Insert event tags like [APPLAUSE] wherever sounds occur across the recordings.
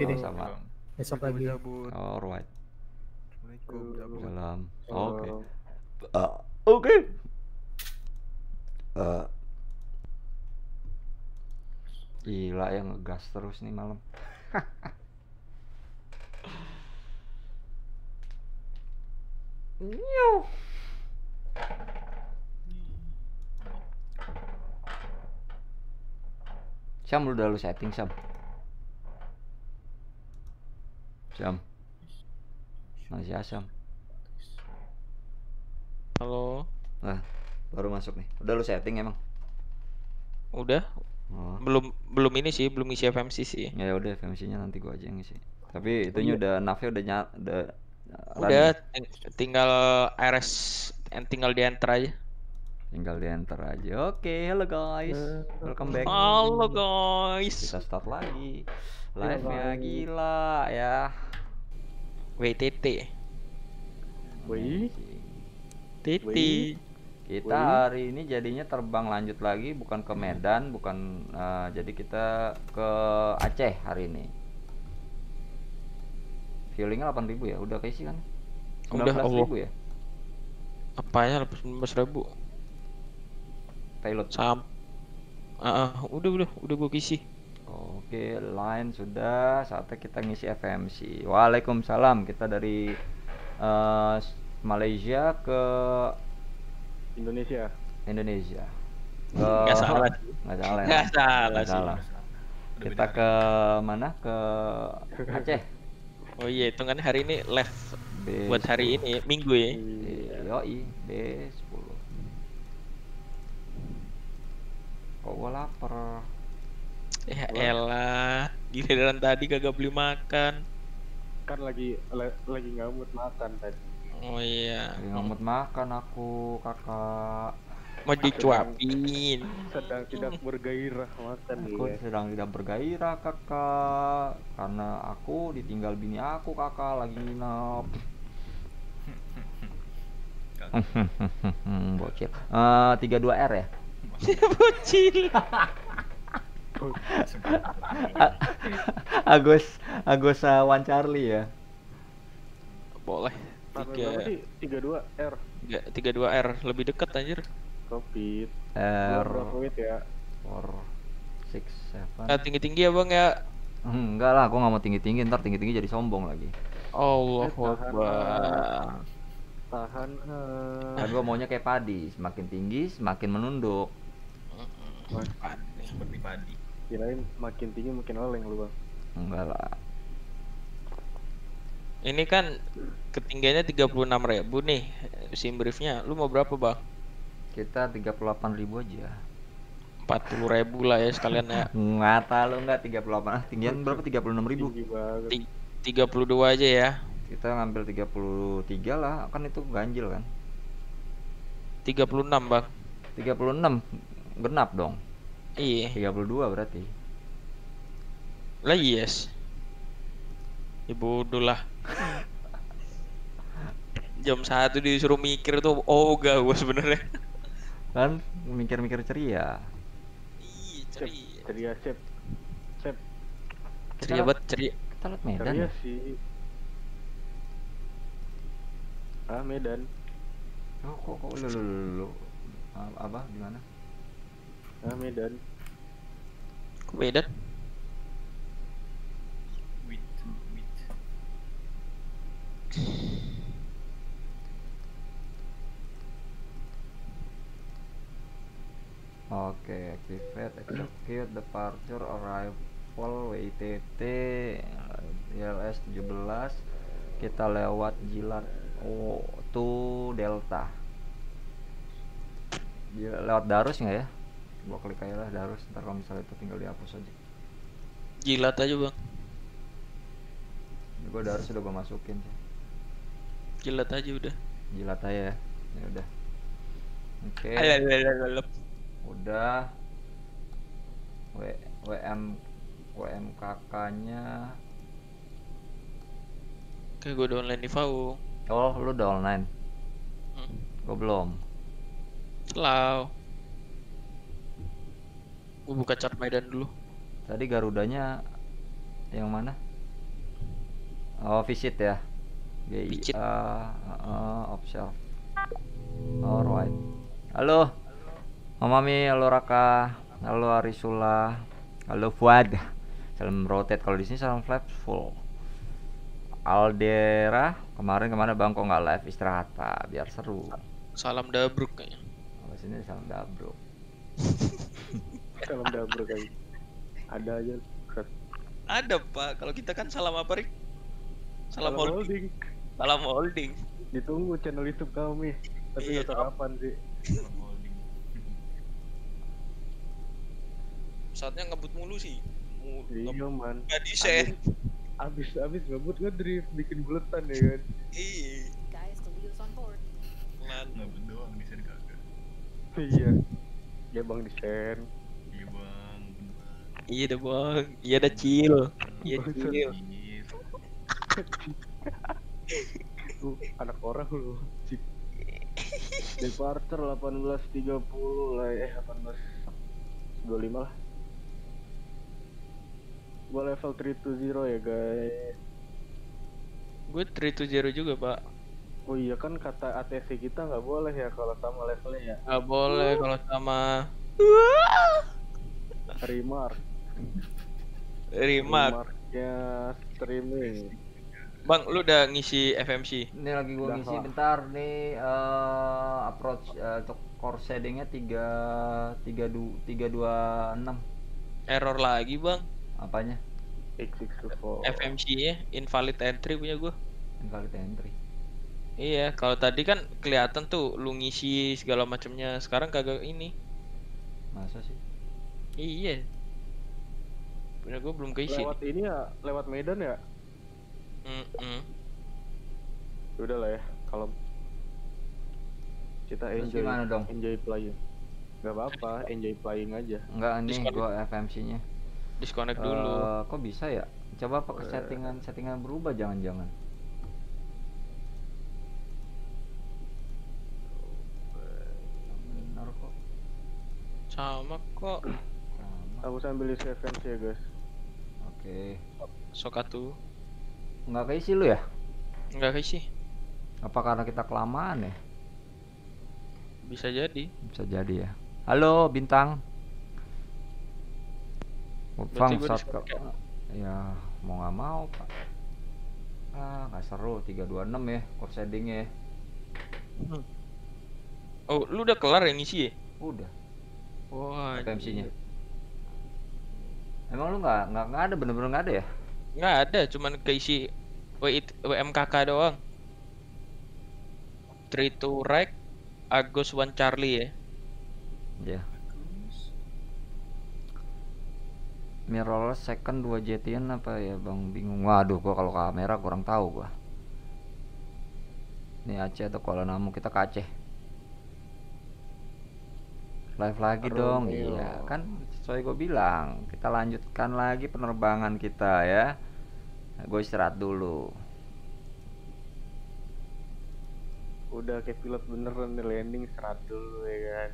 Ini. sama Besok lagi. Cabut. alright Assalamualaikum. Salam Oh. oke Ah, oke Ah. gila yang ngegas terus nih malam [LAUGHS] Nyiu. Syam lu udah lu setting Syam Syam Masih asam Halo. Nah baru masuk nih Udah lu setting emang Udah? Oh Belum belum ini sih, belum isi FMC sih. ya udah FMC-nya nanti gua aja yang ngisi tapi itunya udah navnya udah nyat udah Udah running. ting- tinggal RS and tinggal di enter aja. tinggal di enter aja oke hello guys welcome back Halo guys. kita start lagi live nya guys. gila ya WTT. Wih. TT. kita Wih. hari ini jadinya terbang lanjut lagi bukan ke Medan bukan eh, jadi kita ke Aceh hari ini viewingnya 8000 ya udah keisi kan Udah, 19.000 ya Apanya 19 ribu? payload Sam. Ah, ah, udah udah udah gua kisi. Oke, line sudah. Saatnya kita ngisi FMC. Waalaikumsalam. Kita dari eh, Malaysia ke Indonesia. Indonesia. Ke Nggak salah. Nggak salah. ya? Nggak salah sih. salah. Kita ke mana? Ke Aceh. Oh iya, hitungannya hari ini live B buat hari ini Minggu ya. Yoi, B10. Kok gua lapar? Ya elah, giliran tadi kagak beli makan. Kan lagi le- lagi nggak mood makan tadi. Oh iya, Lagi ngemut makan aku, kakak. mau dicuapin. Sedang tidak bergairah makan Aku dia. sedang tidak bergairah kakak Karena aku ditinggal bini aku kakak lagi nginep [LAUGHS] Bocil Eh, 32R ya? [LAUGHS] Bocil. [LAUGHS] [LAUGHS] Agus Agus uh, Wan Charlie ya Boleh. Tiga, sih? 32 R. tiga, tiga dua R lebih deket anjir. Covid. R Covid ya. 4 6 Ah, 7 tinggi tinggi ya bang ya. Enggak lah, gua nggak mau tinggi-tinggi Ntar tinggi-tinggi jadi sombong lagi Allah Eh, tahan, Akbar. Tahan. Kan gua maunya kayak padi Semakin tinggi, semakin menunduk Seperti padi. Kirain makin tinggi makin oleng lu bang. Enggak lah Ini kan ketinggiannya 36 ribu nih sim briefnya. Lu mau berapa bang? Kita 38.000 aja 40 ribu lah ya sekalian ya. [LAUGHS] Nggak tahu nggak 38 ah, tinggian berapa 36 ribu. Ti- 32 aja ya. kita ngambil 33 lah kan itu ganjil kan 36 bang. 36 genap dong Iya. 32 berarti Lah yes. Ya bodoh lah. [LAUGHS] Jam satu disuruh mikir tuh ogah gua sebenarnya. kan mikir-mikir ceria Iya, Cep, ceria. ceria cep. Cep. Ceria banget, ceria. kita lihat Medan Ceria ya sih. Ah Medan. oh, kok kok lu lu lu, apa gimana Ah Medan. Wit, wit. Oke, activate, execute, departure, arrival, WITT, ILS 17 Kita lewat jilat oh, to Delta Gila, Lewat Darus nggak ya? Gua klik aja lah Darus, ntar kalau misalnya itu tinggal dihapus aja Jilat aja bang. Ini gua Darus udah gua masukin sih Jilat aja udah. Jilat aja ya Ya udah Oke Alalalala. udah W WM WMKK nya Kayak gue udah online di VAU. oh lu udah online Hmm. gua belum Selaw. Gue buka chat Medan dulu. tadi Garudanya yang mana Oh, visit ya. Visit. GIA uh, observe. Alright. Halo. Mami, halo Raka. Halo Arisula. Halo Fuad. Salam rotate kalau di sini salam full. Aldera, kemarin ke mana Bang kok nggak live istirahat Pak, biar seru. Salam dabruk kayaknya. Kalau sini salam dabro. [LAUGHS] Salam dabro kayak. Ada aja. Ada pak. Kalau kita kan salam apa Rik? Salam, Salam holding. holding. Salam holding. Ditunggu channel YouTube kami. Tapi Iya, nggak tahu kapan sih. Salam holding. Saatnya ngebut mulu sih. Mu- Iya man. Nggak desain. Abis abis ngebut ngedrift bikin buletan ya kan. Iya. Guys, the wheels on board. Lan. Ngebut doang di sini kagak. Iya. Ya bang di share. Iya dah bang. Iya dah chill. Iya chill. Lu anak orang lu. Departure 18.30 lah eh 18 25 lah. Gua level 320 ya guys. Gue 320 juga pak. Oh iya kan kata ATC kita nggak boleh ya kalau sama levelnya ya. Gak boleh kalau sama Remark. Remark. Remarknya streaming. Bang, lu udah ngisi FMC? Ini lagi gua Udah ngisi lah. bentar nih eh, approach eh, untuk core shadingnya tiga tiga du tiga dua enam Error lagi bang. apanya X624. FMC nya invalid entry punya gue. invalid entry Iya, kalau tadi kan kelihatan tuh lu ngisi segala macamnya. Sekarang kagak ini. masa sih Iya. Punya gue belum keisi. Lewat ini ya, lewat Medan ya. Mm-mm. Udah lah ya, kalau kita Terus enjoy, gimana dong? enjoy playing. Gak apa-apa, enjoy playing aja. enggak nih Disconnect. gua FMC nya Disconnect dulu. kok bisa ya coba pakai Eh. settingan settingan berubah jangan-jangan benar kok Sama kok. sama Aku sambil isi FNC ya guys. Oke. Sokatu. nggak keisi lu ya? Enggak keisi. apa karena kita kelamaan ya? Bisa jadi. bisa jadi ya. Halo bintang. Bang, saat ke- ya mau nggak mau pak. Ah nggak seru. 326 ya core shadingnya ya. Oh, lu udah kelar yang ngisi ya? udah. Wah. FMC nya emang lu nggak nggak nggak ada? Bener-bener nggak ada ya? Nggak ada, cuman keisi WMKK doang. 3 to right, Agus One Charlie ya. ya mirrorless second 2 jetian apa ya bang? Bingung. Waduh gua kalau kamera kurang tahu gua. Ini Aceh atau Kuala Namu? Kita ke Aceh live lagi dong Romeo. iya kan sesuai gue bilang kita lanjutkan lagi penerbangan kita ya gue istirahat dulu Udah kayak pilot beneran nih landing serat dulu ya kan.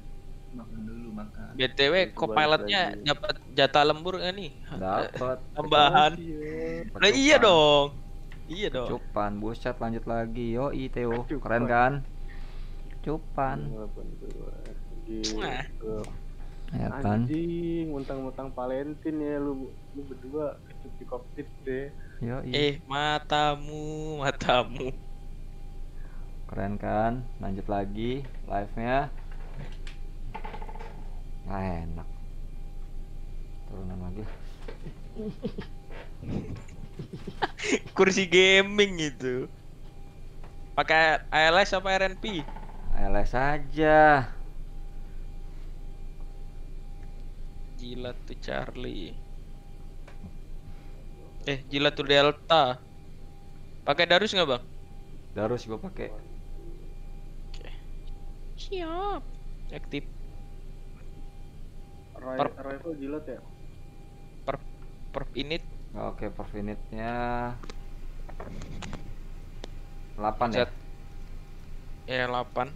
Makan dulu makan. BTW, co-pilotnya lagi. dapat jatah lembur nggak nih? dapat [LAUGHS] Tambahan. Iya. Lah iya dong. Iya dong. cupan buset lanjut lagi yo Kecupan. keren kan cupan 82. Gitu. ya kan Anjing, muntang-muntang Valentin ya lu lu berdua kecut di kokpit deh. yo Eh, matamu, matamu. keren kan lanjut lagi live nya nggak enak turunan lagi [LAUGHS] Kursi gaming itu. Pakai ALS apa RNP? LS aja Jilat tuh Charlie. Eh, jilat tuh Delta. Pakai Darus nggak bang? Darus gue pakai Siap. Aktif. Per- Rifle jilat ya. Per per init. oke perfinitnya 8 ya Set. Ya 8.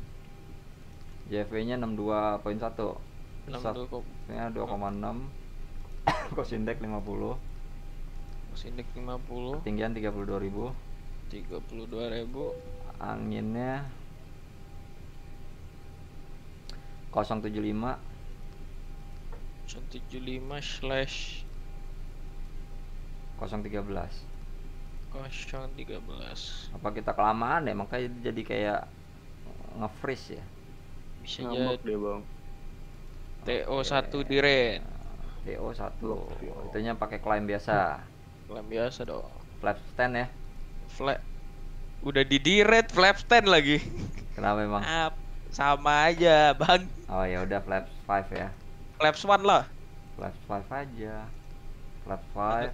JV nya 62.1 Enam dua kok. nya 2,6 Kos indeks 50 Index 50. Ketinggian 32.000 32.000 Anginnya 075 175 slash 013. 013 Apa kita kelamaan ya makanya jadi kayak nge-freeze ya. bisa Ngambek jadi dia bang. TO1 diren TO 1. Blok VO. Itunya pakai klaim biasa. Klaim biasa dong Flap stand ya. Flat udah di direct flap stand lagi Kenapa emang? Ap, sama aja bang Oh ya udah flap 5 ya. flaps one lah Flap 5 aja. Flap 5.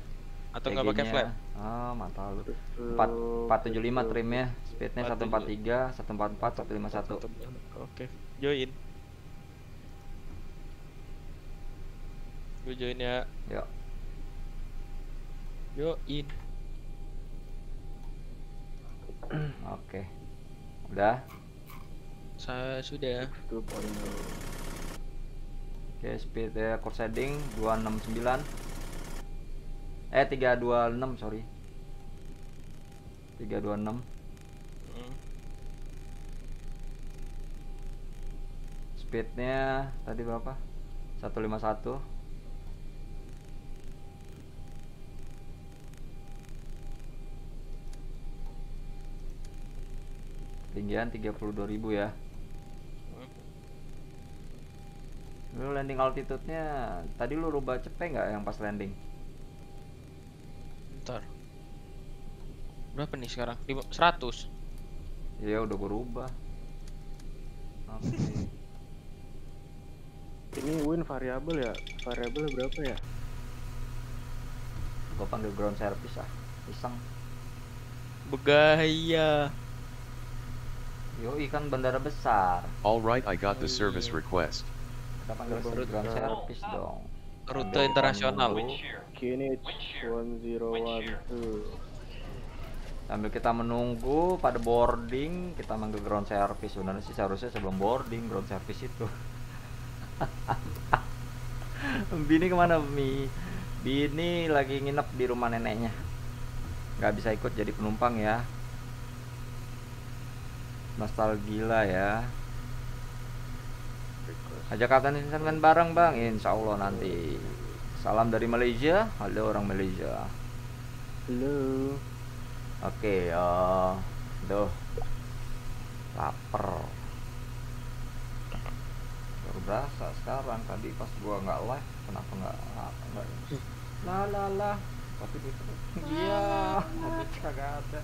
atau nggak pakai flap Oh, mantap lu. Terus, 4 475 terus, trimnya. Speednya 143, 144, 151. oke join gue join ya Yuk. join [CLEARS THROAT] Oke. Udah. saya sudah Itu dulu. Oke, speed ya course heading 269. Eh 326, sorry. 326. Hmm. Speednya tadi berapa? 151. Tinggian 32.000 ya. Lu landing altitude-nya tadi lu rubah cepet nggak yang pas landing? Bentar. Berapa nih sekarang? Lima- 100. Iya udah gua rubah. Ini win variabel ya? Variabel berapa ya? gua panggil ground service ah. Iseng. Begaya. Yoi kan bandara besar. Alright, I got the service request. Kita panggil Bandara ground service dong. Rute internasional. Kini 1012. Sambil kita menunggu pada boarding, kita manggil ground service. Sebenarnya sih seharusnya sebelum boarding ground service itu. [LAUGHS] Bini ke mana Mi? Bini lagi nginep di rumah neneknya. Gak bisa ikut jadi penumpang ya. Nostalgia ya. Ajak Kapten Insan bareng bang, Insya Allah nanti. Salam dari Malaysia, halo orang Malaysia. Halo. Oke, eh, duh, lapar. Baru berasa sekarang. Tadi pas gua nggak live, kenapa nggak nggak? La la la. Tapi di Iya, [LAUGHS] mobil kagak ada.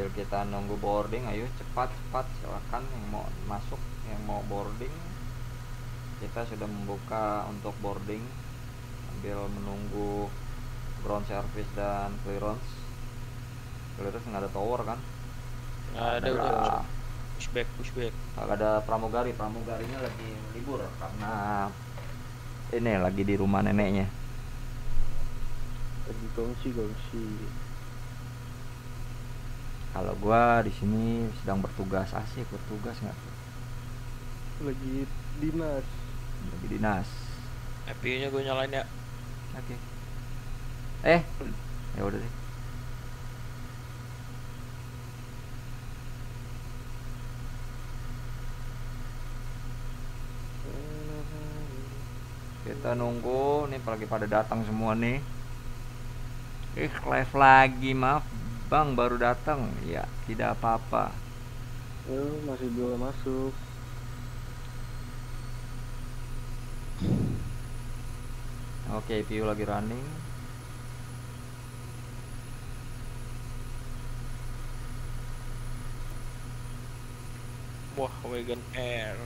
Sambil kita nunggu boarding ayo cepat cepat silakan yang mau masuk yang mau boarding kita sudah membuka untuk boarding sambil menunggu ground service dan clearance clearance nggak ada tower kan Nggak ada udah. Pushback, pushback. nggak ada pramugari pramugarinya lagi libur karena ini lagi di rumah neneknya Lagi gongsi gongsi. Kalau gua di sini sedang bertugas asik bertugas nggak tuh? Lagi dinas. lagi dinas FPU-nya gue nyalain ya. Oke. Eh, ya udah deh. Kita nunggu nih lagi pada datang semua nih. Eh, live lagi, maaf. Bang baru datang. Ya, tidak apa-apa. Oh, masih belum masuk. Oke, view lagi running. Wah, Wagon Air.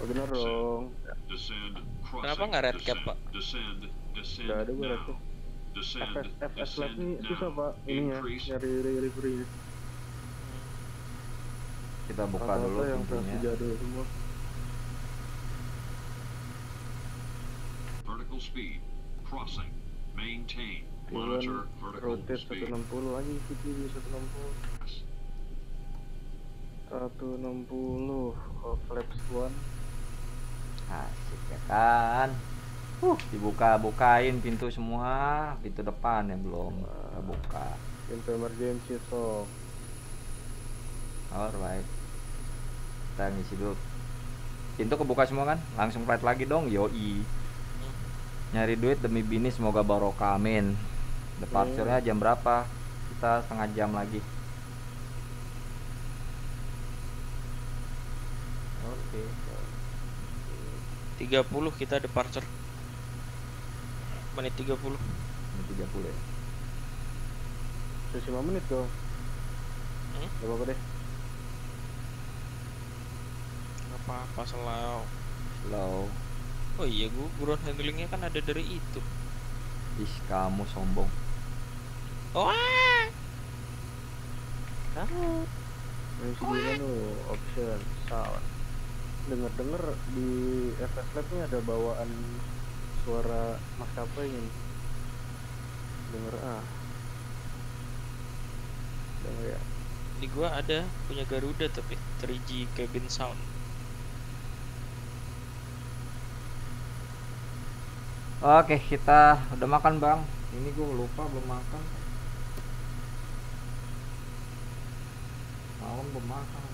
Oh, bener dong. Descend. Kenapa nggak red cap, Pak? Nggak ada gua red cap. Descend. FS FS Lab nih susah pak ini ya nyari delivery Kita buka Rata-rata dulu yang versi jadul semua Vertical speed. Crossing. Maintain. Monitor vertical rotate speed. 160 lagi VTB 160 160 oh, flaps one Asik ya kan. Uh, dibuka-bukain pintu semua, pintu depan yang belum kita buka. pintu emergency sok Alright. Kita ngisi dulu. Pintu kebuka semua kan? Langsung flight lagi dong, yoi. Nyari duit demi bini semoga barokah amin. Departure-nya jam berapa? Kita setengah jam lagi. Oke. 30 kita departure. Menit 30. Ini 30 ya. terus 5 menit dong Hmm? Gak apa-apa deh Nggak apa-apa selalu. Slow. Oh iya, gua ground handlingnya kan ada dari itu. Ih, kamu sombong. Wah. Mengisi dulu lu option sound Denger-denger di FS Lab nya ada bawaan suara maskapai ini Denger ah Denger ya Di gua ada punya Garuda tapi 3G cabin sound. Oke, kita udah makan, Bang. Ini gue lupa belum makan. Malam belum makan.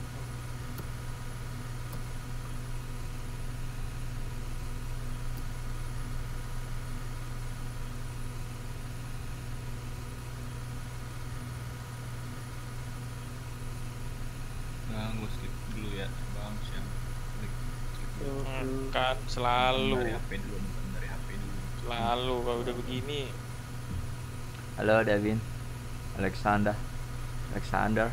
Nah, gue skip dulu ya, bang. Siang. Klik, skip dulu. Hmm, kan selalu Dari HP dulu, bukan dari HP dulu. selalu kalau udah begini Halo, Devin. Alexander. Alexander.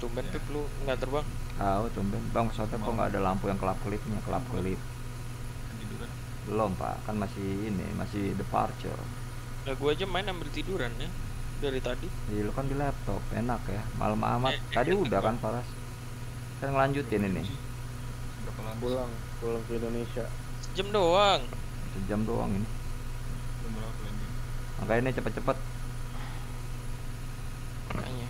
tumben Ya. Pip lu nggak terbang Tahu tumben. Bang, pesawatnya kok nggak ada lampu yang kelap-kelipnya, kelap-kelip. Kan tiduran. Belum, Pak. Kan masih ini, masih departure. nah gua aja main ambil tiduran ya dari tadi Iya, lu kan di laptop, enak ya. Malam amat. Eh, Tadi udah kan, Paras. Kan ngelanjutin ini. Berapa lama? Pulang Pulang ke Indonesia jam doang Sejam doang ini. Belum berapa lagi? Makanya ini cepet-cepet. kayaknya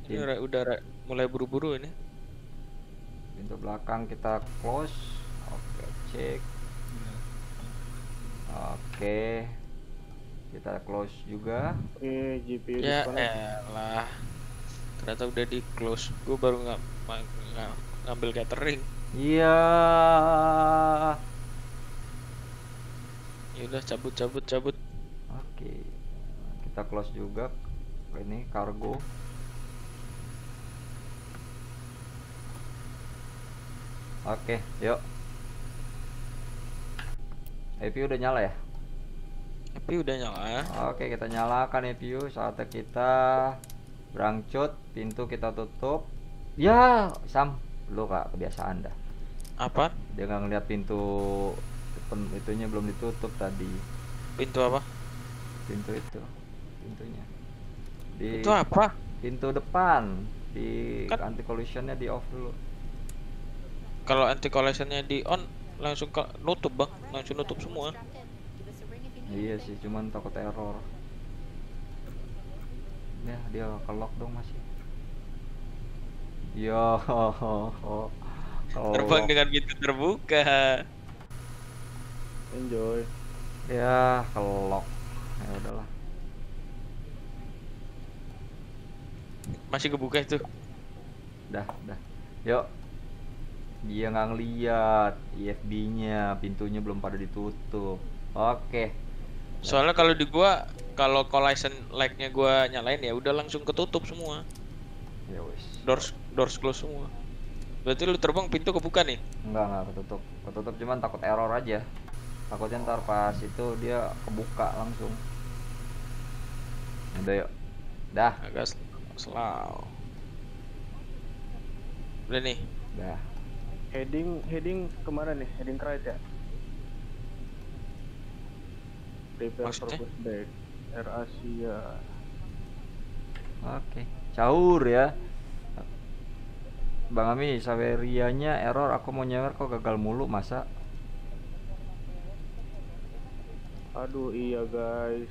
ini Iya. udah, udah ra- mulai buru-buru ini Pintu belakang kita close. Oke, cek. Gila. Oke. Kita close juga. Oke GPU ya elah ternyata udah di close gua baru nggak ngambil catering Iya. ya udah cabut cabut cabut Oke. Kita close juga. Ini kargo. Oke, yuk. EPU udah nyala ya? tapi udah nyala ya Oke, kita nyalakan EPU. Saatnya kita berangcut, pintu kita tutup. Ya, Sam, lu kak kebiasaan dah. apa Dia nggak ngeliat pintu pen- itunya belum ditutup tadi. pintu apa Pintu itu, pintunya. Di itu apa pintu depan di Kan- anti collisionnya di off dulu. kalau anti collisionnya di on langsung ke nutup bang langsung nutup semua Iya sih, cuman takut error. Ya, dia ke lock dong masih. Yo, [LAUGHS] terbang kelok. dengan pintu terbuka Enjoy Ya, kelok. Ya udahlah. masih kebuka itu Dah, dah. Yuk. Dia nggak ngeliat IFB-nya, pintunya belum pada ditutup. Oke. soalnya kalau di gua kalau collision light-nya gua nyalain ya udah langsung ketutup semua Ya wis. Doors doors close semua berarti lu terbang pintu kebuka nih Enggak, enggak ketutup. Ketutup cuman takut error aja. Takutnya ntar pas itu dia kebuka langsung. Udah yuk. Dah, agak sel- selau udah nih dah. Heading Heading ke mana nih? Heading right ya? Prepare for pushback Air Asia Oke. Caur ya. Bang Ami, Saverianya error, aku mau nyewer kok gagal mulu, masa? Aduh iya guys.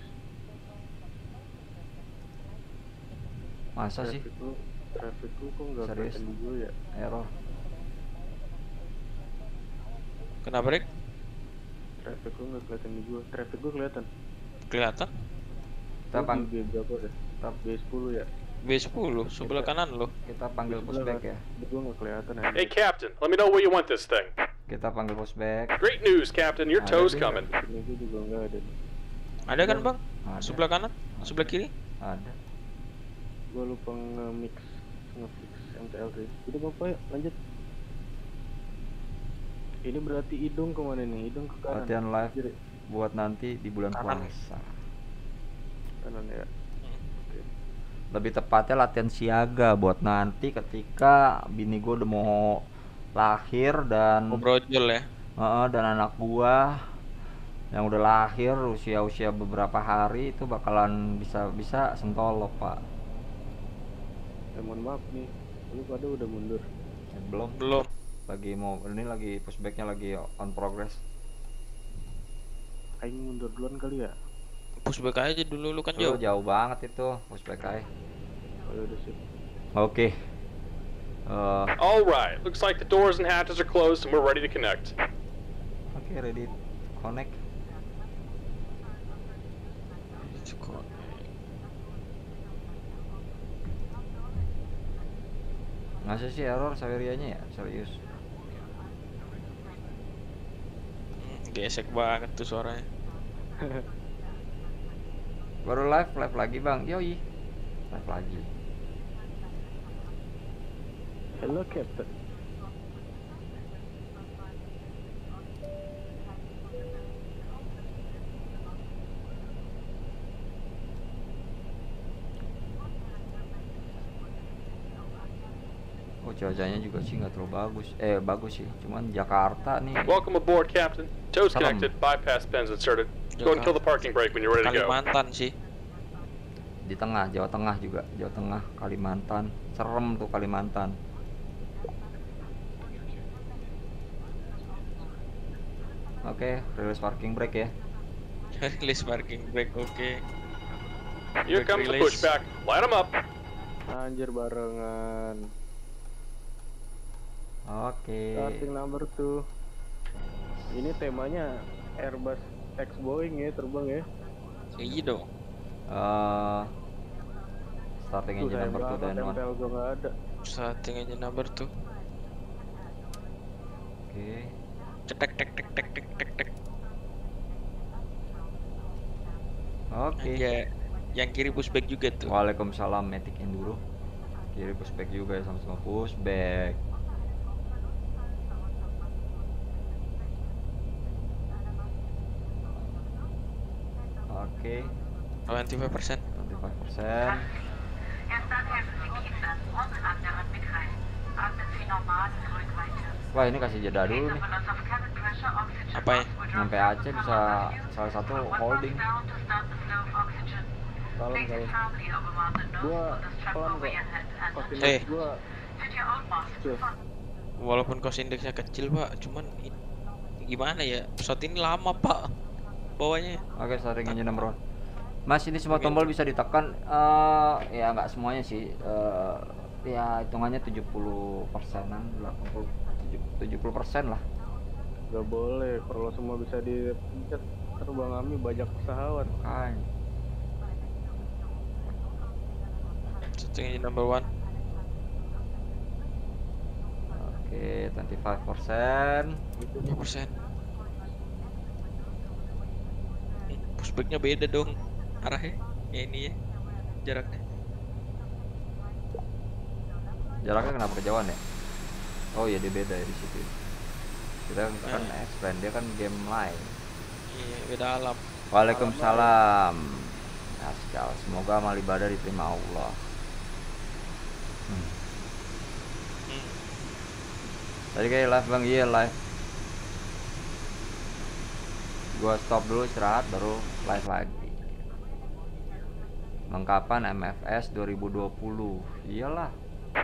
Masa sih? Traffic lu, traffic lu kok nggak Serius? gue ya? Error. Kenapa Rick? Traffic lu nggak kelihatan di gue. Traffic gue kelihatan. Kelihatan? Kita, pang berapa deh? Tetap. B10 ya? B10 sebelah Kita- kanan lo. kita panggil pushback kan. ya. Gue nggak kelihatan Hey, aja. Captain, let me know where you want this thing. Kita panggil pushback. Great news, Captain. Your Ada juga. coming. Ini gue juga nggak ada. Ada kan bang? Ada. Sebelah kanan? Sebelah kiri? Ada. Gue lupa nge-mix nge-fix MTL3. Udah apa ya? Lanjut. Ini berarti hidung ke mana nih? Hidung ke kanan. Latihan live Kiri. buat nanti di bulan Kanan. puasa. Kanan ya. Lebih tepatnya latihan siaga buat nanti ketika bini gue udah mau lahir dan Mau brojol ya? Heeh, dan anak gua yang udah lahir usia-usia beberapa hari itu bakalan bisa bisa sentolop pak Eh, mohon maaf nih. Lu pada udah mundur. Eh, belum Belum. lagi mau ini lagi pushbacknya lagi on progress Aing mundur duluan kali ya? Pushback aja dulu lu kan Lu jauh. jauh banget itu pushback aja Oh ya udah sip. oke Eh, All right. Looks like the doors and hatches are closed and we're ready to connect. oke ready connect masa sih error Saverianya ya serius Hmm, Gesek banget tuh suaranya. [LAUGHS] baru live live lagi bang yoi live lagi Hello Captain. Oh cuacanya juga sih nggak terlalu bagus. Eh bagus sih, cuman Jakarta nih. Welcome aboard, Captain. Tow's Salam. connected. Bypass pins inserted. Go and kill the parking brake when you're ready to go. Kalimantan sih. Di tengah, Jawa Tengah juga, Jawa Tengah, Kalimantan. Serem tuh Kalimantan. Oke, release parking brake ya. [LAUGHS] Release parking brake oke. Here Quick comes the release. pushback. Light 'em up. Anjir barengan. Oke. Starting number two. Ini temanya Airbus X Boeing ya terbang ya. Iya dong. Eh starting engine number 2 banget dan one. Gua nggak ada. Starting aja number tuh. Oke. Cetek tek tek tek tek tek tek. Oke. Ya, yang kiri pushback juga tuh. Waalaikumsalam Matic Enduro. Kiri pushback juga ya sama-sama pushback. Rein. Atmen Sie normal zurück weiter. Wah, ini kasih jeda dulu nih. Apa ya? Sampai Aceh bisa salah satu holding. and nose Gua pelan kok. Eh. gua. Walaupun cost indeksnya kecil pak, cuman gimana ya? Pesawat ini lama pak. Bawanya. Oke, starting engine number one. Mas, ini semua tombol bisa ditekan. eh ya nggak semuanya sih. Eh ya hitungannya 70 persenan, 80 70 persen lah. Gak boleh, kalau semua bisa dipencet terbang Ami banyak pesawat. Kan. Starting aja number one. Oke, 25 persen. 5%. Hmm, Pushbacknya beda dong arahnya. Ya ini ya jaraknya. Jaraknya kenapa kejauhan ya? Oh iya dia beda ya di situ. Kita kan Eh. expand dia kan game lain. Iya beda alam. Waalaikumsalam. Askal, semoga amal ibadah diterima Allah. Hmm. Hmm. Tadi kayak live bang, iya live. Gua stop dulu istirahat baru live lagi. Lengkapan MFS 2020. Iyalah,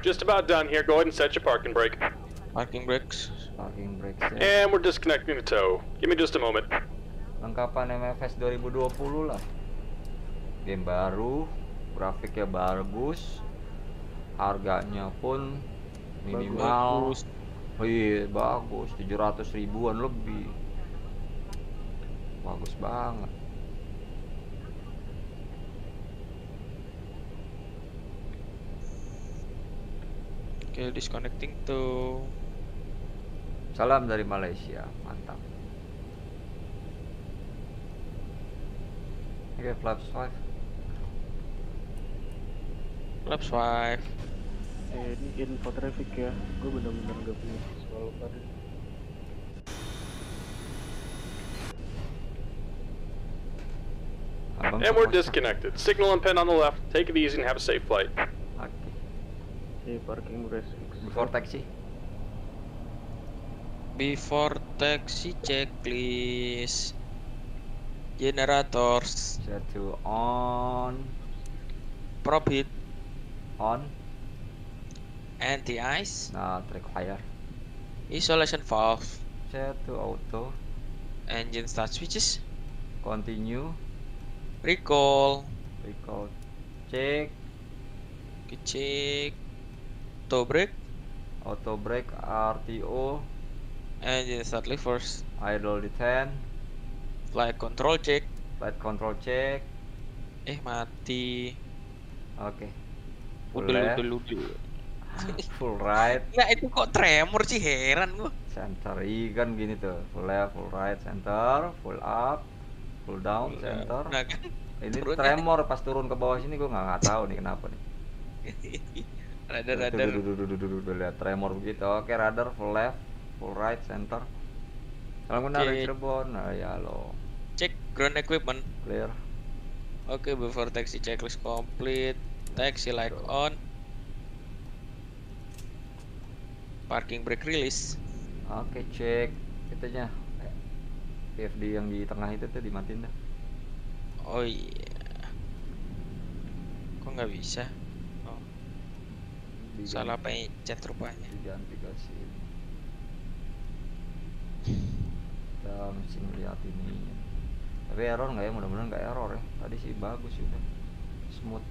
Just about done here. Go ahead and set your parking brake. Parking brakes. parking brake And we're disconnecting the tow. Give me just a moment. lengkapan MFS 2020 lah game baru grafiknya bagus harganya pun minimal Bagus. Oh iya bagus 700 ribuan lebih bagus banget Oke, disconnecting tuh. salam dari Malaysia mantap oke flaps 5 Lab swipe. Eh, ini info traffic ya. Gue bener-bener gak punya visual tadi. And we're support- disconnected. Signal and pin on the left. Take it easy and have a safe flight. Oke. Parking before taxi Before taxi checklist. Generators. set to on Prop hit. on Anti ice. not required. Isolation valve. set to auto Engine start switches. continue Recall. recall check Kecik. Toe brake. auto brake RTO Engine start levers. idle detain Flight control check. flight control check Eh mati. oke [LAUGHS] full Udel left udel udel. full right Nah itu kok tremor sih heran gua. center I kan gini tuh full left full right center full up full down center Nah kan. ini turunnya. tremor pas turun ke bawah sini gua nggak nggak tahu nih kenapa nih [LAUGHS] radar Tuh, radar. tuh, tuh, tuh, tuh, lihat tremor begitu oke radar full left full right center salam kenal dari. Cirebon nah, ya lo Cek ground equipment. clear Oke, before taxi checklist complete. Taxi light on. Parking brake release. oke cek itunya PFD yang di tengah itu tuh dimatiin dah. Oh iya. Kok nggak bisa? Oh, Diganti- salah pencet rupanya. diganti ke sini [LAUGHS] kita mesti melihat ini. Tapi error nggak ya? Mudah-mudahan nggak error ya. Tadi sih bagus udah. Smooth.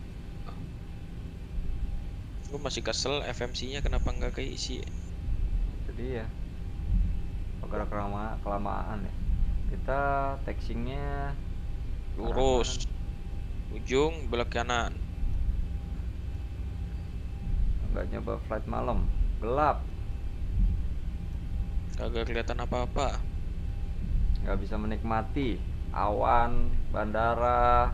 Gue masih kesel FMC-nya kenapa nggak keisi? jadi ya kelama kelamaan ya kita textingnya Lurus. Ujung belok kanan. nggak nyoba flight malam gelap Kagak kelihatan apa-apa. nggak bisa menikmati awan bandara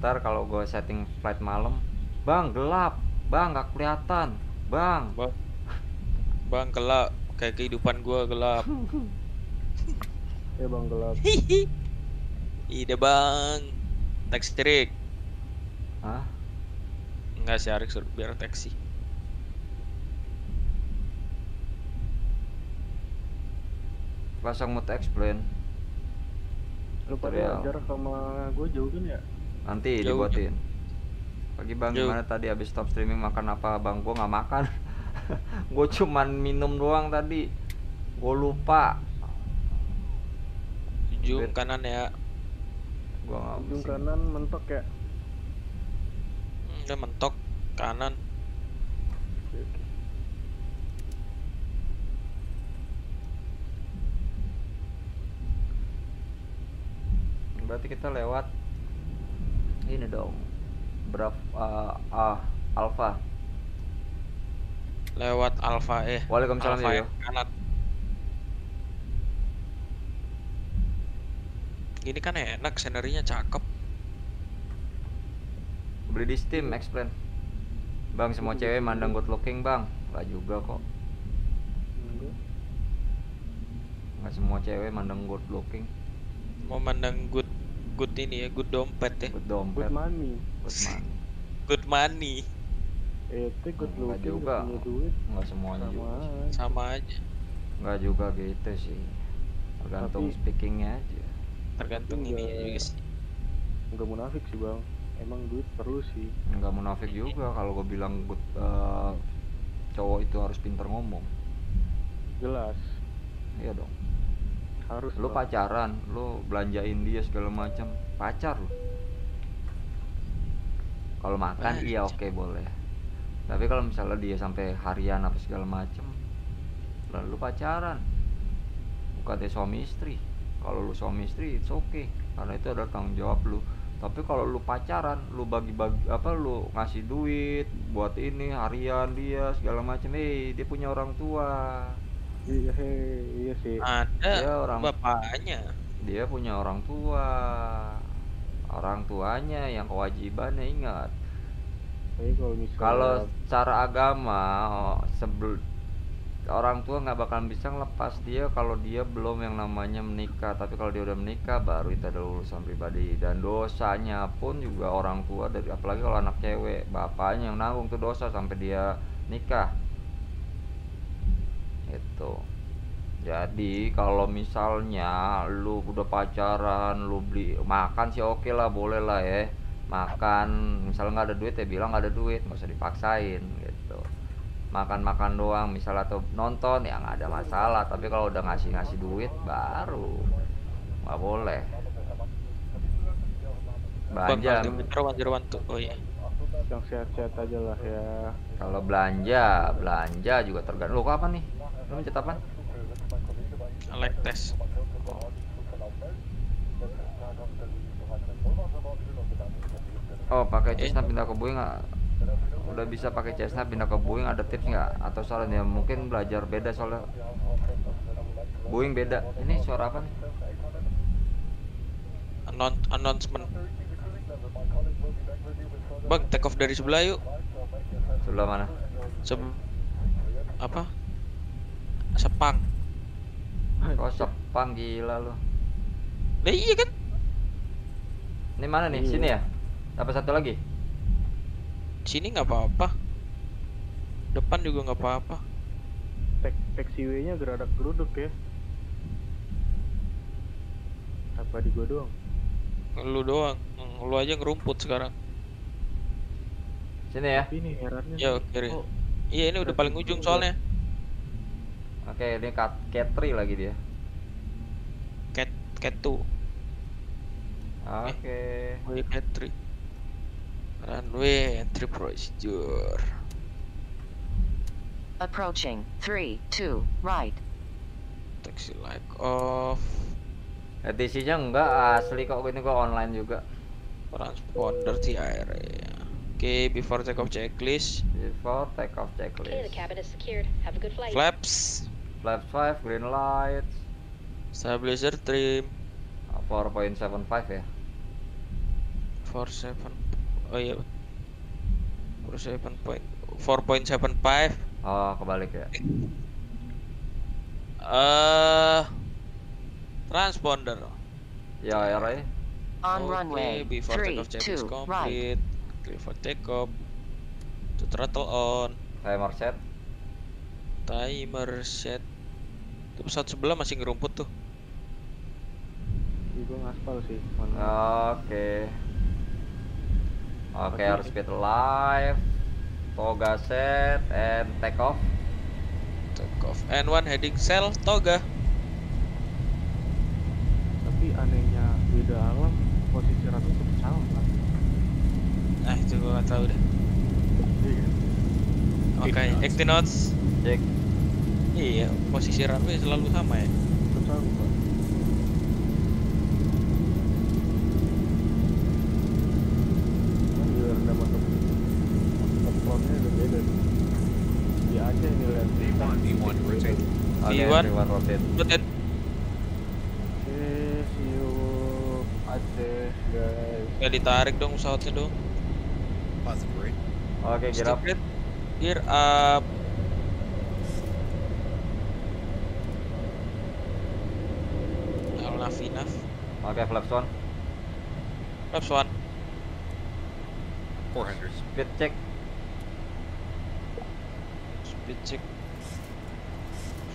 ntar kalau gue setting flight malam bang gelap bang nggak kelihatan bang Bang, bang gelap. Kayak kehidupan gua gelap. [LAUGHS] Ya bang gelap. Ide bang. Taxi trik. Hah? Enggak sih Arik suruh biar taksi. pasang mood explain Lu pada jarak sama gue jauh kan ya? nanti Jauh, dibuatin pagi bang Jauh. gimana tadi habis stop streaming makan apa bang gua nggak makan [LAUGHS] gua cuman minum doang tadi gua lupa Ujung Bet. kanan ya. gua nggak Ujung mesti- kanan mentok ya. Hmm, Udah mentok kanan. Berarti kita lewat ini dong berapa ah alpha Lewat Alfa eh. Waalaikumsalam Alfa Yoyo. yang kanan. Ini kan enak, scenerinya cakep. beli di steam explain bang semua cewek mandang good looking bang nggak juga kok Enggak. nggak semua cewek mandang good looking Mau mandang good good ini ya, good dompet ya. good Good dompet money. good money Good money. Eh, itu good Enggak looking juga. punya duit. nggak semuanya Sama juga aja. Sama aja. nggak juga gitu sih tergantung Tapi- speakingnya aja Tergantung Tapi ini enggak- juga sih. Enggak munafik sih bang. Emang duit perlu sih. nggak munafik juga kalau gue bilang eh, cowok itu harus pinter ngomong Jelas. iya dong harus lu lah. pacaran lu belanjain dia segala macam pacar lu kalau makan iya oke boleh tapi kalau misalnya dia sampai harian apa segala macam lalu pacaran bukan suami istri kalau lu suami istri it's okay. Karena itu adalah tanggung jawab lu. Tapi kalau lu pacaran lu bagi-bagi apa lu ngasih duit buat ini harian dia segala macam eh dia punya orang tua. Iya hei, iya sih. Ada Iya, orang- bapaknya. dia punya orang tua. Orang tuanya yang kewajibannya ingat. Kalau secara agama oh, sebel orang tua nggak bakalan bisa ngelepas dia kalau dia belum yang namanya menikah. Tapi kalau dia udah menikah baru itu adalah urusan pribadi. Dan dosanya pun juga orang tua dari apalagi kalau anak cewek bapaknya yang nanggung tuh dosa sampai dia nikah. Itu jadi kalau misalnya lu udah pacaran lu beli makan sih oke lah boleh lah ya. Makan misalnya nggak ada duit ya bilang nggak ada duit nggak usah dipaksain gitu makan-makan doang misalnya atau nonton ya nggak ada masalah tapi kalau udah ngasih-ngasih duit baru nggak boleh belanja. Oh iya. yang sehat-sehat aja lah ya kalau belanja belanja juga tergantung lu kapan nih lu mencet apa Like test. oh pakai Eh. Cessna pindah ke Boeing nggak udah bisa pakai Cessna pindah ke Boeing ada tips nggak atau soalnya mungkin belajar beda soalnya Boeing beda ini suara apa nih Annon announcement. Bang, take off dari sebelah yuk. sebelah mana Seb apa? Sepang. kok sepang gila lu Lah iya kan? ini mana nih Iya. sini ya dapat satu lagi Sini nggak apa-apa. Depan juga nggak apa-apa. tek taxiway nya geradak geruduk ya apa di gua doang Lu doang. Hmm, Lu aja ngerumput sekarang. sini ya tapi ini herannya Ya, kiri. kok Iya, ini udah paling ujung soalnya. oke ini cat catry lagi dia Cat cat 2. oke Wait, cat 3. Runway entry procedure. Approaching. Three, two, right. Taxi light off. ETC-nya enggak asli kok ini gua online juga Transponder TIR. Oke, before take off checklist. before take off Okay, the checklist cabin is secured. Have a good flight. Flaps. flaps 5 green lights Stabilizer trim. 4.75 ya 47 Oh iya 47 point 4.75 oh kebalik ya. Eh transponder. Ya array On Oke, runway. before Three, takeoff checklist two, right. complete. Clear for takeoff. To throttle on. Timer set. Timer set. Itu pesawat sebelah masih ngerumput tuh. Di gua ngaspal sih mana oke oke. harus speed live. Toga set and take off. Takeoff and one heading cell toga. Tapi anehnya beda alam posisi ratu tetap sama nah itu gua gak tahu deh. Iya kan? oke 80 knots cek iya posisi runway selalu sama ya? Tetap sama pak Cuman di rendah masuk Tepronnya udah beda nih di Aceh nih lihat D1, D1 rotate. Oke V1. everyone see you Aceh guys. Gak ditarik dong pesawatnya dong. Rate. oke gear up. It. Gear up. Oke flaps one. Flaps 1 400. speed check. Speed check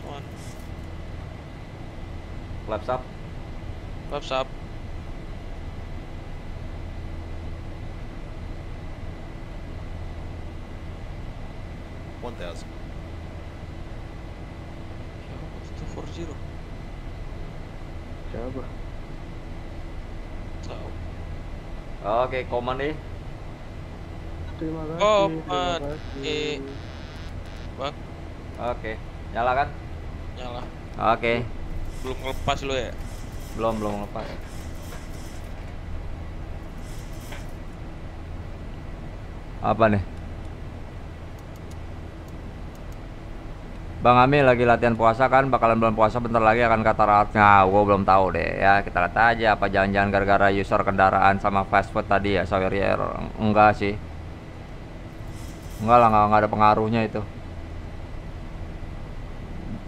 Flaps 1 flaps up Flaps up One thousand. 240 Siapa? Tahu. Oke, komen nih. Terima kasih. Bang, Oke. Nyala kan? nyala. Oke. Belum ngelepas lu ya? Belum belum lepas. Apa nih? Bang Ami lagi latihan puasa kan bakalan bulan puasa bentar lagi akan kata rahatnya gua belum tahu deh ya kita lihat aja apa jangan-jangan gara-gara user kendaraan sama fast food tadi ya Sawyer enggak sih enggak lah enggak, enggak ada pengaruhnya itu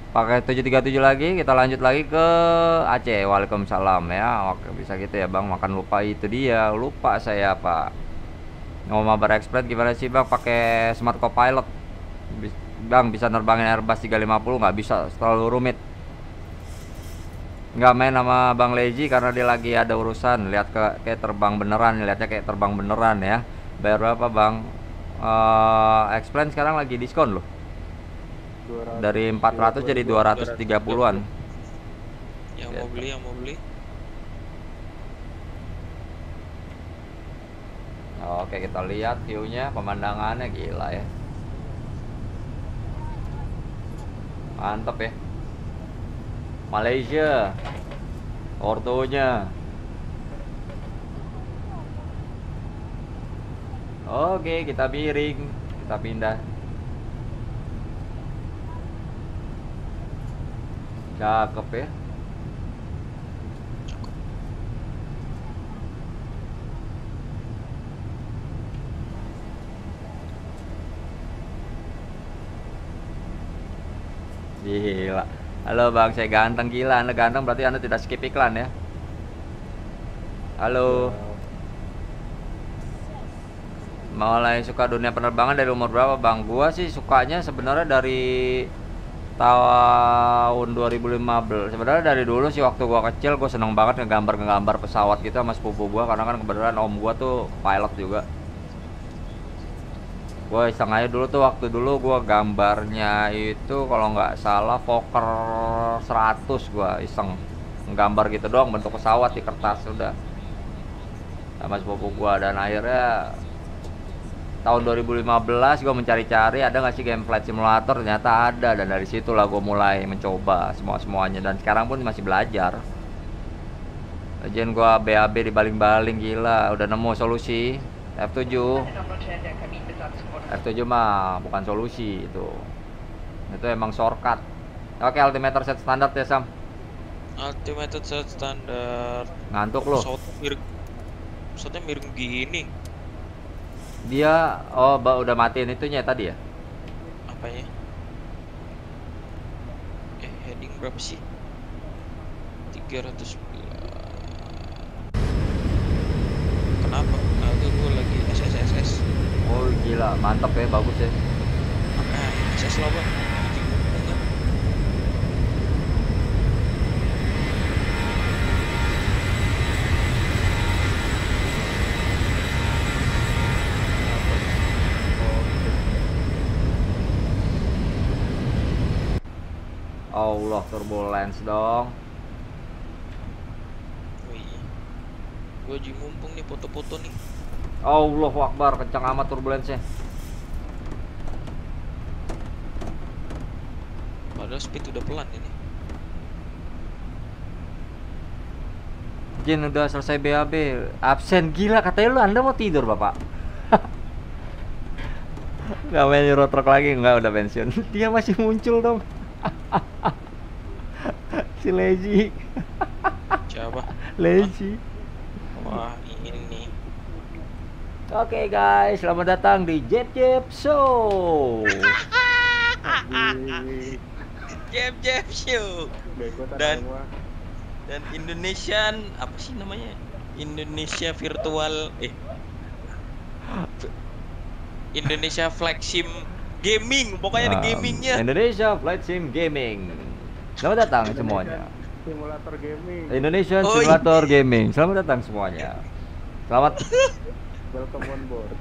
pakai 737 lagi kita lanjut lagi ke Aceh. Waalaikumsalam ya. Oke bisa gitu ya Bang. Makan lupa itu dia. Lupa saya Pak. Ngomong Mabar gimana sih Bang? Pakai Smart Copilot. Bang bisa nerbangin Airbus 350 nggak bisa terlalu rumit. Nggak main sama Bang Leji karena dia lagi ada urusan. Lihat ke kayak terbang beneran lihatnya kayak terbang beneran ya. Bayar berapa Bang? Eh Explain sekarang lagi diskon loh 200, dari 400 jadi 230-an Yang Ya. mau beli, yang mau beli. Oke kita lihat viewnya pemandangannya gila ya mantep ya Malaysia ortonya Oke kita miring kita pindah cakep ya Gila. Halo Bang, saya ganteng gila. Anda ganteng berarti Anda tidak skip iklan ya. Halo. Mulai suka dunia penerbangan dari umur berapa Bang? Gua sih sukanya sebenarnya dari tahun 2015. Sebenarnya dari dulu sih waktu gua kecil gua seneng banget ngegambar-ngegambar pesawat gitu sama sepupu gua karena kan kebetulan om gua tuh pilot juga. Gue iseng aja dulu tuh waktu dulu gua gambarnya itu kalau nggak salah Fokker 100 gua iseng nggambar gitu doang bentuk pesawat di kertas udah sama sepupu gua dan akhirnya tahun 2015 gua mencari-cari ada nggak sih game flight simulator ternyata ada dan dari situlah gua mulai mencoba semua semuanya dan sekarang pun masih belajar Lagian gua BAB dibaling-baling gila udah nemu solusi F7 F7 mah bukan solusi itu. Itu emang shortcut. Oke, altimeter set standar ya, Sam. Ultimate set standar. Ngantuk lo. Pesawat miring. Pesawatnya miring gini. Dia oh ba- udah matiin itunya tadi ya? Apanya? Eh, heading berapa sih? 300 Kenapa? Nah, itu gue lagi SSSS. Oh, gila, mantep ya, bagus ya. Makanya SS Bang. Bikin mumpung kan. Allah, turbulence dong. Gue lagi mumpung nih foto-foto nih. Allah Akbar, kencang amat turbulence-nya. Padahal speed udah pelan ini. Jin udah selesai BAB, absen gila katanya lu Anda mau tidur, Bapak. [LAUGHS] Gak main Euro Truck lagi, enggak udah pensiun. [LAUGHS] Dia masih muncul dong. Si Leji, Siapa? Leji. Wah, ini. Oke guys, selamat datang di Jep Jep Show. [LAUGHS] Jeb Jeb Show. Dan-. Dan Indonesian apa sih namanya? Indonesia Virtual eh Indonesia Sim Gaming, pokoknya ada Um, gamingnya. Indonesia Flight Sim Gaming. Selamat datang semuanya. Simulator gaming. Indonesian Oh, Simulator Gaming. Selamat datang semuanya. Selamat [LAUGHS] Welcome on board.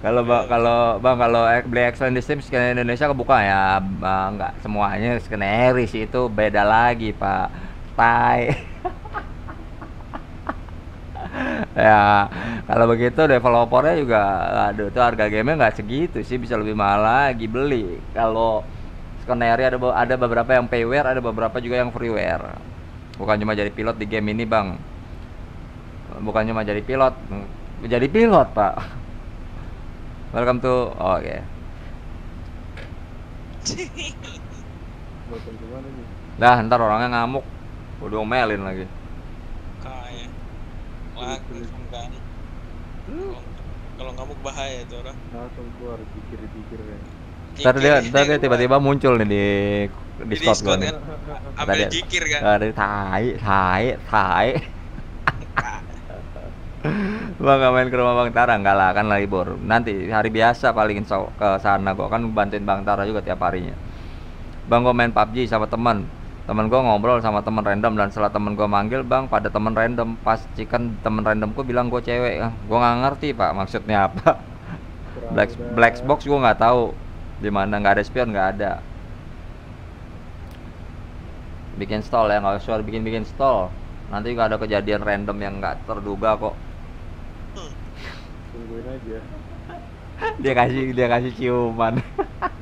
Kalau ba- kalau bang kalau beli Excellent di Steam skenario Indonesia kebuka ya bang nggak semuanya skenario sih itu beda lagi pak. Tai. [LAUGHS] [LAUGHS] ya kalau begitu developernya juga aduh itu harga gamenya nggak segitu sih bisa lebih mahal lagi beli. Kalau skenario ada ada beberapa yang payware ada beberapa juga yang freeware. Bukan cuma jadi pilot di game ini bang. Bukan cuma jadi pilot jadi pilot pak. [LAUGHS] Welcome to oh, oke. Nih? [LAUGHS] dah ntar orangnya ngamuk. Udah omelin lagi langsung kan. Kalau- Kalau ngamuk bahaya itu orang. Langsung keluar pikir-pikir ya. ntar dia ntar dia tiba-tiba muncul nih di di Discord nih. kan. [LAUGHS] Ambil jikir kan. Ah, dari tai, tai, tai. [LAUGHS] Bang nggak main ke rumah Bang Tara enggak lah kan libur. Nanti hari biasa paling so ke sana gua kan bantuin Bang Tara juga tiap harinya. Bang gua main PUBG sama teman. Temen gua ngobrol sama temen random dan setelah temen gua manggil bang pada temen random. Pas chicken temen randomku bilang gua cewek. Ah, gua nggak ngerti pak maksudnya apa. Black black box gua nggak tahu. Di mana nggak ada spion nggak ada. Bikin stall ya nggak usah bikin bikin stall. Nanti juga ada kejadian random yang nggak terduga kok. Tungguin aja. dia kasih dia kasih ciuman [LAUGHS]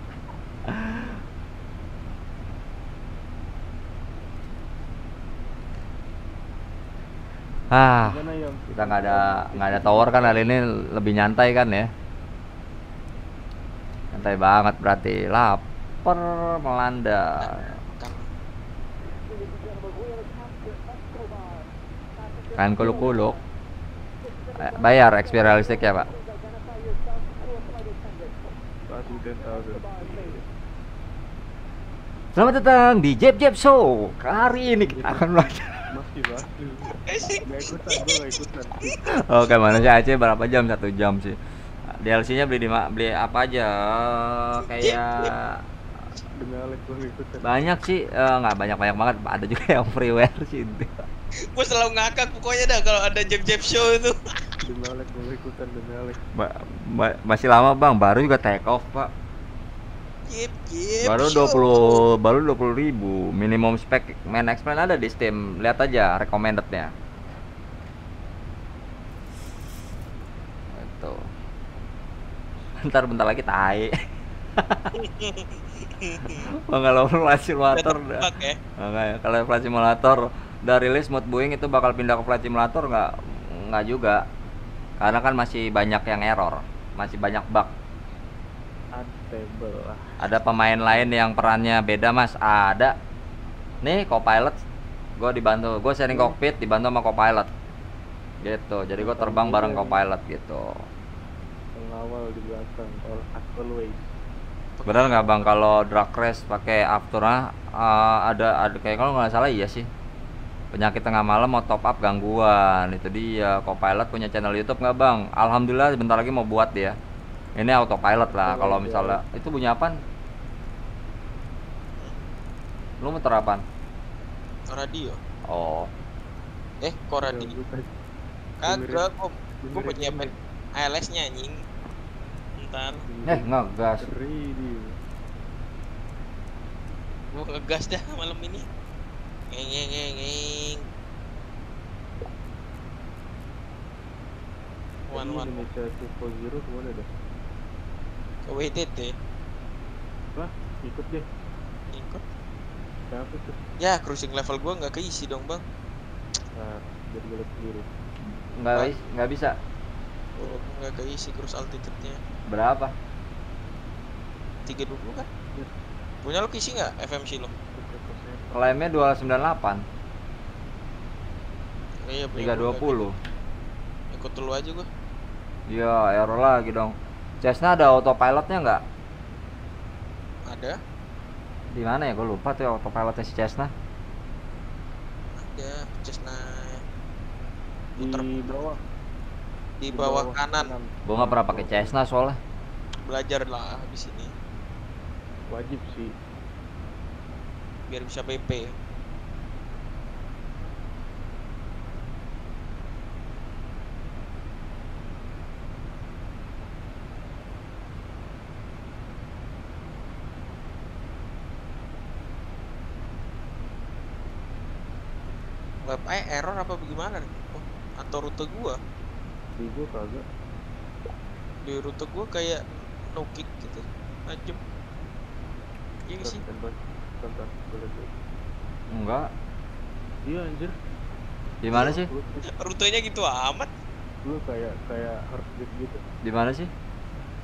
ah. Kita nggak ada nggak ada tower kan hari ini lebih nyantai kan ya? Nyantai banget berarti. Lapar melanda. Kan kan kuluk-kuluk. Eh, bayar XP realistik ya pak? Pasti 10,000. Selamat datang di Jeb Jeb Show. Hari ini kita akan belajar Oke mana sih? Aceh berapa jam? Satu jam sih. DLC nya beli di ma- beli apa aja? Kayak banyak sih. Eh, nggak banyak banyak banget. Ada juga yang freeware sih gue selalu ngakak pokoknya dah kalau ada jab jab show itu. Demi gak ikutan, demi Alex. Ba- ba- masih lama bang. Baru juga take off pak Jab jab baru show. 20 baru 20 ribu. Minimum spek main explain ada di Steam. Lihat aja recommendednya. Itu. [LAUGHS] Ntar bentar lagi tai. Bang kalau flight simulator Udah dah. tebak ya. Makanya kalau flight simulator udah rilis mood Boeing itu bakal pindah ke flight simulator nggak? Nggak juga. Karena kan masih banyak yang error. Masih banyak bug Lah. ada pemain lain yang perannya beda mas? Ada. Nih co-pilot. Gue dibantu gue sharing cockpit dibantu sama co-pilot. Gitu. Jadi gue terbang bareng co-pilot gitu. Pengawal di belakang, all always. benar nggak bang? Kalau drag race pakai afterna eh, ada ada kayak kalau nggak salah iya sih. Penyakit tengah malam mau top up gangguan. Itu dia co-pilot punya channel YouTube nggak bang? Alhamdulillah bentar lagi mau buat dia ini autopilot lah kalau misalnya itu bunyi apaan lu muter apaan Radio. oh Eh, kok radio? Bukan. Kagak, gua gua mau Dengerin nyiapin ini. ALS-nya anjing. Ntar eh ngegas gua ngegas dah malam ini. Ngeng ngeng ngeng ngeng. One one Indonesia 2.0 ke mana dah? Ke WTT. Wah, ikut deh. Ikut. Tuh? Ya, cruising level gua nggak keisi dong, Bang. Nah, biar gue sendiri. nggak bis- nggak bisa Oh, nggak keisi cruise altitude-nya. berapa 320 kan? Punya lo keisi nggak FMC lo? klaimnya 298 Iya, punya gua nggak 320 keisi. Ikut dulu aja gua. ya error lagi dong Cessna ada autopilotnya nggak Ada, di mana ya gue lupa tuh autopilotnya si Cessna ada Cessna Di Puter. bawah. di bawah kanan. gue nggak pernah pakai Cessna soalnya Belajar lah di sini Wajib sih. biar bisa PP. AI error apa bagaimana oh, atau rute gua? Di gua kagak. Di rute gua kayak no kick gitu najem iya sih? Bentar, boleh. Enggak. iya anjir. Di mana sih? [LAUGHS] Rutenya gitu amat. Gua kayak kayak heartbeat gitu. Di mana sih?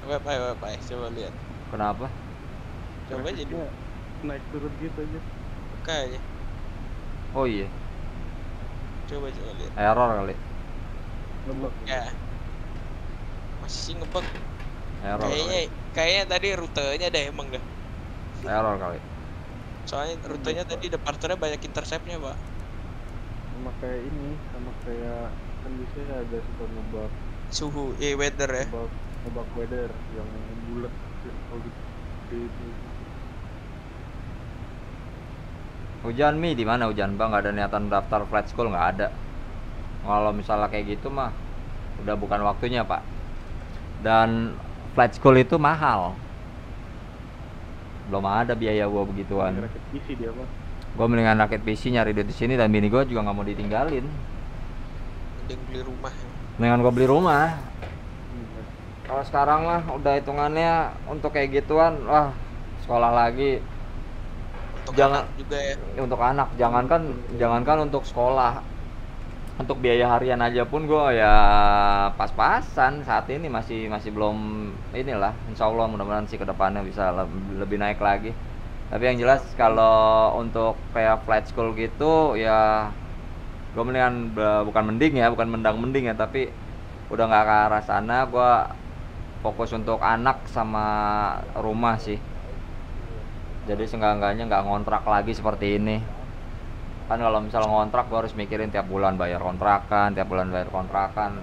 web AI web AI coba lihat. Kenapa? coba Grafiknya naik turun gitu aja aja Oh iya, coba coba lihat. Error kali. ngebug. Ya. Masih sih ngebug. Error kayaknya kali. kayaknya tadi rutenya dah emang dah. Error kali. soalnya rutenya tadi departurnya banyak interceptnya pak. Sama kayak ini sama kayak kan biasanya ada suka ngebug. Suhu eh weather ya. Ngebug ngebug weather yang bulat kalau di, di, di Hujan mi di mana hujan bang? Gak ada niatan daftar flight school nggak ada. Kalau misalnya kayak gitu mah udah bukan waktunya pak. Dan flight school itu mahal. Belum ada biaya gua begituan. PC dia Gua mendingan rakit PC nyari duit di sini dan bini gua juga nggak mau ditinggalin. mending beli rumah Mendingan gua beli rumah. Hmm, Kalau sekarang mah udah hitungannya untuk kayak gituan, wah sekolah lagi untuk Jangan- anak juga ya. Ya, untuk anak. Jangankan jangankan untuk sekolah. Untuk biaya harian aja pun gue ya pas-pasan saat ini. Masih masih belum inilah. Insya Allah mudah-mudahan sih ke depannya bisa leb- lebih naik lagi. Tapi yang jelas kalau untuk kayak flight school gitu ya gue mendingan bukan mending ya bukan mendang mending ya tapi udah nggak ke arah sana gue fokus untuk anak sama rumah sih jadi seenggak-enggaknya nggak ngontrak lagi seperti ini. Kan kalau misalnya ngontrak gue harus mikirin tiap bulan bayar kontrakan tiap bulan bayar kontrakan.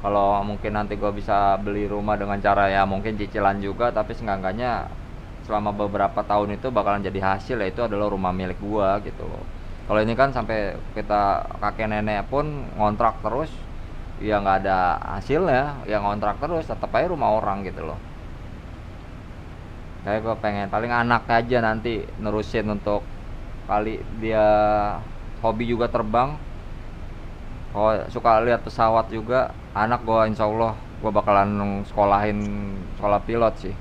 Kalau mungkin nanti gue bisa beli rumah dengan cara ya mungkin cicilan juga tapi seenggak-enggaknya selama beberapa tahun itu bakalan jadi hasil ya itu adalah rumah milik gua gitu. Kalau ini kan sampai kita kakek nenek pun ngontrak terus ya nggak ada hasilnya. Ya ngontrak terus tetap aja rumah orang gitu loh kayak gue pengen paling anak aja nanti nerusin untuk kali dia hobi juga terbang. Oh suka lihat pesawat juga anak gua insya Allah gua bakalan sekolahin sekolah pilot sih.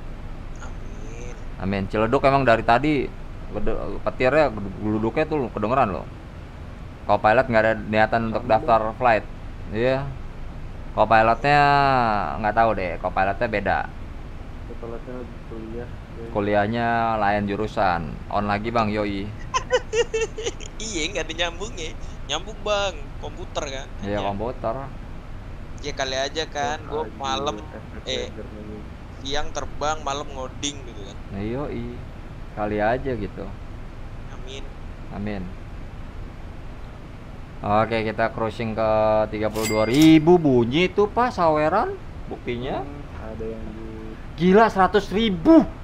Amin. Amin. Ciledug emang dari tadi petirnya geluduknya tuh kedengeran loh. Kalau pilot nggak ada niatan untuk daftar flight. Iya. Kalau pilotnya nggak tahu deh kalau pilotnya beda. Setelahnya kuliah. Kuliahnya lain jurusan on lagi bang yoi [LAUGHS] iya nggak ada nyambungnya nyambung bang komputer kan iya Anjay. komputer ya kali aja kan gue malam eh. siang terbang malam ngoding gitu kan nah, yoi kali aja gitu amin Amin. Oke, kita cruising ke 32.000 bunyi itu Pak saweran buktinya. Hmm, ada yang di Gila 100.000.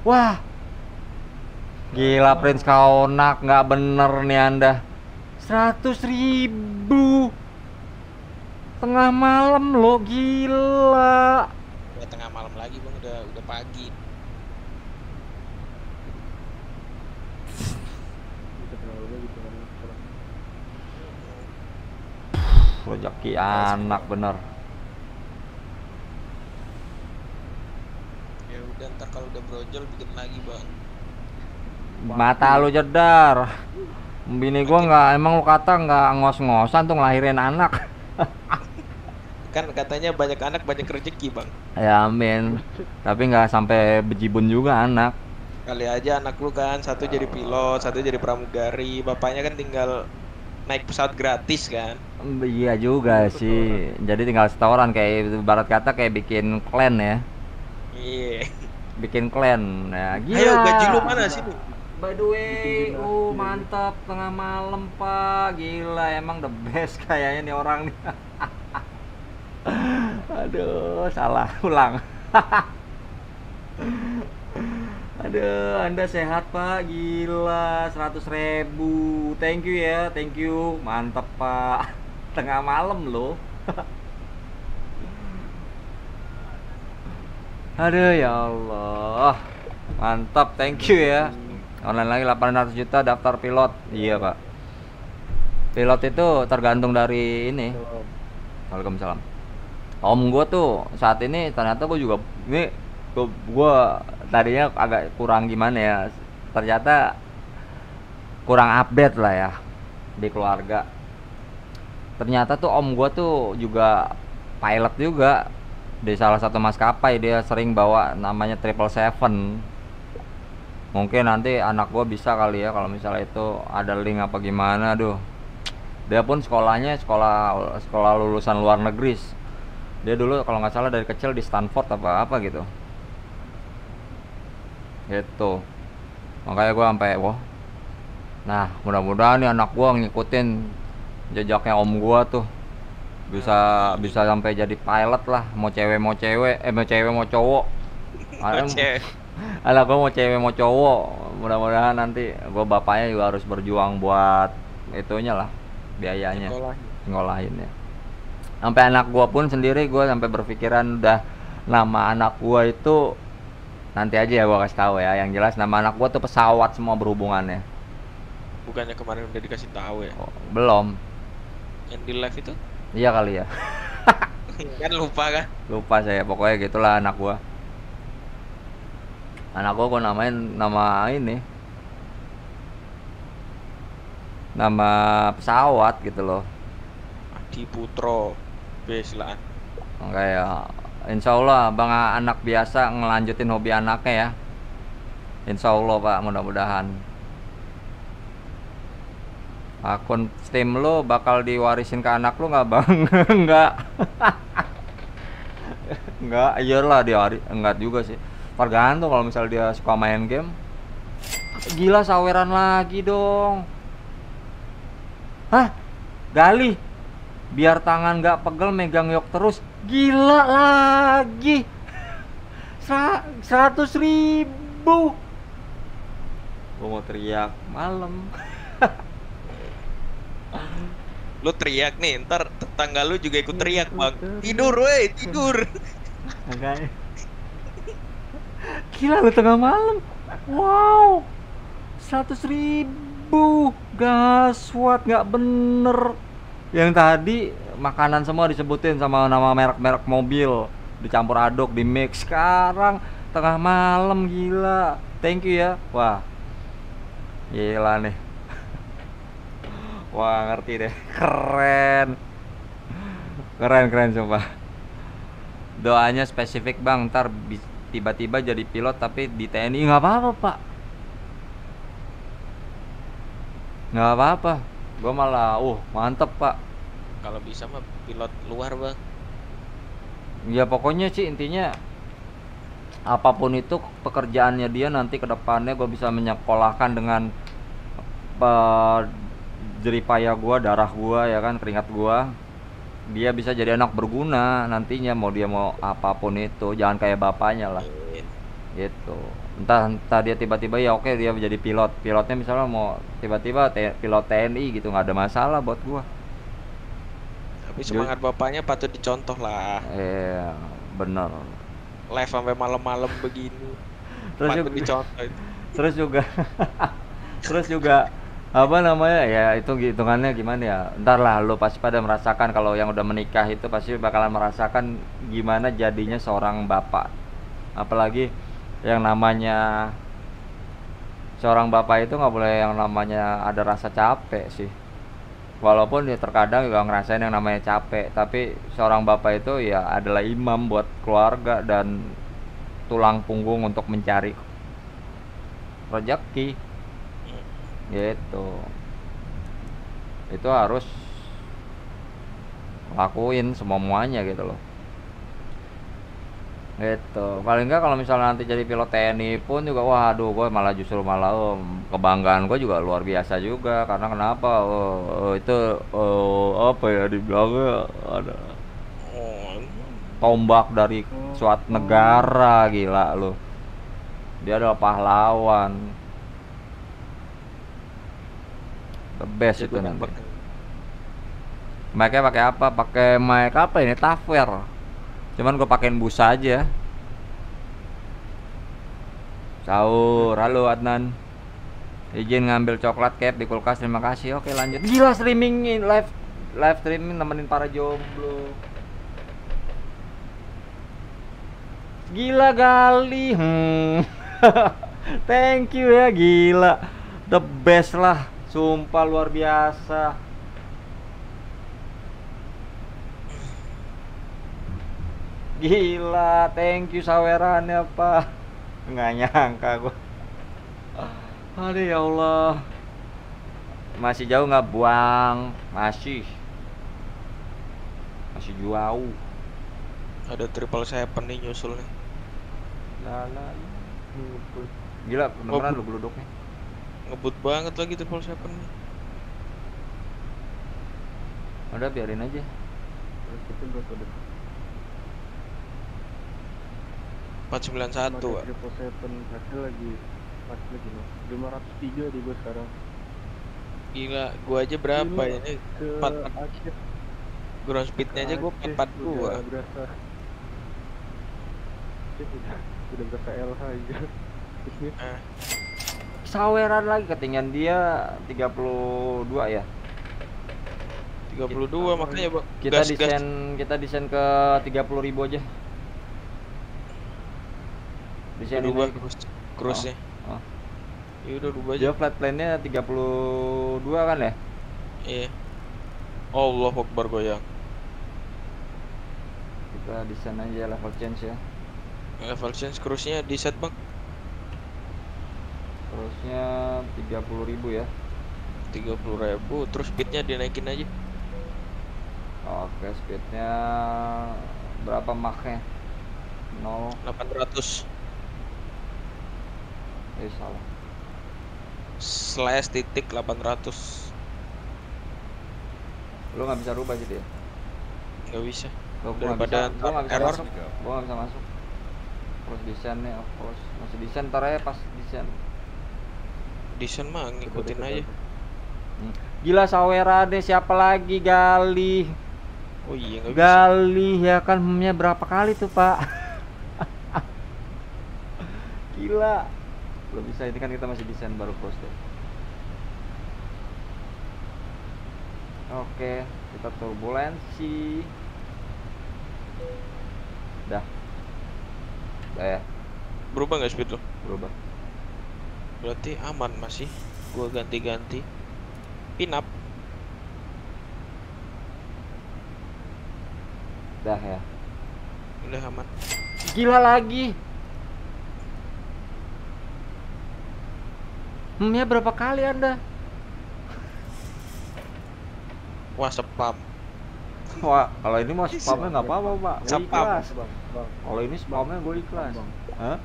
Wah. Gila Prince Kaonak nggak bener nih Anda. 100.000. Tengah malam loh, gila. udah tengah malam lagi bang udah udah pagi. Rezeki anak bener. Udah ntar kalau udah brojol bikin lagi bang Mata lu jedar. Bini gua nggak emang lu kata nggak ngos-ngosan tuh ngelahirin anak. [LAUGHS] kan katanya banyak anak banyak rezeki bang Ya amin. Tapi nggak sampai bejibun juga anak. kali aja anak lu kan satu jadi pilot satu jadi pramugari bapaknya kan tinggal naik pesawat gratis kan Iya juga sih. Jadi tinggal setoran kayak barat kata kayak bikin clan ya. iya Bikin clan. Ya, gila. ayo gaji lu mana sih By the way, uh mantap tengah malam pak, gila emang the best [LAUGHS] kayaknya nih orang nih. [LAUGHS] Aduh, salah ulang. [LAUGHS] Aduh, anda sehat pak, gila 100 ribu. Thank you ya, thank you, mantap pak. Tengah malam loh. Aduh ya Allah, mantap, thank you ya. Online lagi 800 juta daftar pilot. Iya, Pak. pilot itu tergantung dari ini Waalaikumsalam om gue tuh saat ini ternyata gue juga ini gue tadinya agak kurang gimana ya ternyata kurang update lah ya di keluarga ternyata tuh om gue tuh juga pilot juga di salah satu maskapai dia sering bawa namanya triple seven. Mungkin nanti anak gue bisa kali ya kalau misalnya itu ada link apa gimana aduh. Dia pun sekolahnya sekolah sekolah lulusan luar negeri. Dia dulu kalau nggak salah dari kecil di Stanford apa apa gitu. Gitu. Makanya gue sampai wah. Nah mudah-mudahan nih anak gue ngikutin jejaknya om gue tuh bisa bisa sampai jadi pilot lah. Mau cewek mau cewek. Eh mau cewek mau cowok. [LAUGHS] Cewek. [LAUGHS] Alah gue mau cewek mau cowok. Mudah-mudahan nanti gue bapaknya juga harus berjuang buat itunya lah biayanya. Ngolahin. Ya. Sampai anak gua pun sendiri gua sampai berpikiran udah nama anak gua itu nanti aja ya gua kasih tahu ya. Yang jelas nama anak gua tuh pesawat semua berhubungannya. Bukannya kemarin udah dikasih tahu ya? Oh, belum. Yang di live itu? Iya kali ya [LAUGHS] kan lupa kan? lupa saya pokoknya gitulah anak gua anak gua gua namain nama ini nama pesawat gitu loh Adi Putro. Beslaan. kayak insya Allah bang anak biasa ngelanjutin hobi anaknya ya insya Allah pak mudah-mudahan akun Steam lo bakal diwarisin ke anak lo nggak bang? [LAUGHS] Nggak. Nggak iyalah diwari enggak juga sih. Tergantung kalau misal dia suka main game. Gila saweran lagi dong. Hah? Gali biar tangan nggak pegel megang yok terus. Gila lagi. [LAUGHS] Seratus ribu. Gua mau teriak malam [LAUGHS] Lu teriak nih, ntar tetangga lu juga ikut teriak, Bang. Tidur, weh, tidur. Makanya. Gila lu tengah malam. Wow. 100 ribu. Gaswat nggak bener. Yang tadi makanan semua disebutin sama nama merek-merek mobil. Dicampur aduk, di mix. Sekarang tengah malam gila. Thank you ya. Wah. Gila nih. Wah ngerti deh. Keren. Keren keren coba doanya spesifik bang ntar tiba-tiba jadi pilot tapi di TNI nggak apa-apa pak nggak apa-apa gue malah uh mantep pak Kalau bisa mah pilot luar, Bang. ya pokoknya sih intinya apa pun itu pekerjaannya dia nanti ke depannya gue bisa menyekolahkan dengan eh, jeripaya gua darah gua ya kan keringat gua dia bisa jadi anak berguna nantinya mau dia mau apa pun itu jangan kayak bapaknya lah gitu entah entah dia tiba-tiba ya oke dia jadi pilot pilotnya misalnya mau tiba-tiba pilot TNI gitu nggak ada masalah buat gua Tapi semangat bapaknya patut dicontoh lah. eh bener Live sampai malam-malam begini. terus patut juga, dicontoh itu. [LAUGHS] terus juga [LAUGHS] terus juga apa namanya? Ya itu hitungannya gimana ya? Ntar lah lo pasti pada merasakan kalau yang udah menikah itu pasti bakalan merasakan gimana jadinya seorang bapak. Apalagi yang namanya seorang bapak itu nggak boleh yang namanya ada rasa capek sih. Walaupun ya terkadang juga ngerasain yang namanya capek tapi seorang bapak itu ya adalah imam buat keluarga dan tulang punggung untuk mencari rezeki gitu. Itu harus lakuin semuanya gitu loh. Gitu. Paling enggak kalau misalnya nanti jadi pilot TNI pun juga waduh gue malah justru malah oh, kebanggaan gue juga luar biasa juga. Karena kenapa? Oh, oh, itu oh, apa ya dibilangnya? Ada tombak dari suatu negara gila lu. Dia adalah pahlawan the best itu nanti. mic pakai apa? Pakai mic apa ini? Tafer cuman gue pakein busa aja. Sahur. Halo Adnan. Izin ngambil coklat cap di kulkas. Terima kasih. Oke lanjut. Gila streaming in- live live streaming nemenin para jomblo. Gila gali. Hmm. [LAUGHS] thank you ya gila. The best lah sumpah luar biasa. Gila, thank you sawerannya pak. Nggak nyangka gua. Aduh ya Allah. Masih jauh nggak buang? Masih. Masih jauh. Ada triple seven nih nyusul nih. Lala Gila, beneran Oh, lu geluduknya Ngebut banget lagi triple seven nih. Udah biarin aja Terus itu berapa deh? 491 Pak. Triple seven lagi pas lagi nih. 503 di gua sekarang. Gila, gua aja berapa ya ini? Ke Empat akhir ground speednya aja gua Aceh 442. Udah berasa. Udah udah berasa LH aja. Ah, Saweran lagi ketinggian dia 32 ya 32 makanya Bang. Kita gas, gas. desain kita desain ke 30.000 ribu aja Desain rubah aja. cruise cruise-nya. Oh. Ya udah rubah aja. Dia flat plane-nya 32 kan ya? Iya. Allah Akbar goyang. Kita desain aja level change ya. Level change cruise-nya di set Bang. Terusnya 30.000 ribu ya. 30.000 terus speednya dinaikin aja. Oke, speednya berapa mach-nya? 0 800 eh salah. slash titik 800 Lu nggak bisa rubah gitu ya? nggak bisa Gua nggak bisa, Daripada gua nggak bisa error. masuk. Gua nggak bisa masuk. Terus desainnya of course masih desain ntar aja pas desain. Desain mah ngikutin aja. Hmm. Gila Sawera deh siapa lagi? Gali oh iya bisa. Gali ya kan memnya berapa kali tuh pak? [LAUGHS] Gila. Belum bisa ini kan kita masih desain baru post Oke kita turbulensi Dah. Dah ya. Berubah nggak speed lo? Berubah berarti aman masih gua ganti-ganti pin up Dah ya udah aman Gila lagi Memnya berapa kali anda? wah spam Wah, kalau ini mau spamnya nggak apa-apa, Pak. Gue Spam. ikhlas. Bang, bang. Kalau ini spamnya gue ikhlas. Bang, Hah?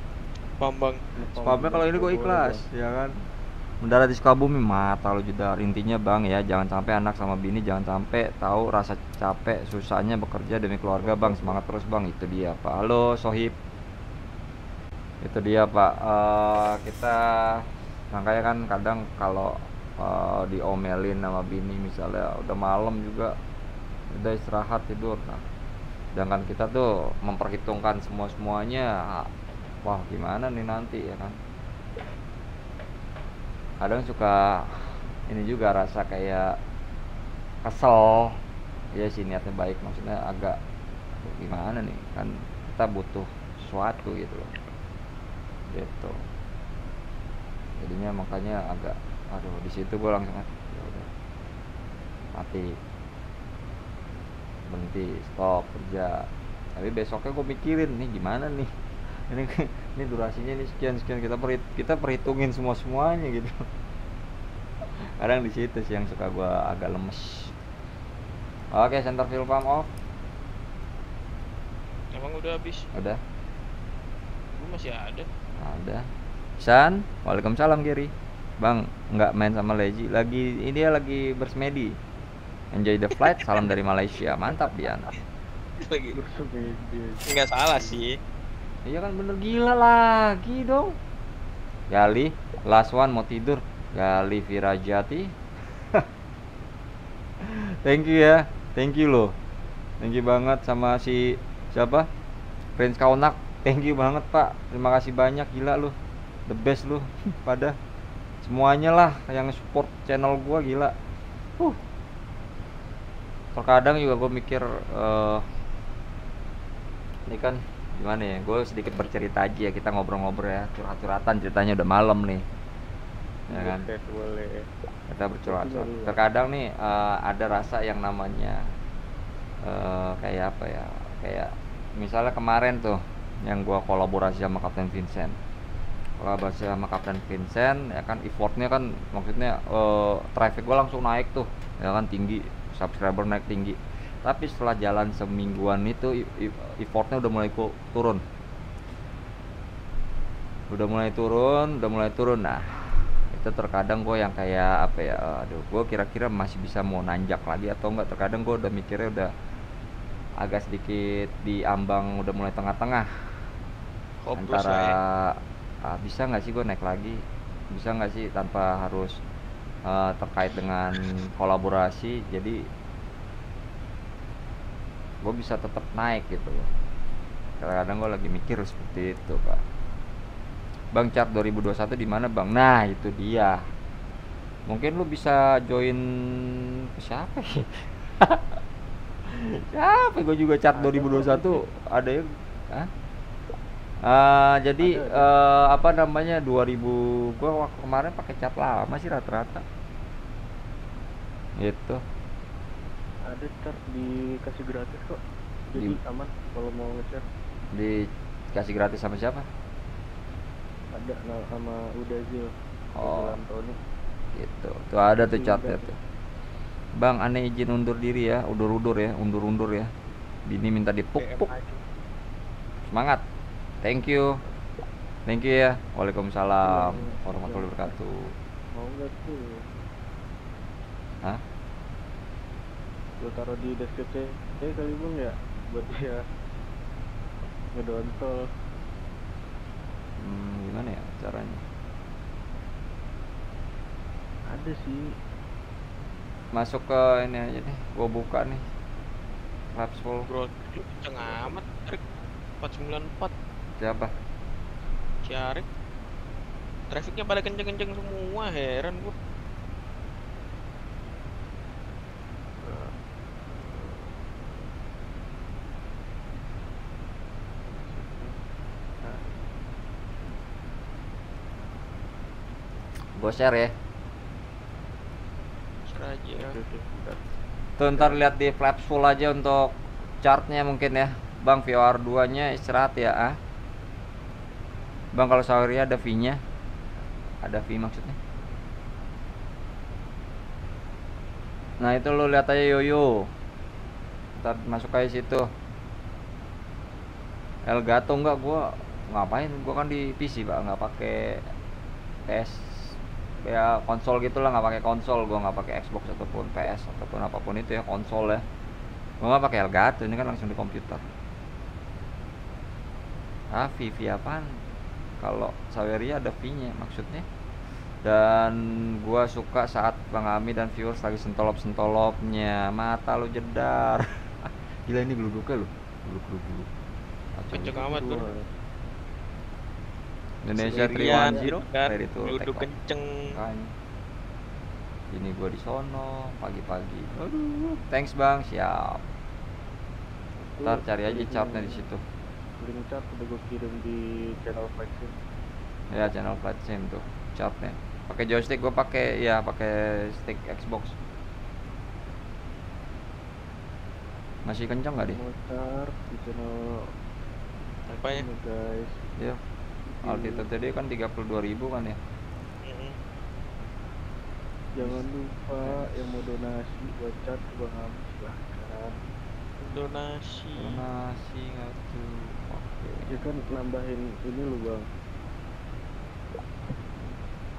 Spam bang Spamnya kalau ini gue ikhlas, ya kan? Mendarat di Sukabumi mata lo jedar. Intinya Bang ya, jangan sampai anak sama bini jangan sampai tahu rasa capek susahnya bekerja demi keluarga, Bang. Semangat terus, Bang. Itu dia, Pak. Halo, Sohib. Itu dia, Pak. Eh, kita makanya kan kadang kalau eh, diomelin sama bini misalnya udah malam juga udah istirahat tidur nah sedangkan kita tuh memperhitungkan semua semuanya wah gimana nih nanti ya kan? Kadang suka ini juga rasa kayak kesel. Ya sih niatnya baik. Maksudnya agak gimana nih? Kan kita butuh sesuatu gitu loh. Gitu. Jadinya makanya agak aduh di situ gue langsung ah, ya mati. Berhenti stop kerja. Tapi besoknya gue mikirin nih gimana nih ini [LAUGHS] ini durasinya ini sekian sekian. Kita perhit kita perhitungin semua semuanya gitu. Kadang di situ sih yang suka gue agak lemes. Oke center fill pump off. Emang udah habis? Udah. Gua masih ada. Ada. San Waalaikumsalam Giri Bang nggak main sama Leji. Lagi ini dia lagi bersemedi enjoy the flight. Salam dari Malaysia. Mantap dia lagi. Bersemedi. nggak salah sih Iya kan bener gila lagi dong. Gali, last one mau tidur. Gali Virajati. [LAUGHS] Thank you ya. Thank you loh. Thank you banget sama si siapa? Prince Kaunak. Thank you banget, Pak. Terima kasih banyak gila lu. The best lu [LAUGHS] pada semuanya lah yang support channel gua gila uh terkadang juga gue mikir eh ini kan gimana ya gue sedikit bercerita aja ya kita ngobrol-ngobrol ya. Curhat-curhatan ceritanya udah malam nih. Ya kan? Boleh. kita bercurhat Itu baru. terkadang nih eh, ada rasa yang namanya eh kayak apa ya kayak misalnya kemarin tuh yang gua kolaborasi sama Kapten Vincent. Kolaborasi sama Kapten Vincent ya kan effortnya kan maksudnya eh traffic gua langsung naik tuh ya kan tinggi subscriber naik tinggi tapi setelah jalan semingguan itu effortnya udah mulai turun. Udah mulai turun udah mulai turun. Nah itu terkadang gue yang kayak apa ya aduh gue kira-kira masih bisa mau nanjak lagi atau enggak. Terkadang gue udah mikirnya udah agak sedikit di ambang udah mulai tengah-tengah. Antara ya. ah, bisa nggak sih gue naik lagi? Bisa nggak sih tanpa harus eh, terkait dengan kolaborasi? Jadi gue bisa tetap naik gitu loh kadang-kadang gue lagi mikir seperti itu pak Bang Chart 2021 di mana Bang? Nah, itu dia. Mungkin lu bisa join ke siapa ya? [LAUGHS] siapa gue juga Chart 2021 ada yang Hah? Ah, jadi eh, apa namanya 2000 gua waktu kemarin pakai cat lama sih rata-rata. Gitu. Ada cat dikasih gratis kok. Jadi Di- aman kalau mau nge-share. Dikasih gratis sama siapa? Ada nah, sama Udazil. Oh. Antoni. Gitu. Tuh ada tuh Iya, ada. tuh. Bang, aneh izin undur diri ya, undur-undur ya, undur-undur ya. Bini minta dipuk-puk. Semangat. Thank you. Thank you ya. Waalaikumsalam Iya. warahmatullahi wabarakatuh. Mau tuh? Hah? Gue taruh di deskripsi. Eh kali bang ya buat dia ngedontol. Hmm, gimana ya caranya? Ada sih. Masuk ke ini aja nih. Gua buka nih. Labs full. Bro, kenceng amat, Trik. 494 Siapa? Syarik. Trafficnya pada kenceng-kenceng semua, heran gua. Gua share ya. Serah aja. Bentar. Tuh ntar lihat di flaps full aja untuk chartnya mungkin ya. Bang VOR 2 nya istirahat ya ah. Bang kalau Saweria ada V-nya. Ada V maksudnya. Nah itu lu lihat aja Yoyo. Ntar masuk aja situ. Elgato enggak gua ngapain gua kan di PC pak nggak pakai PS ya konsol gitulah nggak pakai konsol. Gua nggak pakai Xbox ataupun PS ataupun apa pun itu ya konsol ya. Gua nggak pakai Elgato ini kan langsung di komputer. Ah V V apaan? Kalau Saweria ada V nya maksudnya? Dan gua suka saat Bang Ami dan viewers lagi sentolop-sentolopnya. Mata lu jedar. [LAUGHS] Gila ini geluduknya lu geluduk geluduk Kacau. Kenceng amat, Bro. Indonesia Sendirian, 310 gitu kan, to duduk kenceng. Makanya. Ini gua di sono pagi-pagi. Aduh, thanks Bang, siap. Ntar cari aja chartnya di situ. Link chart udah gue kirim di channel Flexin. Ya, channel flat sim tuh chartnya. Pakai joystick gua pakai ya pakai stick Xbox. Masih kencang nggak deh? Chart di channel Apanya? ini guys. Ya. Altitude tadi kan 32.000 kan ya. Mm-mm. Jangan lupa yang mau donasi buat chat ke Bang Ami silahkan. Donasi. Donasi nggak tuh. Oke. Ya kan nambahin ini lu bang.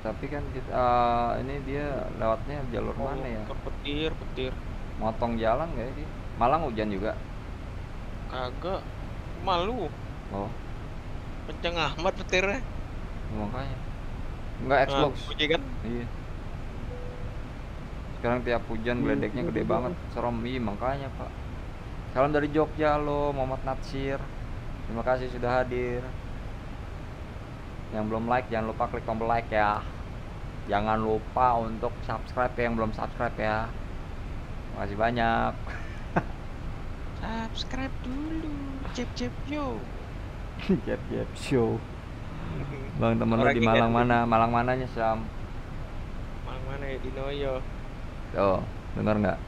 Tapi kan kita eh, ini dia lewatnya jalur mana ya? Petir, petir. Motong jalan nggak ya dia? Malang hujan juga. Kagak. Malu. Oh, Kenceng amat petirnya. makanya. Enggak Xbox. Nah, kan? Iya. Sekarang tiap hujan geledeknya gede banget. Serem iya makanya, Pak. Salam dari Jogja lo, Muhammad Natsir. Terima kasih sudah hadir. Yang belum like jangan lupa klik tombol like ya. jangan lupa untuk subscribe yang belum subscribe ya makasih banyak [LAUGHS] Subscribe dulu. Cep cep yo. [LAUGHS] Jep Jep Show [LAUGHS] Bang temen lu di Malang mana? Malang mananya Sam? Mang mana ya di Noyo? Tuh, denger nggak?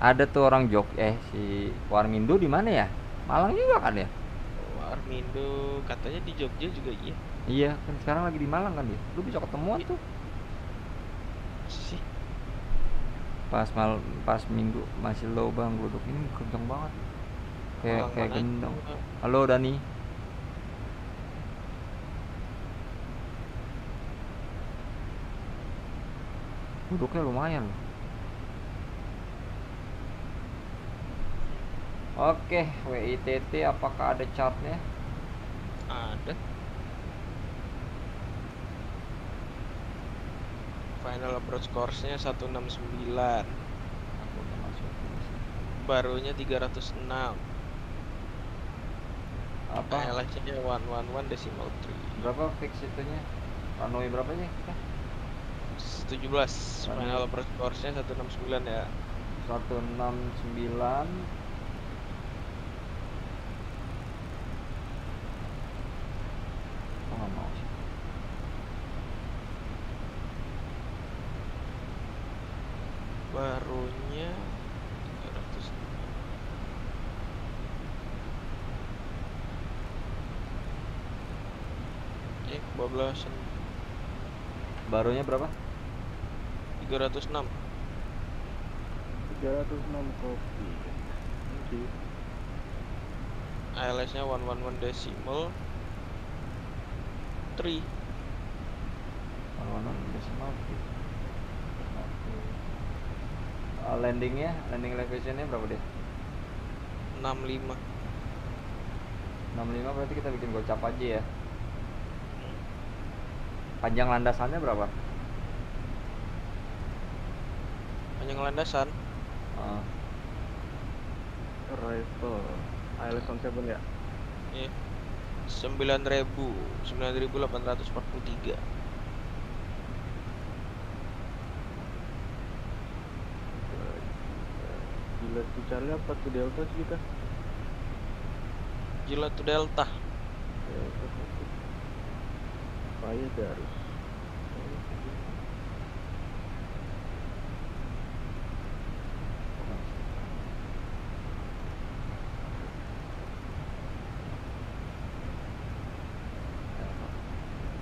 Ada tuh orang Jog eh si Warmindo di mana ya? Malang juga kan ya? Armindo katanya di Jogja juga iya. Iya, kan sekarang lagi di Malang kan dia. Lu bisa ketemuan tuh Sih. pas mal pas minggu masih low bang duduk ini kenceng banget kayak Malang kayak gendong juga. halo Dani duduknya lumayan. Oke, WITT apakah ada chartnya? Ada. Final approach course-nya 169. Aku udah masuk ini sih. Barunya 306. Apa? LH-nya 111 decimal 3. Berapa fix itunya? Runway berapa sih? Eh, 17. Final approach course-nya 169 ya. 169 Oh, nggak mau sih. Barunya 12 barunya berapa? 306 306 kopi. ALS nya 111 decimal 3 111 decimal 3 uh, eh, landingnya landing elevationnya berapa deh 65 65 berarti kita bikin gocap aja ya. Panjang landasannya berapa? Panjang landasan Ah, Arrival ILS on 7 ya ya 9000 9843. Gila tuh Charlie apa tuh Delta sih kita Gila tuh. Delta satu Paya harus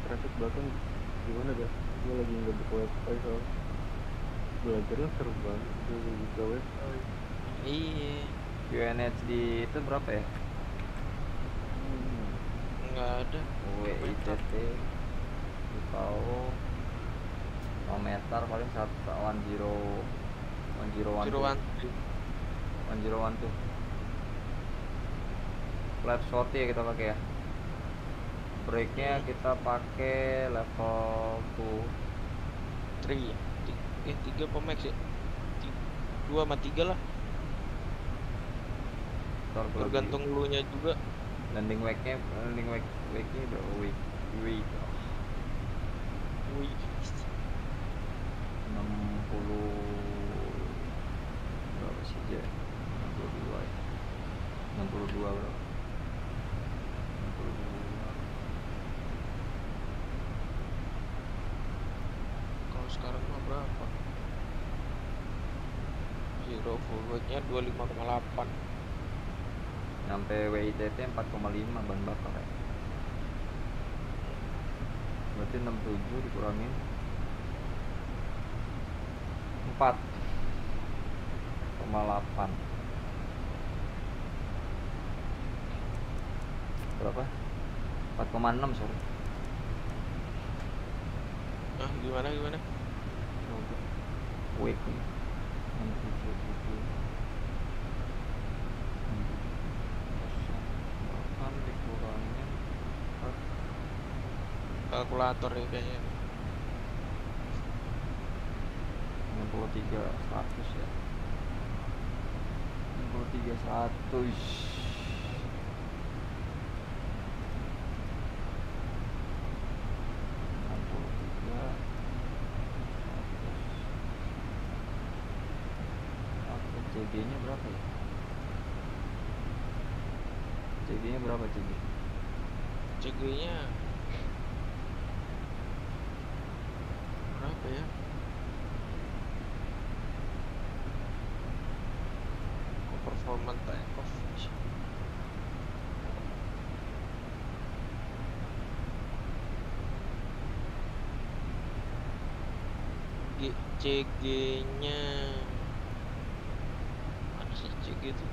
traffic belakang gimana dah gue lagi nggak buka website soal belajarnya seru banget gue buka website Iya. QNH di itu berapa ya? 101 101 tuh. shorty ya kita pakai ya. Brake nya hmm. kita pakai level 2 3 ya? Eh 3 apa max ya? 2 sama 3 lah. Tergantung lu nya juga. Landing wake nya landing wake wake nya udah weak weak weak TWITT 4,5 ban bakar ya. berarti 67 dikurangin. 4,8 berapa? 4,6 sorry. Ah gimana gimana? Wake 67 kalkulator ya kayaknya 63 100 ya 63 100 nya berapa ya? TG-nya berapa TG? TG-nya CG nya mana sih CG itu?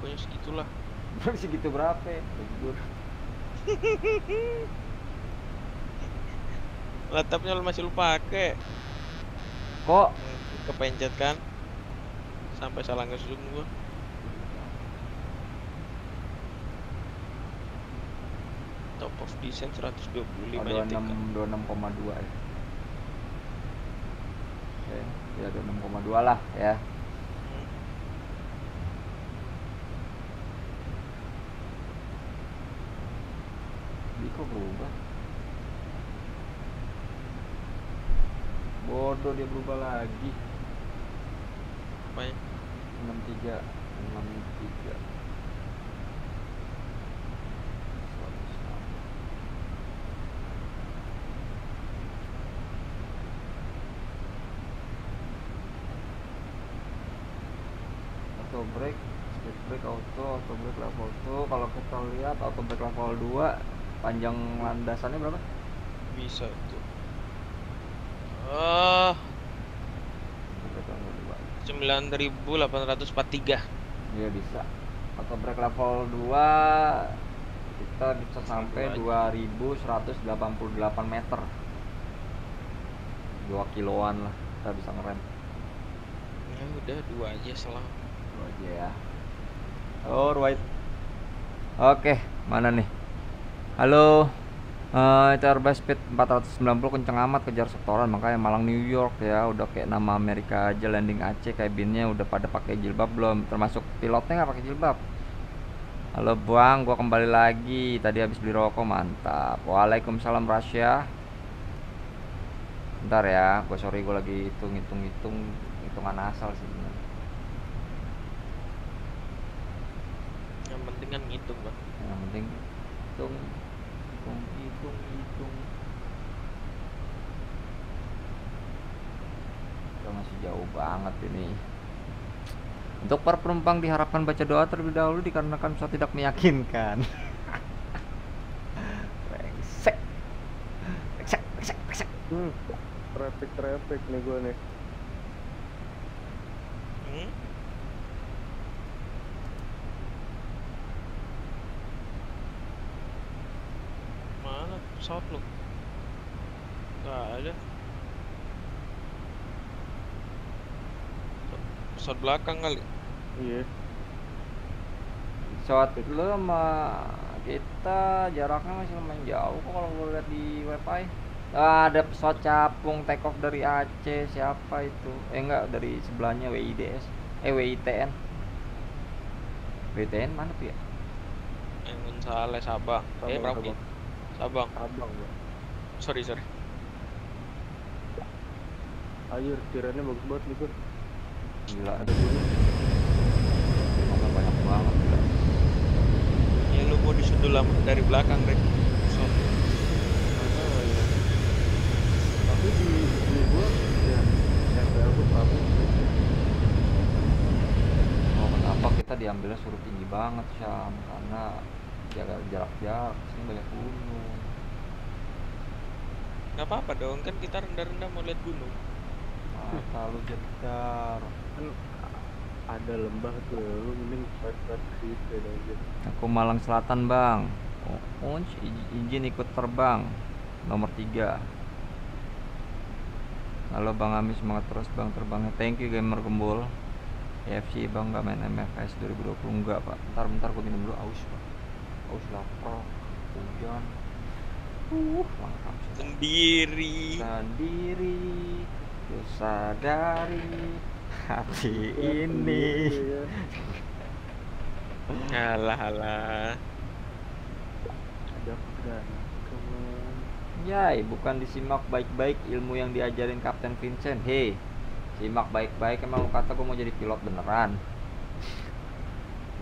Pokoknya segitulah. Segitu berapa? Ya laptopnya lu masih lu pakai kok? Kepencet kan sampai salah nge-zoom gua. Top of design 125 oh, nya 26 tingkat 26,2 ya oke ya 26,2 lah ya. Hmm. Ini kok berubah? Bodoh dia berubah lagi 63 63 auto brake speed brake auto auto brake level 2 kalau kita lihat auto brake level 2 panjang landasannya berapa? Bisa tuh ah Auto brake level 2 9843 Iya bisa. Auto brake level 2 kita bisa sampai 2188 meter. 2 kiloan lah kita bisa ngerem. ya udah dua aja selang Itu aja ya. Alright. Oke, mana nih? Halo. Eh itu airbus speed 490 kenceng amat kejar setoran makanya Malang New York ya. Udah kayak nama Amerika aja landing Aceh kabinnya udah pada pakai jilbab belum? Termasuk pilotnya nggak pakai jilbab? Halo Bang, gua kembali lagi. Tadi habis beli rokok, mantap. Waalaikumsalam Rasya. Bentar ya, gua sorry gua lagi hitung hitung hitung hitungan asal sih. Yang penting kan ngitung bang Yang penting hitung hitung hitung. Udah masih jauh banget ini. Untuk para penumpang diharapkan baca doa terlebih dahulu dikarenakan pesawat tidak meyakinkan. [LAUGHS] Brengsek. Brengsek, brengsek, brengsek. Hmm, traffic traffic nih gue nih. hmm? mana pesawat lu nggak ada pesawat belakang kali Iya. Pesawat lu sama kita jaraknya masih lumayan jauh kok kalau gue lihat di wifi. Ah, ada pesawat capung take off dari Aceh siapa itu? Eh enggak dari sebelahnya WIDS. Eh WITN. WITN mana tuh ya? yang Gonzales Sabang eh Sabang, Merauke Sabang Abang gua. sorry sorry Ayo, tiranya bagus banget nih. Gila, Ada gunung. mobil banyak banget gila. ya lu mau disundul dari belakang Rek pesawat Ah, iya. Tapi di di gue ya NPL tuh prabu. Oh, kenapa kita diambilnya suruh tinggi banget, Syam? Karena jaga jarak-jarak, sini banyak gunung. nggak apa-apa dong kan kita rendah-rendah mau lihat gunung Mata lu jedar. Kan ada lembah tuh, lu mending swipe ke situ ya aja. Aku Malang Selatan, Bang. Oh, Unc, iz- izin ikut terbang. Nomor 3. Halo Bang Ami, semangat terus Bang terbangnya. Thank you gamer gembul. EFC Bang nggak main MFS 2020 enggak, Pak. Bentar bentar gua minum dulu aus, Pak. Aus lapar, hujan. Uh, sudah. sendiri Sendiri ku sadari hati ini Iya. Alah alah. Ada. Yai, bukan disimak baik-baik ilmu yang diajarin Kapten Vincent. Hei, simak baik-baik emang lu kata gue mau jadi pilot beneran.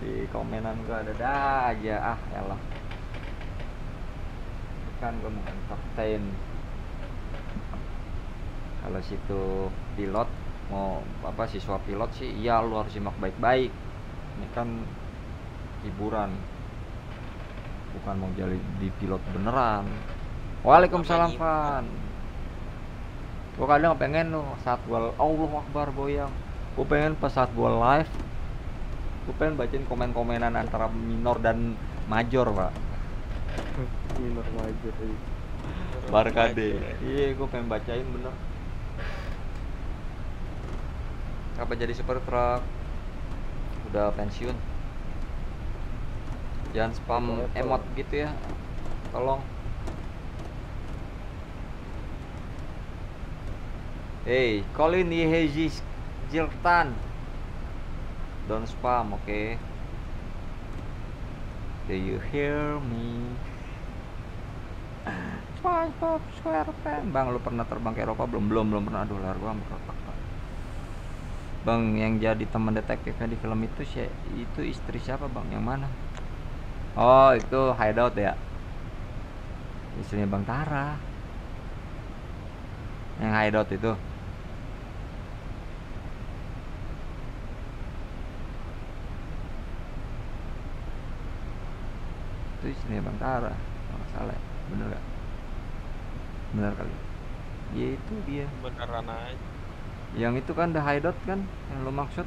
Di komenan gue ada dah aja ah elah. Bukan gue bukan kapten. Kalau situ pilot mau apa siswa pilot sih iya lu harus simak baik-baik. Ini kan hiburan. Bukan mau jadi di pilot beneran. Waalaikumsalam Fan. Gue kadang pengen loh saat gua Allah Akbar goyang. Gue pengen pas saat gua live, gue pengen bacain komen-komenan antara minor dan major pak. Minor major. Barkade. Iya, gue pengen bacain bener. Apa jadi super truck? Udah pensiun. Jangan spam Apa-apa. emot gitu ya. Tolong. Hey, Colin Yehezis Jiltan. Don't spam, oke? Do you hear me? [LAUGHS] SpongeBob SquarePants. Bang, lu pernah terbang ke Eropa belum? Belum, belum pernah. Aduh, lar gua retak, Pak. Bang, yang jadi teman detektifnya di film itu sih itu istri siapa, Bang? Yang mana? Oh, itu Hideout ya. Istrinya Bang Tara. Yang Hideout itu. Itu istrinya Bang Tara. Nggak salah, ya. bener gak? Bener kali. Ya itu dia. Beneran aja. Yang itu kan The Hideout kan yang lo maksud?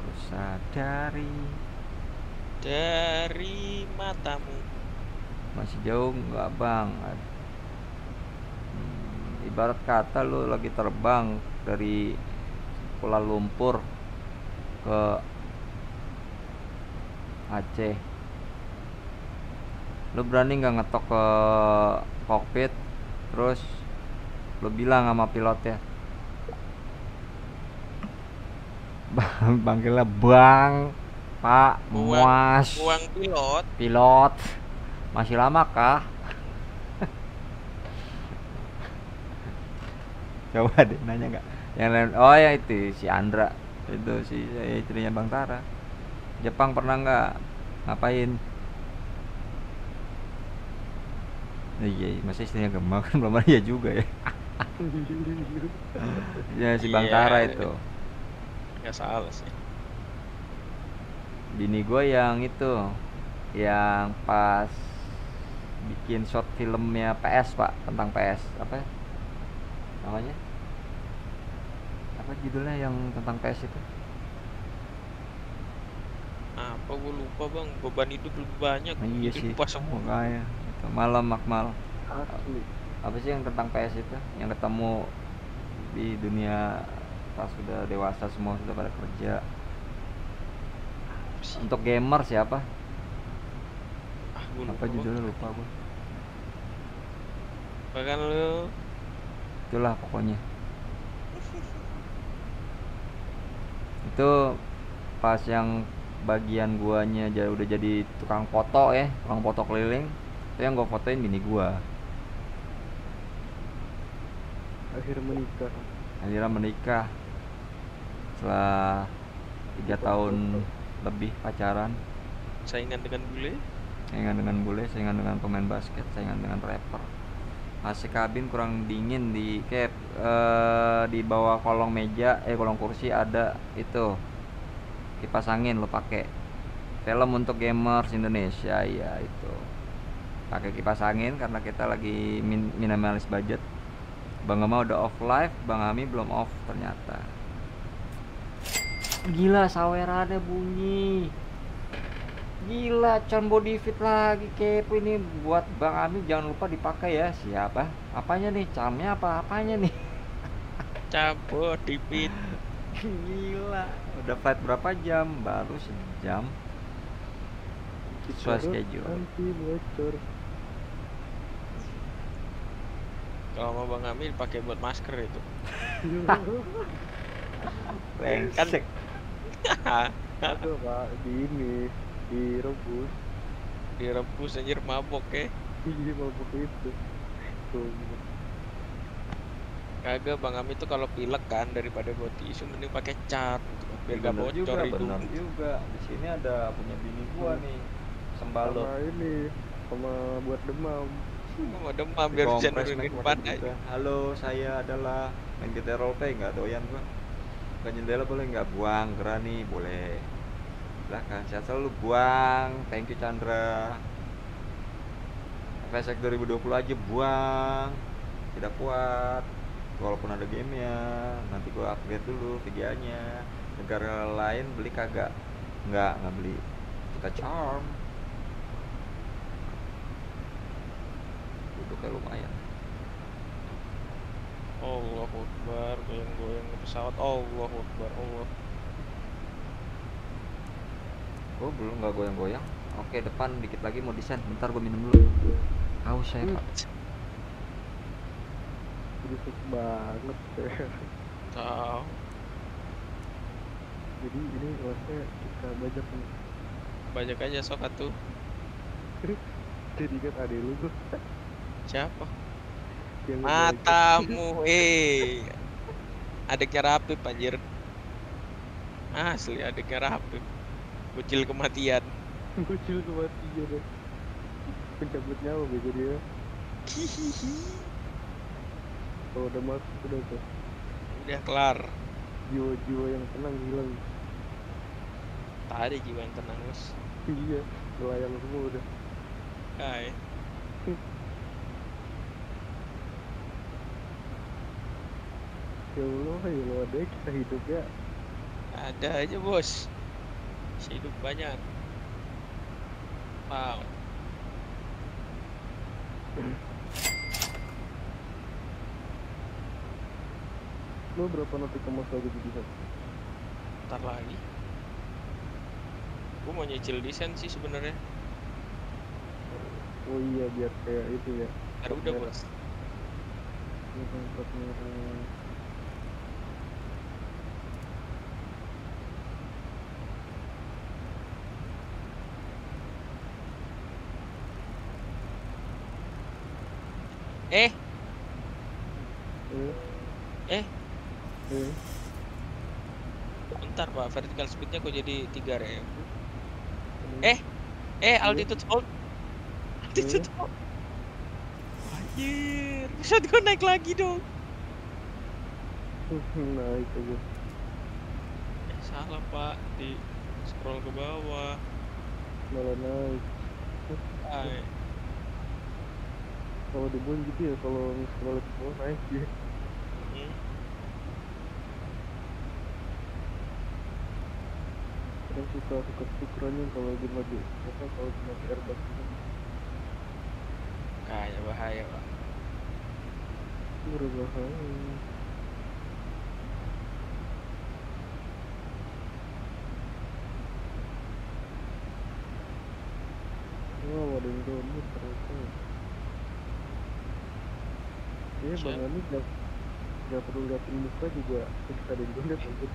Ku sadari Dari matamu. masih jauh nggak bang? Hmm, ibarat kata lo lagi terbang dari Kuala Lumpur ke Aceh. Lo berani nggak ngetok ke kokpit, terus lo bilang sama pilotnya, bang, panggilnya bang, pak, Buang, mas, buang pilot. pilot, masih lama kah? Coba deh nanya nggak? Yang lain, oh ya itu si Andra, itu si ya, istrinya Bang Tara. Jepang pernah nggak? Ngapain? Iya, iya, masa istrinya gemak kan [LAUGHS] belum ada juga ya. [LAUGHS] ya si Bang Iya. Tara itu. Nggak salah sih. Bini gue yang itu, yang pas bikin short filmnya PS pak tentang PS apa ya? namanya? Apa judulnya yang tentang PS itu? Apa gue lupa bang. Beban hidup lebih banyak. Iya sih. Lupa semua. Itu malam Akmal. Asli. Apa sih yang tentang PS itu? Yang ketemu di dunia pas sudah dewasa semua sudah pada kerja. Untuk gamer siapa? Ah. Apa judulnya lupa gue. Bahkan lu Itulah pokoknya. [LAUGHS] Itu pas yang bagian guanya jadi udah jadi tukang foto ya, tukang foto keliling. Itu yang gua fotoin bini gua. Akhir menikah. akhirnya menikah setelah tiga tahun lebih pacaran saingan dengan bule. saingan dengan bule saingan dengan pemain basket saingan dengan rapper AC kabin kurang dingin di kayak eh, di bawah kolong meja eh kolong kursi ada itu kipas angin lo pakai film untuk gamers Indonesia ya itu pakai kipas angin karena kita lagi min- minimalis budget Bang Gama udah off live, Bang Ami belum off ternyata. Gila, sawerannya bunyi. Gila, con body fit lagi kepo ini buat Bang Ami jangan lupa dipakai ya. Siapa? Apanya nih? Camnya apa apanya nih? [LAUGHS] Cabut dipit. Gila, udah flight berapa jam? Baru sejam. Sesuai schedule. Nanti bocor. Kalau mau Bang Amil pakai buat masker itu. [LAUGHS] brengsek [LAUGHS] Itu pak di ini direbus. Direbus anjir mabok ya. [LAUGHS] Iya mabuk itu. Tuh. Kagak Bang Ami tuh kalau pilek kan daripada buat tisu mending pakai cat gitu kan, biar gak Bener bocor juga, itu. bener juga di sini ada punya bini gua nih sembalo Sama ini sama buat demam. Mau demam biar bisa Dikompres, nurunin Mac, pan pakai gitu. halo saya adalah main GTA roleplay nggak doyan gua. Bukan jendela boleh nggak buang. Gerani boleh. Silahkan sehat selalu. Buang. Thank you Chandra. FSX 2020 aja buang. Tidak kuat. Walaupun ada gamenya nanti gua upgrade dulu VGA-nya negara lain beli kagak? Nggak nggak beli. Kita charm duduknya lumayan Allah Akbar, goyang-goyang pesawat. Allah Akbar, Allah. Oh belum nggak goyang-goyang. Oke depan dikit lagi mau desain. Bentar gue minum dulu. Haus saya pak. Berisik banget. Tahu. Jadi ini kelasnya kita bajak nih. Banyak aja sok atuh. Jadi kan adek lu tuh Siapa? yang. Matamu, eh. Adiknya Rapip anjir. Asli adiknya Rapip. Bocil kematian. Kucil kematian deh. Pencabut nyawa bego dia. [LAUGHS] Kalau udah masuk udah tuh Udah kelar. jiwa-jiwa yang tenang hilang. Tadi jiwa yang tenang, Bos. Iya, melayang semua udah. Hai. Ya Allah, ya Allah deh kita hidup ya. Ada aja, Bos. Masih hidup banyak. Wow. Lo berapa nanti kemas lagi di desain? Ntar lagi. Gue mau nyicil desain sih sebenarnya. Oh iya biar kayak itu ya. Ntar udah, Bos. Ini plat merah. Eh, Eh, eh, eh. bentar Pak, vertical speednya kok jadi 3000 Hmm. Eh, eh altitude hold. Altitude Hmm. hold. Anjir, pesawat gue naik lagi dong. Itu gue. Eh, salah Pak, di scroll ke bawah. Malah naik. Hai. Kalau di Bon gitu ya, kalau scroll ke bawah naik dia. Hmm. Kadang suka suka tukerannya kalau di maju apa kalau di maju airbag gitu. Kayak bahaya Pak Berbahaya. Wow, ada yang Iya, Bang. Ani gak, gak perlu liatin muka juga ketika ada download lanjut.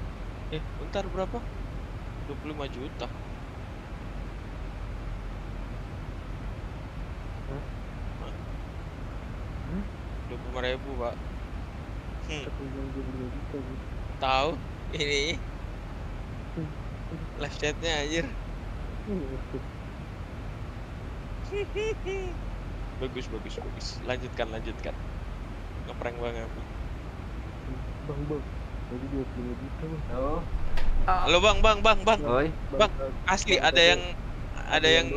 Eh, bentar berapa? 25 juta Hah? Hmm? 25 ribu Pak Hmm, tahu ini Hmm. live chatnya anjir Hmm, [LAUGHS] bagus bagus bagus lanjutkan lanjutkan ngeprank banget Bang, bang. Tadi 25 juta bang. Oh. halo bang bang bang bang Oi. Bang, asli bang, ada yang ada yang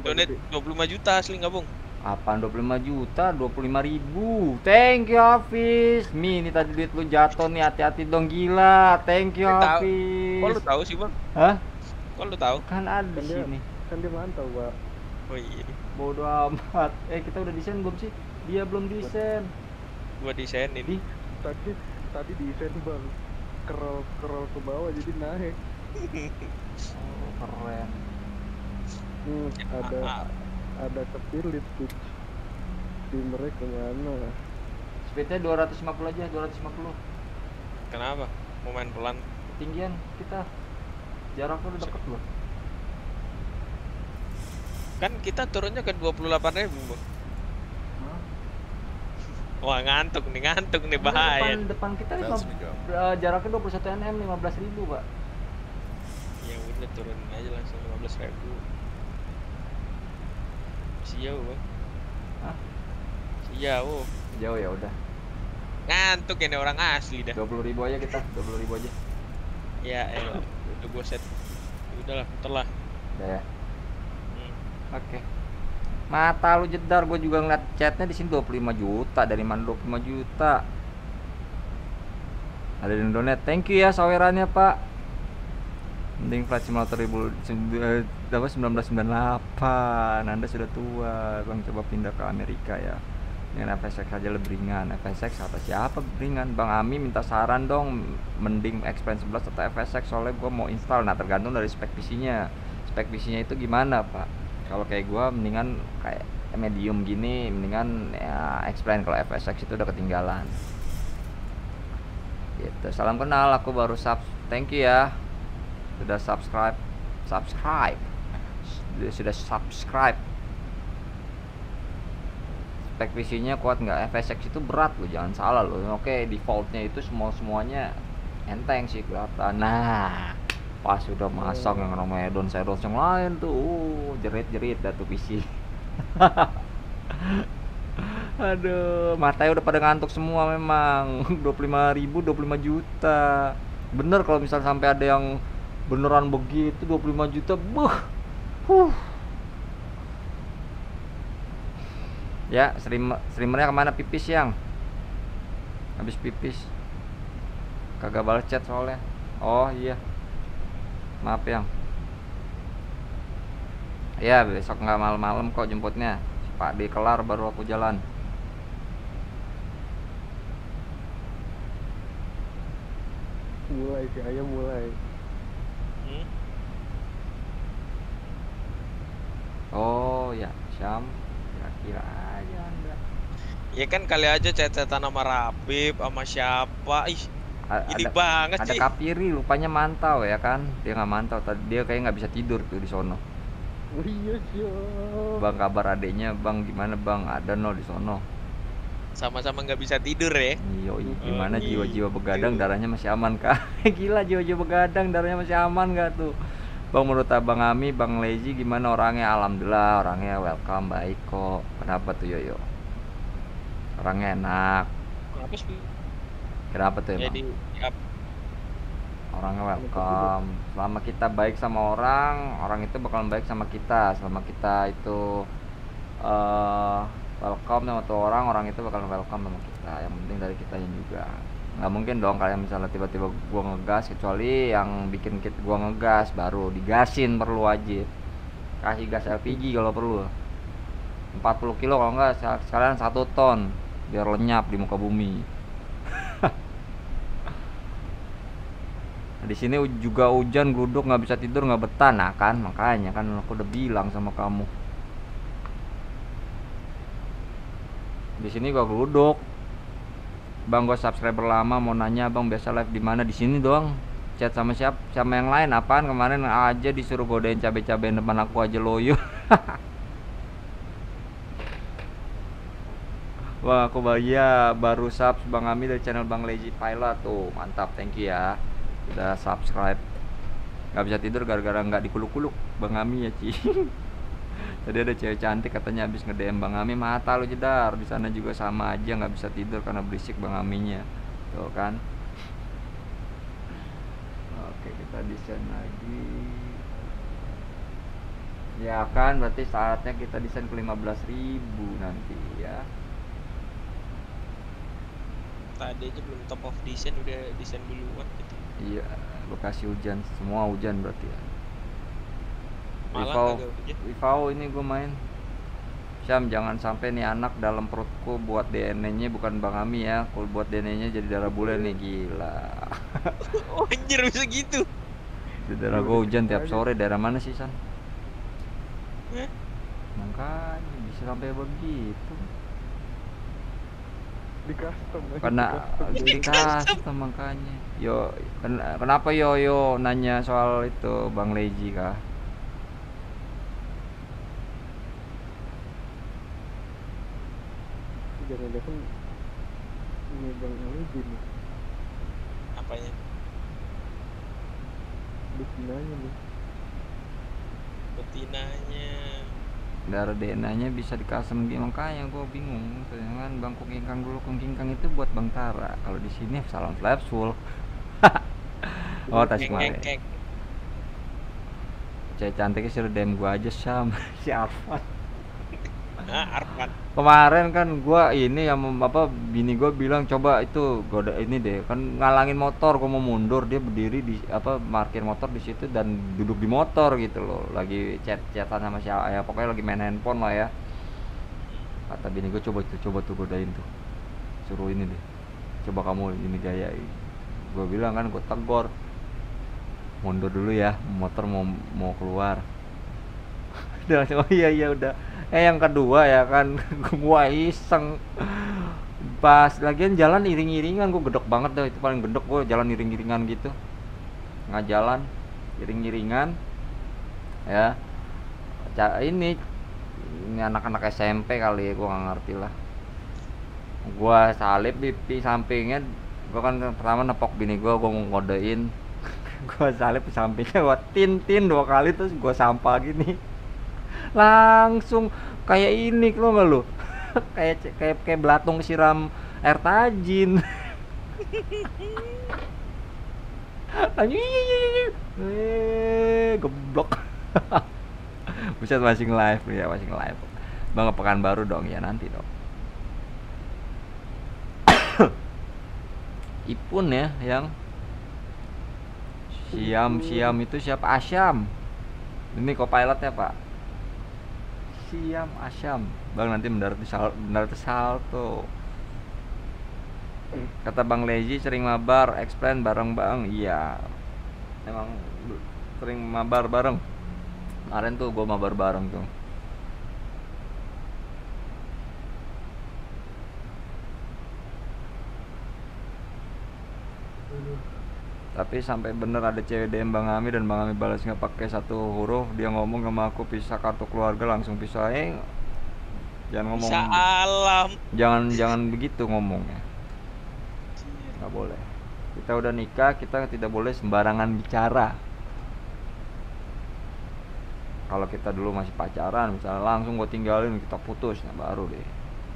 donat donate sumpah 25 gede. juta asli nggak bung Apaan 25 juta? 25 ribu. Thank you Hafiz. Mi, ini tadi duit lu jatuh nih. Hati-hati dong gila. Thank you tahu. Hafiz. kok lu tahu sih bang Hah? kok lu tahu Kan ada di Kan dia- sini. Kan dia mantau, Pak. oh iya Bodoh amat. Eh, kita udah desain belum sih? Dia belum desain. Gua desainin Di Tadi tadi desain bang. Kerol kerol ke bawah jadi naik. Oh, keren. Hmm, ada Ah, ada kepilit tuh. Di mereka mana? Speednya 250 aja, 250. kenapa mau main pelan ketinggian kita jaraknya udah deket loh Kan kita turunnya ke 28.000 ribu bang. Wah ngantuk nih, ngantuk nih bahaya. depan, depan kita lima, eh, jaraknya 21 nm 15 ribu pak Ya udah turunin aja langsung 15.000 ribu. Si jauh bang. Hah? Si jauh. jauh ya udah Ngantuk ini orang asli dah. 20 ribu aja kita 20 ribu aja Ya elah, udah gue set. Udahlah, muter lah. udah ya Hmm. Oke. Mata lu jedar, gue juga ngeliat chatnya di sini 25 juta. Dari mana 25 juta? Ada di Indonet. Thank you ya sawerannya, Pak. Mending Flight Simulator ribu, eh, apa 1998. Anda sudah tua. Bang coba pindah ke Amerika ya. Dengan FSX aja lebih ringan. FSX kata siapa ringan? Bang Ami minta saran dong. Mending X-Plane 11 atau FSX soalnya gua mau install. Nah, tergantung dari spek PC-nya. Spek PC-nya itu gimana, Pak? Kalau kayak gua mendingan kayak medium gini mendingan ya explain kalau FSX itu udah ketinggalan. Gitu. Salam kenal aku baru sub thank you ya. Sudah subscribe subscribe. Sudah, subscribe. Spek PC nya kuat nggak? FSX itu berat loh jangan salah loh. Oke defaultnya itu semua semuanya enteng sih kelihatan. Nah pas udah masak yang namanya don shadow yang lain tuh uh, jerit-jerit dah tuh PC. [LAUGHS] Aduh matanya udah pada ngantuk semua memang. [LAUGHS] 25 ribu 25 juta. Bener kalau misal sampai ada yang beneran begitu 25 juta buh. Huh. Ya stream streamernya ke mana? Pipis yang? Habis pipis. Kagak balas chat soalnya. Oh iya maaf yang. Ya besok nggak malam-malam kok jemputnya. Pak D kelar baru aku jalan. Mulai si ayam mulai. Hmm? oh ya Syam. Kira-kira aja anda. Ya kan kali aja chat-chatan sama Rabib sama siapa. Ih, A- ini ada banget ada sih. kapiri lupanya mantau ya kan dia nggak mantau tadi dia kayak nggak bisa tidur tuh di sono oh iya siap bang kabar adeknya bang gimana bang ada no di sono Sama-sama nggak bisa tidur ya. Iyo, gimana iya. jiwa-jiwa begadang darahnya masih aman kah? [LAUGHS] Gila jiwa-jiwa begadang darahnya masih aman gak tuh? Bang menurut Abang Ami, Bang Leji gimana orangnya? Alhamdulillah orangnya welcome baik kok. Kenapa tuh Yoyo? Orangnya enak. Kenapa sih? Kenapa tuh emang? Jadi ya, Orangnya welcome. Selama kita baik sama orang, orang itu bakalan baik sama kita. Selama kita itu eh welcome sama tuh orang, orang itu bakalan welcome sama kita. Yang penting dari kitanya juga. Nggak mungkin dong kalian misalnya tiba-tiba gua ngegas kecuali yang bikin kita gua ngegas baru digasin perlu wajib. Kasih gas LPG kalau perlu. 40 kilo kalau enggak sek- sekalian satu ton biar lenyap di muka bumi. Nah, di sini juga hujan gluduk nggak bisa tidur nggak betah. Nah kan makanya kan aku udah bilang sama kamu. Di sini gua gluduk bang gua subscriber lama mau nanya bang biasa live di mana? Di sini doang chat sama siap sama yang lain apaan? Kemarin aja disuruh godain cabe-cabein depan aku aja loyo. [LAUGHS] Bang aku bahagia. Baru subs Bang Ami dari channel Bang Lazy Pilot. Tuh mantap. Thank you ya udah subscribe. Nggak bisa tidur gara-gara nggak dikuluk-kuluk Bang Ami ya Ci. [LAUGHS] Tadi ada cewek cantik katanya habis nge DM Bang Ami mata lu jedar. Di sana juga sama aja nggak bisa tidur karena berisik Bang Aminya. Tuh kan. Oke kita desain lagi. Ya kan berarti saatnya kita desain ke 15.000 nanti ya. Tadi aja belum top of design udah desain duluan gitu. Iya, lokasi hujan, semua hujan berarti ya. Malang Rifau, ini gue main. Syam, jangan sampai nih anak dalam perutku buat DNA-nya bukan Bang Ami ya. Kalau buat DNA-nya jadi darah bule nih gila. [LAUGHS] Oh anjir bisa gitu. Di daerah gue hujan tiap sore. Daerah mana sih San? Hah? Makanya bisa sampai begitu. di custom eh. Karena Di custom. di [LAUGHS] custom makanya. Yo, ken- kenapa yo yo nanya soal itu Bang Leji kah? jangan-jangan ini bang Alidi nih Apanya? betinanya nih Betinanya. Darah DNA-nya bisa di custom gitu makanya gue bingung. Jangan Bang Kungkingkang dulu Kungkingkang itu buat Bang Tara. Kalau di sini salam flaps full. [LAUGHS] oh, tas kemarin. Cewek cantiknya suruh DM gua aja Syam. [LAUGHS] Si Arfan. Ah, Arfan. Kemarin kan gua ini yang apa bini gua bilang coba itu goda ini deh kan ngalangin motor gua mau mundur. Dia berdiri di apa parkir motor di situ dan duduk di motor gitu loh. Lagi chat chatan sama si ya pokoknya lagi main handphone lah ya. Kata bini gua coba tuh coba tuh godain tuh. Suruh ini deh. Coba kamu ini gaya gua bilang kan gua tegur. Mundur dulu ya motor mau mau keluar. [LAUGHS] Dia langsung oh iya iya udah. Eh yang kedua ya kan [LAUGHS] gua iseng. Pas lagian jalan iring-iringan gua gedek banget dah itu paling gedek gua jalan iring-iringan gitu. Nggak jalan iring-iringan. Ya ini ini anak-anak SMP kali ya gua nggak ngerti lah. Gua salip di, di sampingnya gua kan pertama nepok bini gua gua mau ngodein. [LAUGHS] Gua salip sampingnya gua tin tin dua kali terus gua sampah gini. Langsung kayak ini lo nggak lo [LAUGHS] kayak kayak kayak belatung siram air tajin. [LAUGHS] Eh geblok. Buset masih live ya masih live Bang ke Pekanbaru dong ya nanti dong Ipun ya yang Siam Siam itu siapa? Asyam. Ini co-pilotnya pak. Siam Asyam. Bang nanti mendarat di sal mendarat di salto. Kata Bang Leji sering mabar explain bareng Bang. Iya. Emang sering mabar bareng. Kemarin tuh gue mabar bareng tuh tapi sampai bener ada cewek DM Bang Ami dan Bang Ami balas nggak pakai satu huruf dia ngomong sama aku pisah kartu keluarga langsung pisah. Eh jangan ngomong. Bisa alam. jangan jangan begitu ngomongnya. Nggak boleh. Kita udah nikah kita tidak boleh sembarangan bicara. Kalau kita dulu masih pacaran misalnya langsung gue tinggalin kita putus nah baru deh.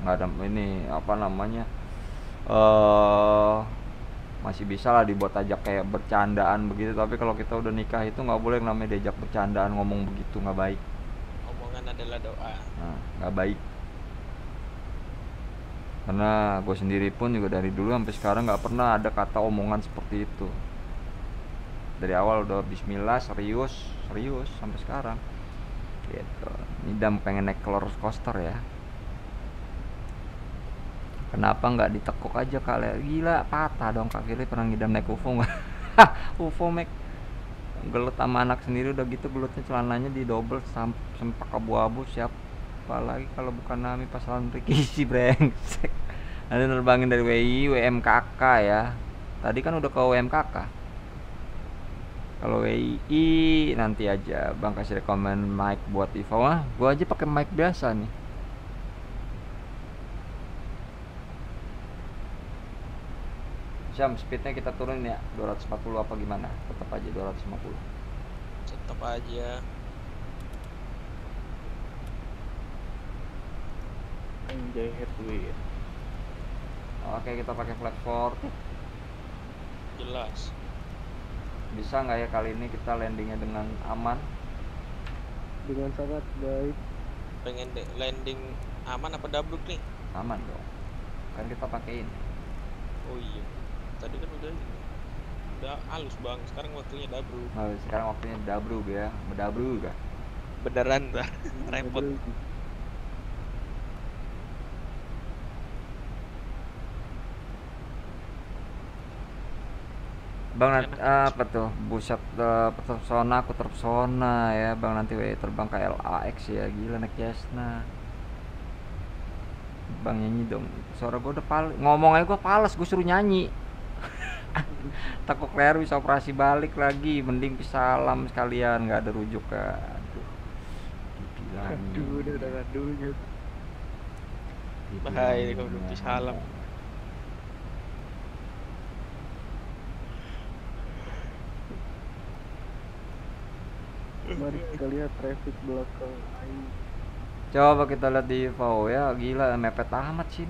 Nggak ada ini apa namanya eh masih bisa lah dibuat ajak kayak bercandaan begitu tapi kalau kita udah nikah itu nggak boleh yang namanya diajak bercandaan ngomong begitu nggak baik Omongan adalah doa. Nah, nggak baik. Karena gue sendiri pun juga dari dulu sampai sekarang nggak pernah ada kata omongan seperti itu. Dari awal udah Bismillah serius, serius sampai sekarang. Gitu. Nidam pengen naik roller coaster ya. Kenapa nggak ditekuk aja kali? Gila patah dong kaki lu pernah ngidam naik UFO nggak? [LAUGHS] UFO mek. Gelut sama anak sendiri udah gitu gelutnya celananya di double sempak abu-abu siapa lagi kalau bukan Nami pas lawan [LAUGHS] si brengsek. Nanti nerbangin dari WI WMKK ya. Tadi kan udah ke WMKK kalau WI nanti aja bang kasih rekomend mic buat Ivo. Ah gua aja pakai mic biasa nih Syam speednya kita turunin ya 240 apa gimana tetap aja 250 Tetap aja. anjay headwind Oke kita pakai flat 40 Jelas. bisa nggak ya kali ini kita landingnya dengan aman dengan sangat baik Pengen landing aman apa dabluk nih? aman dong kan kita pakai ini Oh iya. Tadi kan udah ini. Udah halus bang. Sekarang waktunya dabluk. nah, sekarang waktunya dabrug ya bedabrug ya Beneran dah. [LAUGHS] Repot. Bang nanti Enak. apa tuh buset eh, terpesona aku terpesona ya Bang nanti we terbang ke LAX ya gila naik Cessna Bang nyanyi dong. Suara gue udah pal ngomong aja gue pales, gue suruh nyanyi. [LAUGHS] Takut Claire bisa operasi balik lagi, mending salam sekalian, nggak ada rujuk kan. Aduh. Udah udah aduhnya. Bahaya kalau belum salam. Mari kita lihat traffic belakang. Coba kita lihat di VO ya, gila mepet amat sih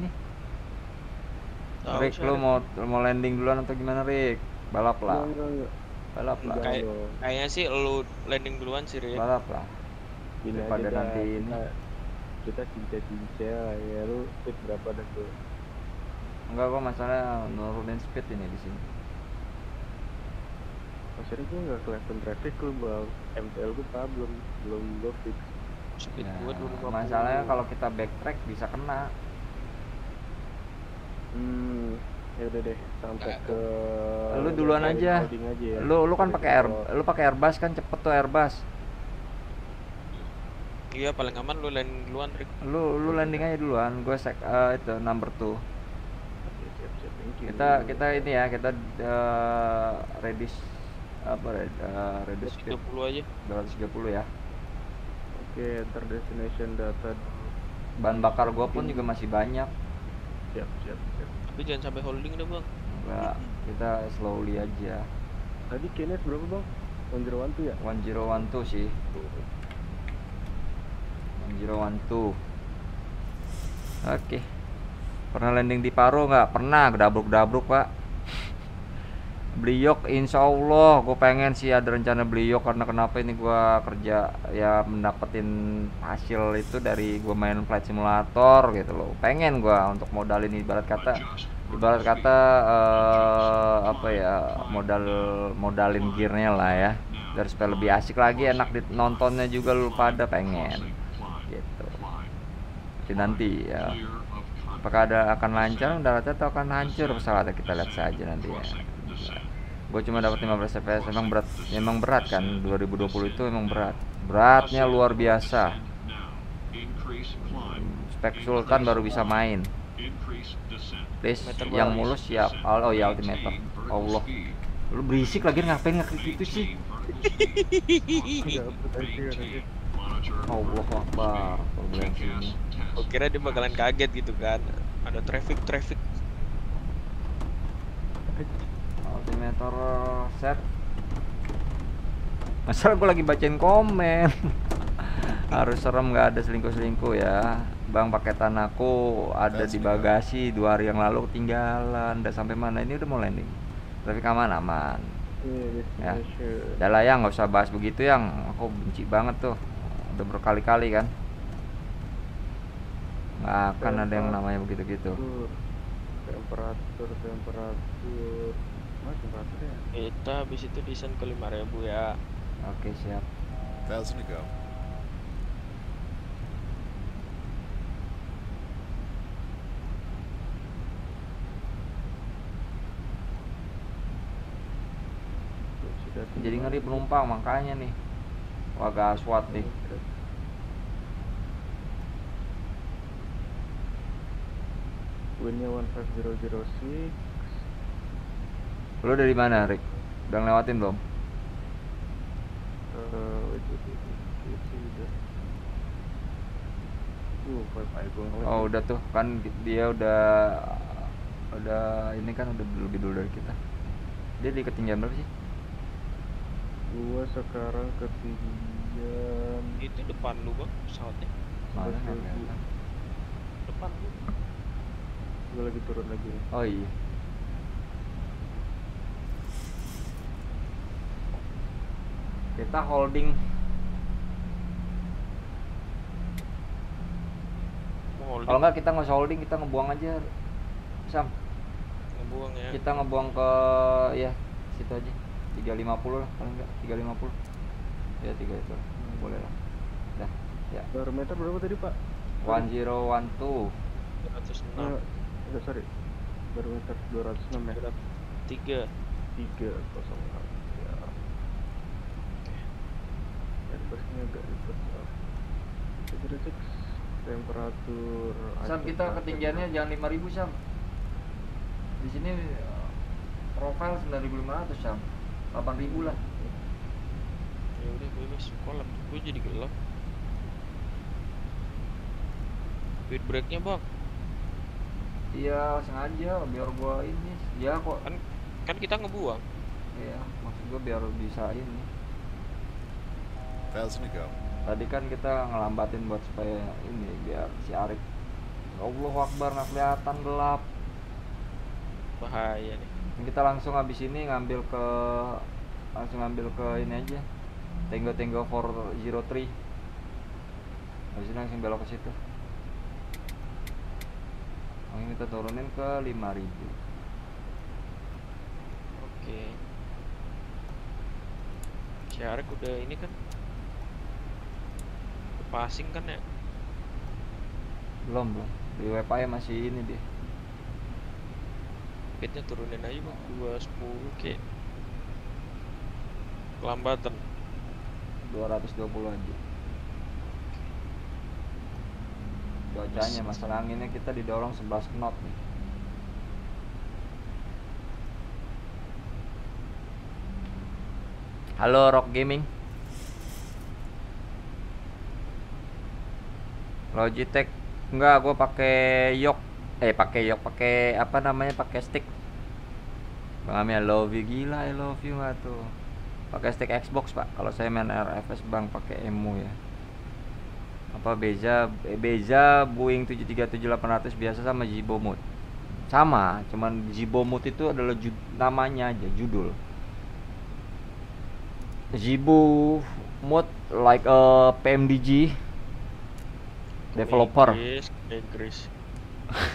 ini. Tahu Rick, lu mau mau landing duluan atau gimana, Rick? Balap lah, Enggak, enggak, balap lah, Kayak- dong. Kayaknya sih lu landing duluan sih, Rick. balap lah. Gini aja Daripada dah, nanti ini. kita- Kita cincang-cincang lah ya. Lu speed berapa dah tuh? Enggak, gua masalah nurunin speed ini di sini. Maksudnya gue nggak kelihatan traffic lu bang. MTL gue problem, belum gue fix. Speed Ya, gua 250. masalahnya kalau kita backtrack bisa kena. Hmm, ya udah deh sampai Nggak. ke. Lu duluan aja. aja ya. Lu lu kan pakai air, lu pakai airbus kan cepet tuh airbus. Iya, paling aman lu landing duluan, Rick. Lu lu landing aja duluan, gue sek eh, itu number two. Kita kita ini ya kita eh, reduce apa red, uh, 30 aja. 230 ya. Oke, enter destination data. Bahan bakar gua pun juga masih banyak. Siap siap siap. Tapi jangan sampai holding dah, Bang. Enggak, kita slowly aja. Tadi KNS berapa bang? 101 ya? 1012 sih. 1012. Oke. Pernah landing di Paro nggak? Pernah, dabruk-dabruk, Pak. Beli yok, insya Allah. Gue pengen sih ada rencana beli yok karena kenapa ini gua kerja ya mendapetin hasil itu dari gua main flight simulator gitu loh. Pengen gua untuk modalin ibarat kata ibarat kata eh, apa ya modal modalin gearnya lah ya. Biar supaya lebih asik lagi enak di nontonnya juga lu pada pengen. Gitu. Tapi nanti ya apakah ada akan lancar mendaratnya atau akan hancur? Pesawatnya kita lihat saja nanti ya gue cuma dapat 15 fps memang berat memang berat kan? 2020 itu memang berat. Beratnya luar biasa. Spek sultan baru bisa main. Please Meter yang mulus siap. Oh, oh ya altimeter Allah. Lu berisik lagi ngapain ngeklik itu sih? Allah Akbar Gua kira dia bakalan kaget gitu kan. Ada traffic traffic. Altimeter set. Masalah gue lagi bacain komen. [LAUGHS] Harus serem nggak ada selingkuh-selingkuh ya. Bang paketan aku ada di bagasi dua hari yang lalu ketinggalan. Udah sampai mana? Ini udah mau landing. Tapi aman. Aman Ya. udah lah ya nggak usah bahas begitu yang. Aku benci banget tuh. Udah berkali-kali kan? Nggak akan ada yang namanya begitu-gitu. Temperatur, temperatur. Temperatur? Kita habis itu desain ke 5000 ya. oke siap. Thousand to go. Jadi ngeri penumpang makanya nih. Wah gaswat nih. Winnya 15006 lu dari mana Rick udah ngelewatin belum Eh, udah. Uh, oh nih. udah tuh kan dia udah udah ini kan udah lebih dulu dari kita dia di ketinggian berapa sih Gua sekarang ketinggian Itu depan lu, Bang, pesawatnya. mana nggak 11.000. kelihatan. Depan lu. Gua lagi turun lagi oh iya kita holding Mau holding. kalau nggak kita nggak usah holding kita ngebuang aja sam ngebuang ya. kita ngebuang ke ya situ aja 350 lah paling enggak 350 ya tiga itu boleh lah dah ya Barometer berapa tadi, Pak? 1012 206. Eh, enggak, sorry. Barometer 206 ya. 3. 306 ya. Airbusnya agak ribet. Six. temperatur Sam kita ketinggiannya jangan 5000 Sam. Di sini eh, profile 9500 Sam. 8000 lah. Ya udah gue bebas kolam. Gue jadi gelap. Speed breaknya bang. Iya sengaja biar gua ini. Ya kok. Kan kan kita ngebuang. Iya maksud gua biar bisa ini. Thousand. Tadi kan kita ngelambatin buat supaya ini biar si Arif Allahu Akbar nggak kelihatan gelap. Bahaya nih. Kita langsung habis ini ngambil ke langsung ngambil ke ini aja. Tenggo Tenggo 403. Habis ini langsung belok ke situ. Ini kita turunin ke 5000. Oke. Si Arek udah ini kan passing kan ya? Belum, belum. Di WPI masih ini dia. Speednya turunin aja bang, 210 ke Kelambatan 220 aja. Cuacanya masalah anginnya kita didorong 11 knot nih. Halo Rock Gaming. Logitech. Enggak gua pakai yok eh pakai yok pakai apa namanya? Pakai stick. Bang Ami I love you. Gila I love you nggak tuh? Pakai stick Xbox pak. Kalau saya main RFS bang pakai emu ya. Apa beza? Eh, beza Boeing 737-800 biasa sama Jibo Mode. Sama cuman Jibo Mode itu adalah ju- namanya aja judul. Zibo Mode like a PMDG developer Inggris, Inggris. [LAUGHS]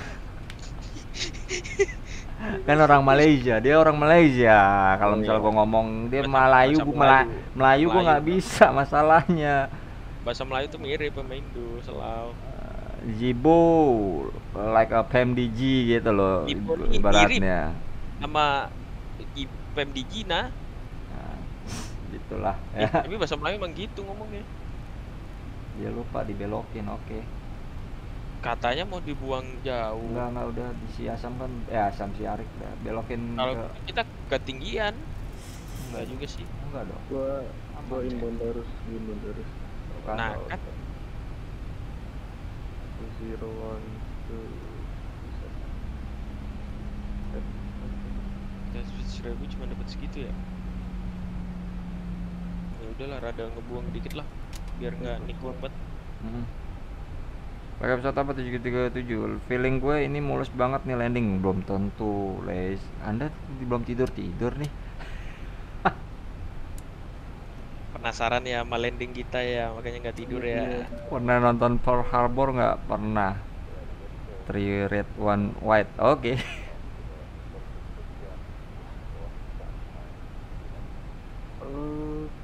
kan orang Malaysia dia orang Malaysia kalau Oh, misal iya. gua ngomong dia Bahasa- Melayu bahasa Melayu. Melayu gua nggak bisa masalahnya Bahasa Melayu tuh mirip sama Indo, selau. Zibo like a PMDG gitu loh ibaratnya Sama PMDG nah. Nah, [LAUGHS] gitulah Eh, ya tapi bahasa Melayu emang gitu ngomongnya. Dia lupa dibelokin oke. Katanya mau dibuang jauh. enggak enggak udah di si Asam kan eh Asam si Arik udah belokin Kalau ke kita ketinggian, enggak enggak juga sih. enggak dong. Gua gua inbound terus inbound terus. Bukan Nah, kan. zero one two kita ribu cuma dapat segitu ya. Ya udahlah, rada ngebuang dikit lah, biar nggak nikmat banget. Mm. Pakai pesawat apa 737 Feeling gue ini mulus banget nih landing. Belum tentu Les. Anda belum tidur-tidur nih. [LAUGHS] Penasaran ya sama landing kita ya, makanya nggak tidur ya. Pernah nonton Pearl Harbor nggak? Pernah. Three red, one white. Oke. [LAUGHS]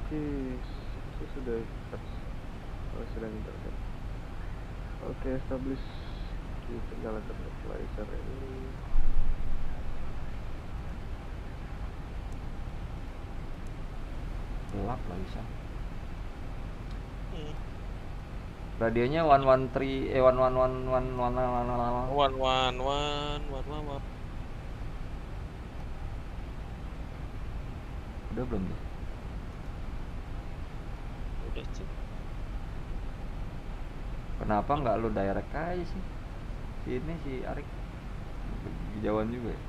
Oke, saya sudah oh, sedang internet. Oke, establish kita jalankan equalizer ini. Gelap lah bisa Hmm. Radionya 113 Eh 11111 One one one one one one. Udah belum tuh? Udah sih. Kenapa nggak lu direct aja sih? Si ini si Arik Jauhan juga ya?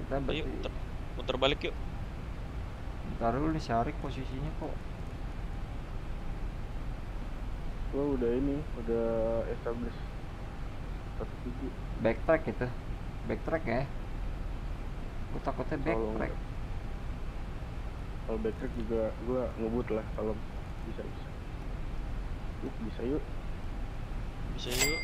Kita Ayo berarti muter, muter balik yuk. Ntar dulu nih si Arik posisinya kok Gua udah ini, udah establish satu tujuh. backtrack gitu Backtrack ya Gue takutnya backtrack Kalau backtrack juga gua ngebut lah kalau bisa bisa. Yuk, bisa yuk. Bisa yuk.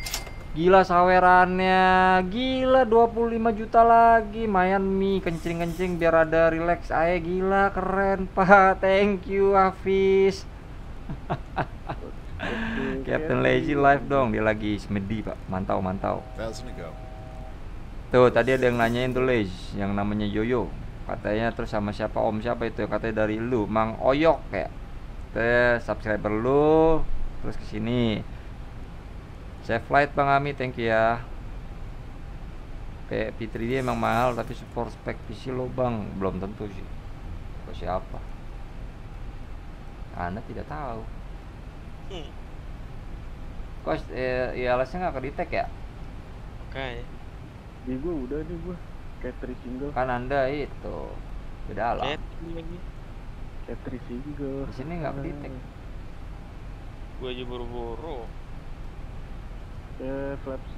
Gila sawerannya. Gila 25 juta lagi. Mayan mi kencing-kencing biar ada relax aja. Gila keren [LAUGHS] pak. Thank you Hafiz. [LAUGHS] Captain Lazy live dong. Dia lagi semedi pak. Mantau mantau. Tuh tadi ada yang nanyain tuh Lez Yang namanya Yoyo Katanya terus sama siapa om siapa itu Katanya dari lu Mang Oyok kayak. Kita subscriber lu terus ke sini save flight Bang Ami thank you ya. P P3 dia emang mahal tapi support spek PC lo bang. Belum tentu sih. Ke siapa? Anda tidak tahu. Hmm. kok eh, ILS-nya nggak kedetek ya? Oke. Di gua udah nih gua. Catry single. kan anda itu beda lagi. Catry single. di sini nggak kedetek Gue aja buru-buru. Ya, flaps.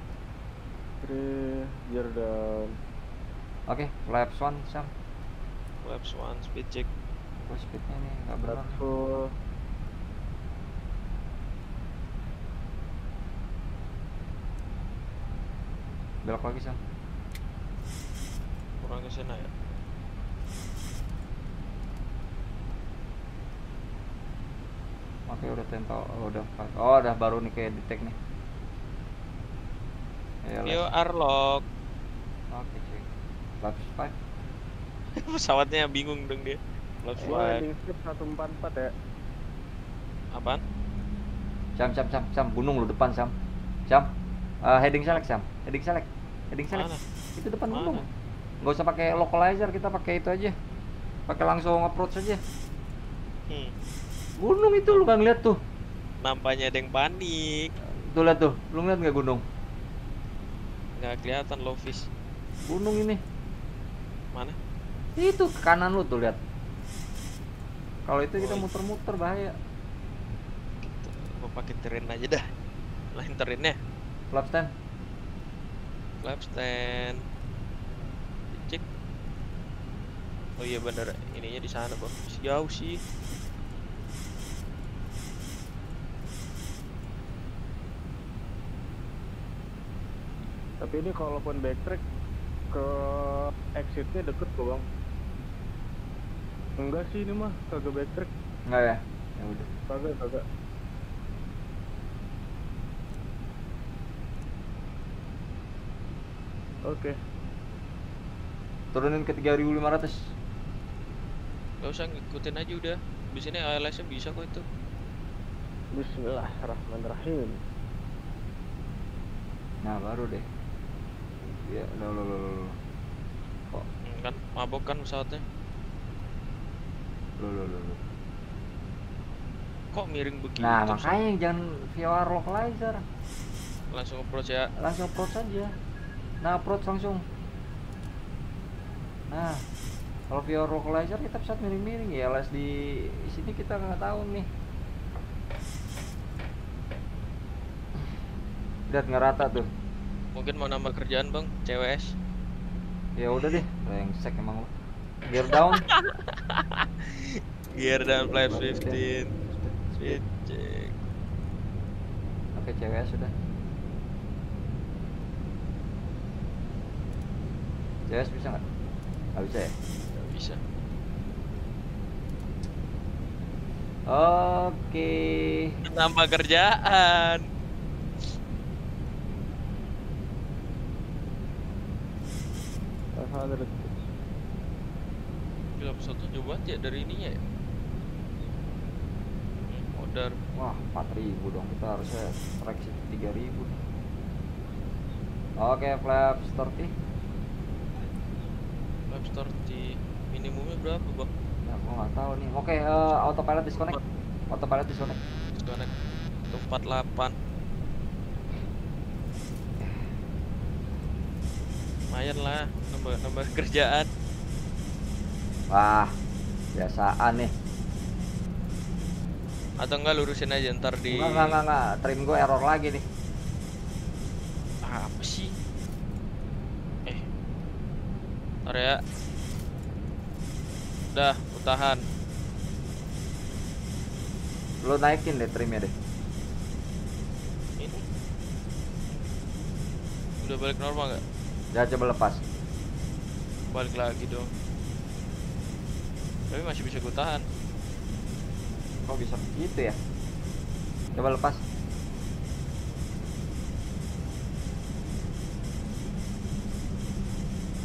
Three, gear down. oke flaps one sam Webs one speed check. Gua speednya nih nggak benar Flaps full. belok lagi sam Kurang ke sana ya. oke udah tempo oh, udah oh udah baru nih kayak detect nih. Yo Arlock. oke cek flaps five [LAUGHS] Pesawatnya bingung dong dia. Flaps Gua five. landing strip 144 ya. Apaan? Sam, Sam, Sam, Sam, gunung lu depan Sam. Sam, Eh, heading select Sam, heading select, heading select. Mana? Itu depan Mana? gunung. Nggak usah pakai localizer, kita pakai itu aja. Pakai langsung approach aja. Hmm. Gunung itu lu nggak ngeliat tuh. Nampaknya ada yang panik. Tuh lihat tuh, lu ngeliat nggak gunung? Nggak kelihatan low fish. Gunung ini. Mana? Itu ke kanan lu tuh lihat. Kalau itu kita Oh, muter-muter bahaya. Gitu. Gua pakai terrain aja dah. Lain terrainnya. Flap stand. Lap stand. Cek. Oh iya bener, ininya di sana bang. Masih Jauh sih. Tapi ini kalaupun backtrack ke exitnya deket kok bang. Enggak sih ini mah kagak backtrack, Enggak ya? Ya udah. kagak kagak. Oke, Turunin ke 3500. Gak usah ngikutin aja udah. Di sini ALS-nya bisa kok itu. Bismillahirrahmanirrahim. Nah, baru deh. Ya, lo lo lo lo. Kok kan mabok kan pesawatnya. lo lo lo. lo. Kok miring begitu? Nah, makanya jangan via localizer. langsung approach ya. Langsung approach aja. Nah, approach langsung. Nah, kalau via localizer kita pesawat miring-miring ya, les di sini kita nggak tahu nih. Lihat nggak rata tuh. Mungkin mau nambah kerjaan bang, CWS. Ya udah deh, brengsek emang lo. Gear down. [LAUGHS] Gear dan flight 15. Speed. Check. Oke, cewek sudah. Cewek bisa nggak? Nggak bisa ya? Nggak bisa. Oke. Nambah kerjaan. Five hundred. Gila pesawat tuh jauh banget ya dari ininya ya. Modar. Wah, 4000 dong. Kita harusnya strike 3000. Oke, flaps 30. Lab start di minimumnya berapa bang? Gua nggak tahu nih. Oke, eh, autopilot disconnect. Autopilot disconnect. Disconnect. Itu 48. Lumayan lah, nambah nambah kerjaan. Wah, biasaan nih. Atau enggak lurusin aja ntar di Enggak, enggak, enggak, enggak. Trim gue error lagi nih. apa sih? Eh. Ntar ya. Udah, utahan. Lo naikin deh trimnya deh. Ini. Udah balik normal nggak? Ya coba lepas. Balik lagi dong. Tapi masih bisa gue tahan. Kok bisa begitu ya? Coba lepas.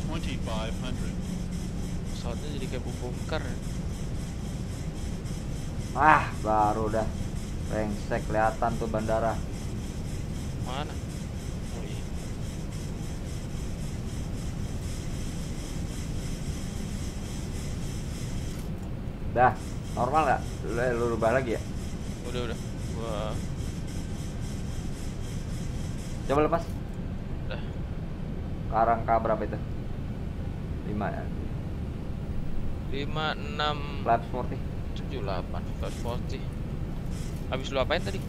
Twenty-five hundred. Pesawatnya jadi kayak bongkar ya. Ah, baru dah. Rengsek kelihatan tuh bandara. Mana? Oh iya. Dah, normal nggak? Lu, lu rubah lagi ya? Udah udah. Gua Coba lepas. Dah. Sekarang K berapa itu? 5 ya. 5 6 Flaps 40. 7 8 plus 40. Habis lu apain tadi?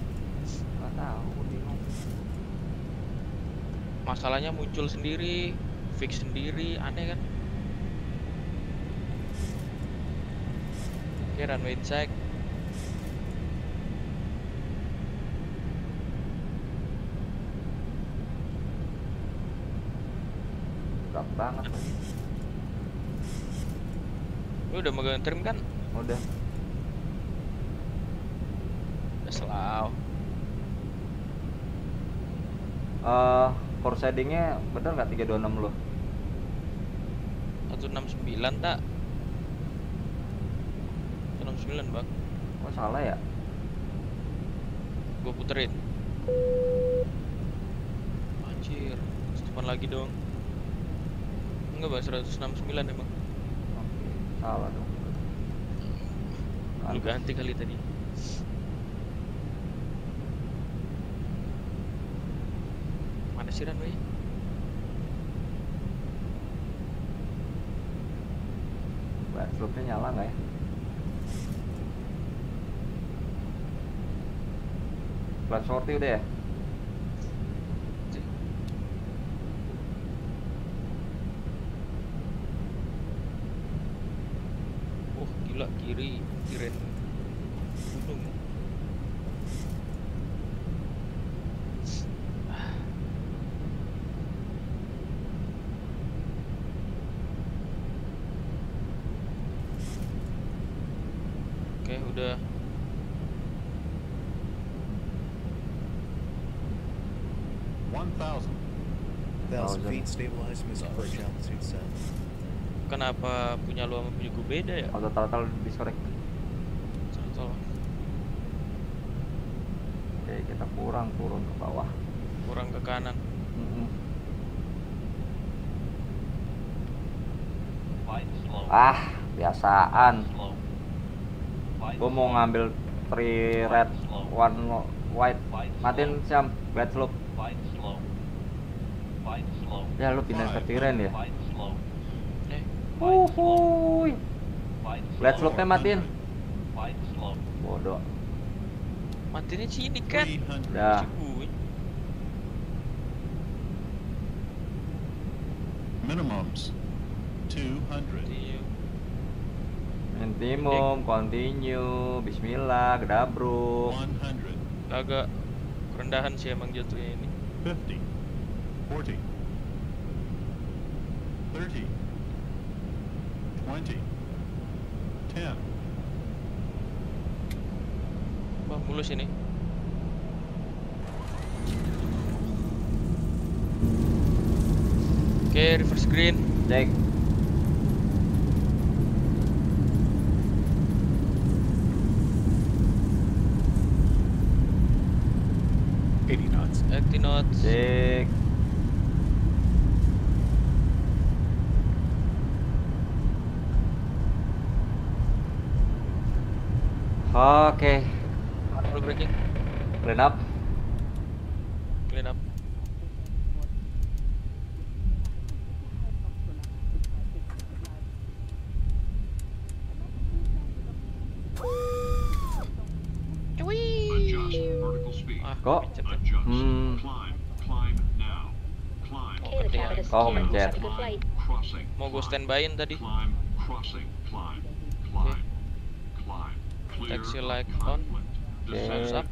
Nggak tahu, bingung. Masalahnya muncul sendiri, fix sendiri, aneh kan? Oke, runway check. Banget lagi. Lu udah megang trim kan? Udah. Udah selau. Eh, core shadingnya bener nggak 326 lo? 169 tak? 169 bang. Oh salah ya? Gue puterin. Anjir, depan lagi dong. Enggak bang, 169 emang. Salah dong. Lu ganti kali tadi. Mana sih runway? Buat slope-nya nyala nggak ya? Flat sorty udah ya? Oh gila kiri, kirain gunung. Oke udah. One thousand. Thousand. Thousand feet, stabilize missile approach altitude set. Kenapa punya lu sama punya gue beda ya? Auto throttle disconnect. Contoh Oke, kita kurang turun ke bawah. kurang ke kanan. Mm-mm. Ah, biasaan. Gue mau ngambil three red, one white. Matiin siam, red slope. Ya lu pindah ke tiren ya? Eh, Uhuy. Red slope-nya matiin. Bodoh. matinya sini kan? Gue. Minimums. Two hundred. Iya. Intimum, continue, bismillah, gedabruk. Agak kerendahan sih emang jatuhnya ini. Fifty. Forty. Thirty. Twenty. Ten. Wah mulus ini. Oke, reverse green. Cek. Eighty knots. 80 knots. Cek. Oke, Full braking. clean up. Clean up. Ah, Kok? ya. Hmm. Okay, Oh, flight. Crossing. Mau gue Climb. standbyin tadi. Climb. Taxi light on. Descend. up.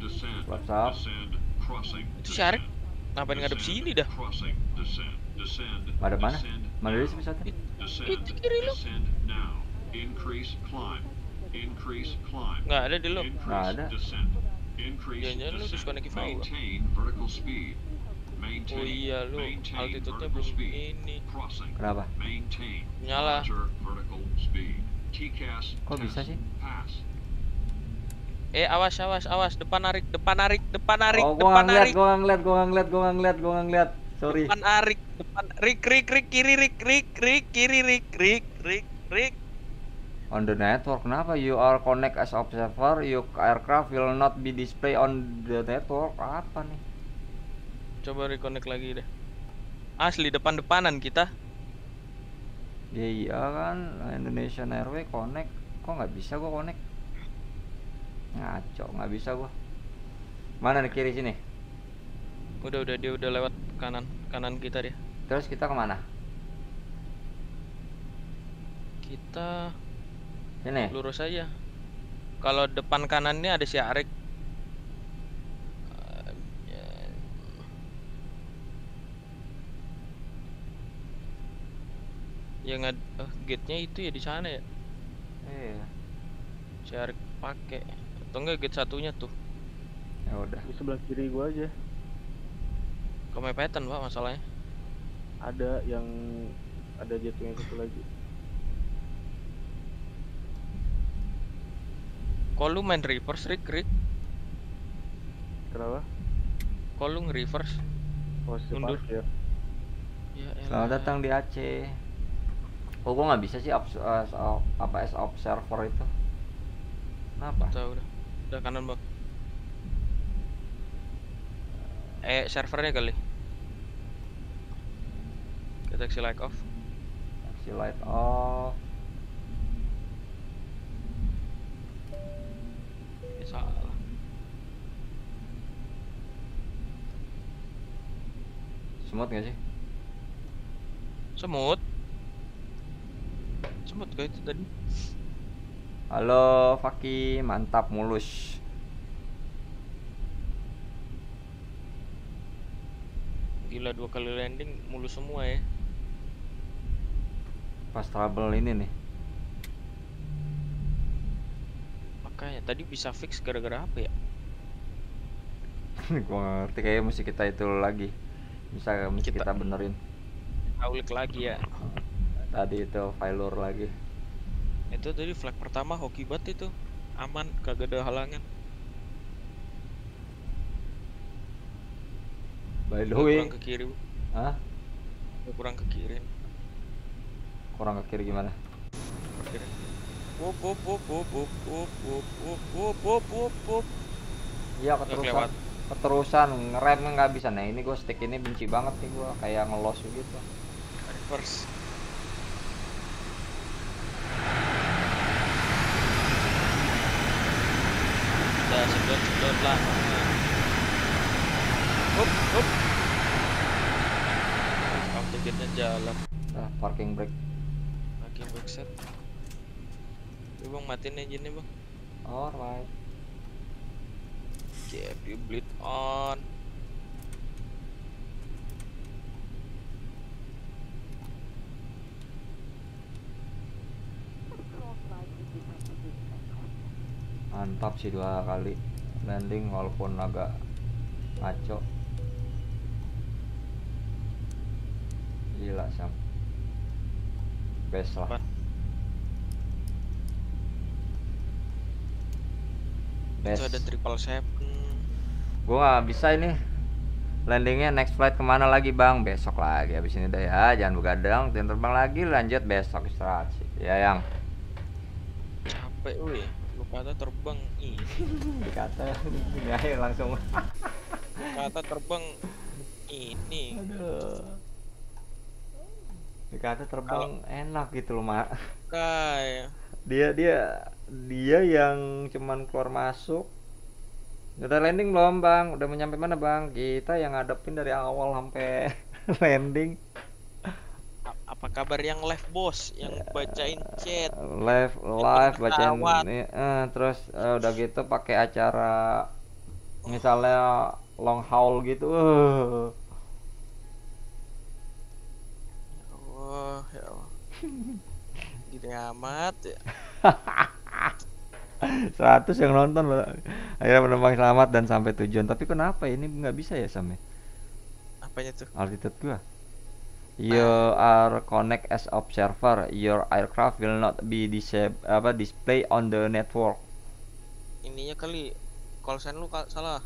Descend. Flaps up. Descend. Crossing. Itu Descend. ngapain ngadep sini dah? Ada mana? Mana dari pesawatnya? Descend. Itu kiri lu. Descend now. Increase climb. Increase climb. Nggak ada di lo. Increase Nggak ada. Jangan-jangan lu disconnect. Maintain. Oh iya, lu altitude-nya belum ini. Kenapa? Nyala. Kok bisa sih? Eh awas awas awas depan narik depan narik depan narik oh, depan narik gua ngeliat, gua ngeliat, gua ngeliat, gua ngeliat. Sorry. depan narik depan rik rik rik kiri rik rik rik kiri rik rik rik rik On the network, kenapa? You are connect as observer, your aircraft will not be display on the network. Apa nih? coba reconnect lagi deh asli depan depanan kita Ya iya kan, Indonesian Airways connect. Kok nggak bisa gua connect? Ngaco, nggak bisa gua. Mana nih kiri sini? udah udah dia udah lewat kanan kanan kita dia Terus kita ke mana? kita Sini. lurus aja kalau depan kanannya ada si Arik yang ad eh, gate-nya itu ya di sana ya Iya. si Arik pakai atau enggak gate satunya tuh Ya udah. Di sebelah kiri gua aja kemepetan pak masalahnya ada yang ada jatuhnya satu lagi. kok lu main reverse Rick Rick Kenapa? kok lu nge-reverse Posisi Mundur. parkir. ya Selamat datang di Aceh. Oh, gua nggak bisa sih obs so- apa as observer itu. Kenapa? udah udah udah kanan bang eh servernya kali kita kasih like off Si light off. Salah Smooth nggak sih? semut semut kayak itu tadi Halo Faki, mantap mulus. gila dua kali landing mulus semua ya Pas trouble ini nih. makanya tadi bisa fix gara-gara apa ya [LAUGHS] gua ngerti kayaknya mesti kita itu lagi. Bisa mesti Kita- kita benerin. aulik lagi ya [LAUGHS] Tadi itu failure lagi. itu tadi flag pertama hoki banget itu aman kagak ada halangan By the way, kurang ke kiri? Udah kurang ke kiri Kurang ke kiri gimana? kiri wup, wup, wup, wup, wup, wup, wup, wup, wup, wup, wup. Iya keterusan. Keterusan ngerem nggak bisa. Nah ini gue stick ini benci banget nih gue kayak ngelos gitu. reverse pelan hup. hop out jalan. Ah, parking brake. Parking brake set. Tapi bang matiin engine bang. Alright. Jep, you bleed on. Mantap sih dua kali landing walaupun agak ngaco. Gila Sam. Best lah. Best. Itu ada triple seven Gua nggak bisa ini. Landingnya next flight ke mana lagi bang? Besok lagi. Habis ini deh ya. Jangan begadang. Tim terbang lagi. Lanjut besok istirahat sih. Ya yang Capek wih Lu kata terbang Ih ini aja langsung. Lu kata terbang Ini Aduh. Dikata terbang enak gitu loh mak. Kayak Dia dia dia yang cuman keluar masuk. Udah landing belum bang? Udah menyampe mana bang? Kita yang ngadepin dari awal sampai [LAUGHS] landing. Apa kabar yang live bos? Yang bacain chat. Live live bacain ini. Eh, terus eh, udah gitu pakai acara misalnya long haul gitu. Eh. Wah ya Allah. Gini amat ya. [LAUGHS] 100 yang nonton loh akhirnya penumpang selamat dan sampai tujuan. Tapi kenapa? Ini nggak bisa ya Sam ya? Apanya tuh? Altitude gua You are connect as observer. Your aircraft will not be disab apa display on the network. ininya kali call sign lu salah.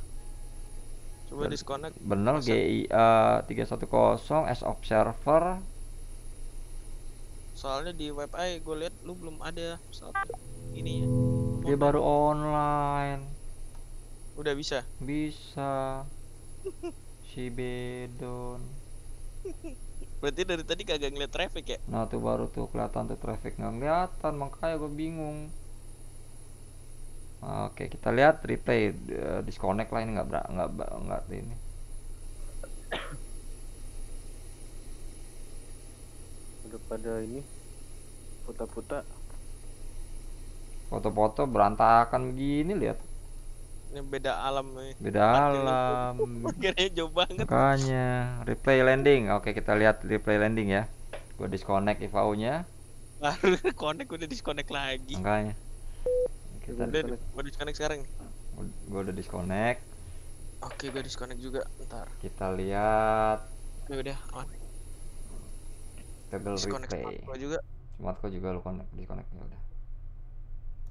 Coba Ben- disconnect. Bener Masa- GIA 310 as observer Soalnya di web AI gue liat lu belum ada. Ininya. dia baru online Udah bisa. bisa [LAUGHS] si bedon [LAUGHS] Berarti dari tadi kagak ngeliat traffic ya? nah tuh baru tuh kelihatan tuh traffic. Nggak kelihatan makanya gue bingung. Oke kita lihat replay Eh, disconnect lah ini nggak nggak nggak ini. Udah pada ini puta-puta. Foto-foto berantakan begini lihat Ini beda alam nih. beda alam [LAUGHS] Kayaknya jauh banget. makanya replay landing oke kita lihat replay landing ya gue disconnect IVAU nya Baru [LAUGHS] connect udah disconnect lagi. makanya kita Udah, gue disconnect sekarang. gue udah disconnect Oke, gue disconnect juga. Ntar. kita lihat Ya udah, aman. toggle Disconnect replay smart gua juga. smart juga lu connect disconnect ya udah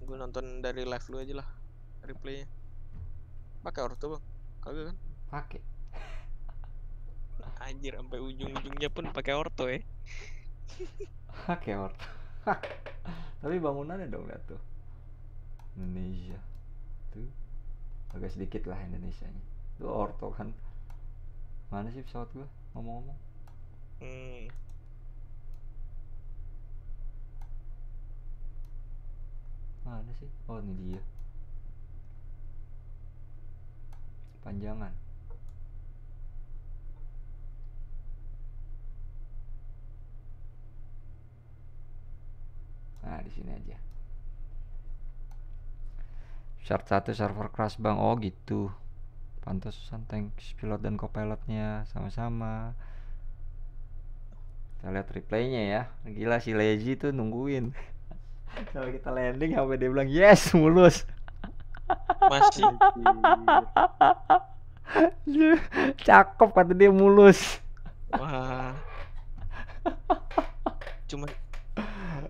Gue nonton dari live lu aja lah. Replaynya. Pakai orto bang? Kagak kan? pakai. Anjir, sampai ujung-ujungnya pun pakai orto ya. pakai orto [LAUGHS] tapi bangunannya dong lihat tuh. Indonesia. Tuh. Agak sedikit lah Indonesia nya tuh orto kan. Mana sih pesawat gua? Ngomong-ngomong. Hmm. mana sih? Oh ini dia panjangan nah di sini aja. Shard 1 server crash bang oh gitu. Pantesan tank pilot dan copilotnya. Sama-sama. Kita lihat replaynya ya. Gila si Leji tuh nungguin. [LAUGHS] Kalau kita landing sampai dia bilang yes mulus Masih. cakep kata dia mulus Wah. Cuma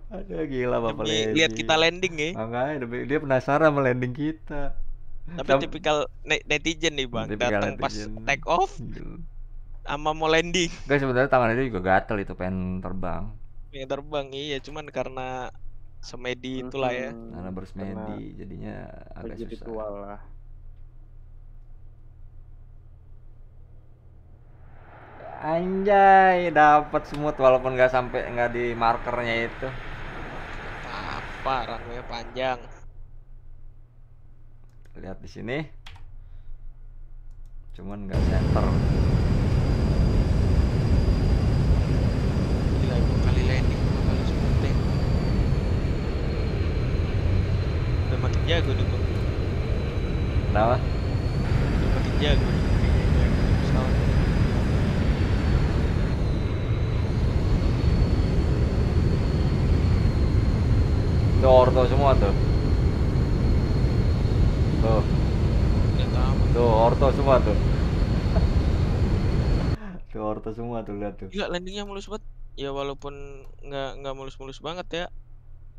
aduh gila bapak demi lihat kita landing ya. makanya demi- dia penasaran sama landing kita Tapi Sam- tipikal ne- netizen nih bang, Tipikal datang pas take off Gila. sama mau landing. Guys sebenarnya tangan dia juga gatel itu pengen terbang Pengen terbang iya, cuman karena semedi itulah ya. Mhm, karena bersemedi jadinya agak jadi susah tua lah Anjay, dapat semut walaupun nggak sampai nggak di markernya itu. Apa runway panjang. Lihat di sini. Cuman nggak center. Gila dua kali landing, dua kali smoothing. Udah makin jago bang, Kenapa? makin jago. Pesawat. Itu orto semua tuh. Tuh, tuh orto semua tuh. [LAUGHS] tuh orto semua tuh lihat tuh. Gila landingnya mulus banget. Ya walaupun nggak nggak mulus-mulus banget ya,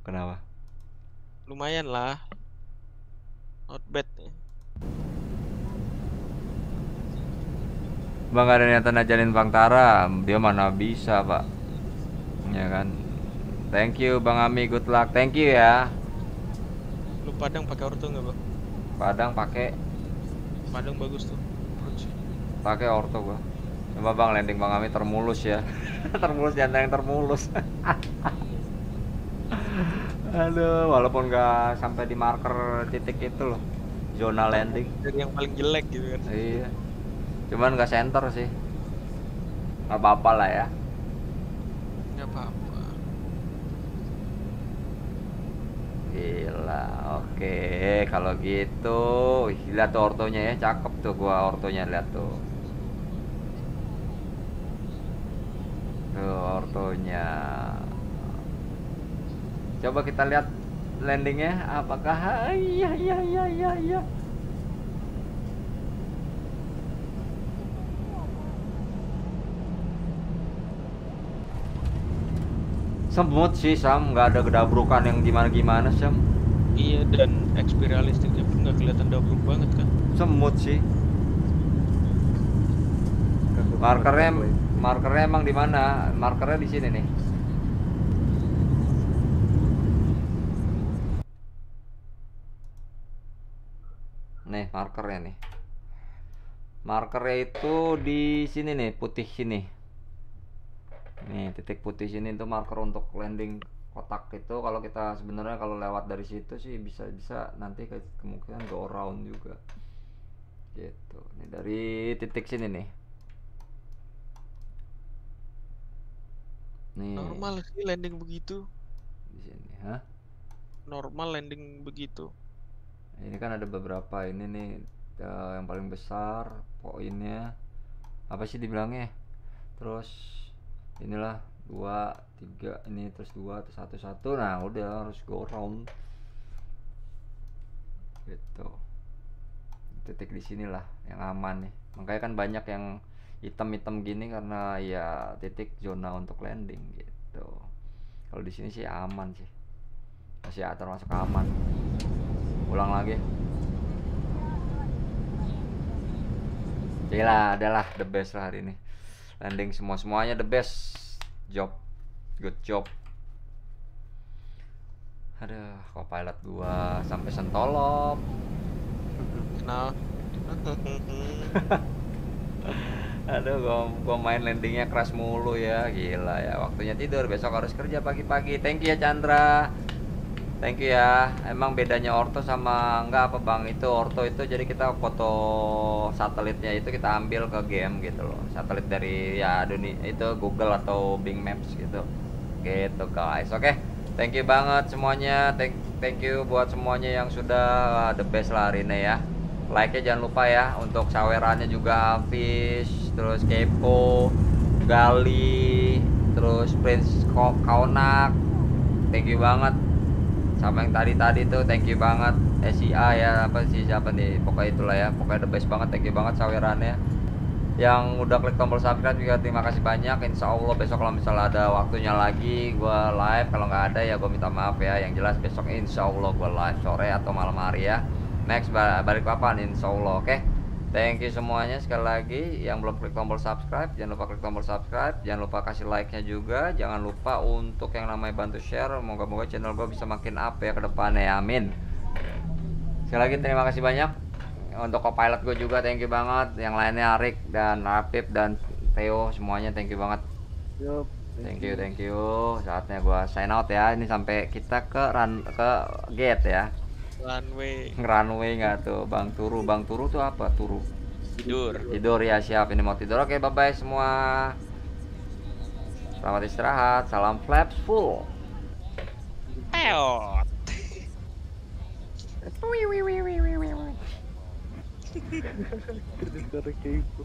Kenapa? lumayan lah. Not bad. ya. Bang ada niatan ajalin Bang Tara, dia mana bisa pak? Ya kan. Thank you Bang Ami, good luck. Thank you ya. Lu Padang pakai orto nggak bang? Padang pakai Padang bagus tuh. pakai orto gua. Coba Bang landing Bang Ami termulus ya. [LAUGHS] termulus antara yang termulus. [LAUGHS] Aduh, walaupun nggak sampai di marker titik itu loh. Zona landing. Dari yang paling jelek gitu kan. Iya. Cuman nggak center sih. Nggak apa-apa lah ya. Nggak apa-apa. Gila, oke kalau gitu, lihat tuh ortonya ya, cakep tuh gua ortonya lihat tuh. Tuh ortonya. Coba kita lihat landingnya, apakah iya iya iya iya iya. Semut sih Sam, nggak ada kedabrukan yang gimana-gimana Sam. Iya dan eksperialistiknya bener nggak kelihatan double banget kan? Semut sih. Markernya markernya emang di mana? Markernya di sini nih nih markernya nih. Markernya itu di sini nih putih sini. Nih titik putih sini itu marker untuk landing kotak itu. Kalau kita sebenarnya kalau lewat dari situ sih bisa bisa nanti ke- kemungkinan go around juga. Gitu. Nih dari titik sini nih. Nih. Normal sih landing begitu. Di sini hah? Normal landing begitu. Ini kan ada beberapa ini nih eh, yang paling besar poinnya apa sih dibilangnya? Terus inilah dua tiga ini terus dua terus satu satu. Nah udah harus go round. Gitu. Titik di sinilah yang aman nih. Makanya kan banyak yang hitam-hitam gini karena ya titik zona untuk landing gitu. Kalau di sini sih aman sih. Masih ya, termasuk aman. Ulang lagi Gila, adalah the best lah hari ini. Landing semua semuanya the best. Job. Good job. Aduh kok pilot gua sampai sentolop. Kenal. [LAUGHS] Aduh gua, gua main landingnya keras mulu ya. Gila ya waktunya tidur. Besok harus kerja pagi-pagi. Thank you ya Chandra thank you ya. Emang bedanya orto sama enggak apa bang? Itu orto itu jadi kita foto satelitnya itu kita ambil ke game gitu loh. Satelit dari ya dunia itu Google atau Bing Maps gitu. Gitu guys. Oke. Thank you banget semuanya. Thank thank you buat semuanya yang sudah uh, the best lah hari ini ya. Like nya jangan lupa ya untuk sawerannya juga Hafiz terus Kepo Gali terus Prince Kaunak. Thank you banget sama yang tadi-tadi tuh thank you banget. SIA ya apa sih siapa nih? Pokoknya itulah ya pokoknya the best banget thank you banget sawerannya. Yang udah klik tombol subscribe juga terima kasih banyak. Insya Allah besok kalau misalnya ada waktunya lagi gua live. Kalau nggak ada ya gue minta maaf ya. Yang jelas besok insya Allah gua live sore atau malam hari ya. Next ba- balik papan insya Allah oke thank you semuanya sekali lagi. Yang belum klik tombol subscribe jangan lupa klik tombol subscribe. Jangan lupa kasih like nya juga. Jangan lupa untuk yang namanya bantu share. Moga-moga channel gua bisa makin up ya ke depannya. Ya amin. Sekali lagi terima kasih banyak. Untuk co-pilot gue juga thank you banget. Yang lainnya Arik dan Apip dan Theo semuanya thank you banget. Yup, thank you. thank you. Saatnya gua sign out ya. Ini sampai kita ke run ke gate ya runway. Runway nggak tuh? Bang Turu. Bang Turu tuh apa? Turu. Tidur. Tidur ya siap. Ini mau tidur. Oke bye bye semua. Selamat istirahat. Salam flaps full. Peot. Gitu.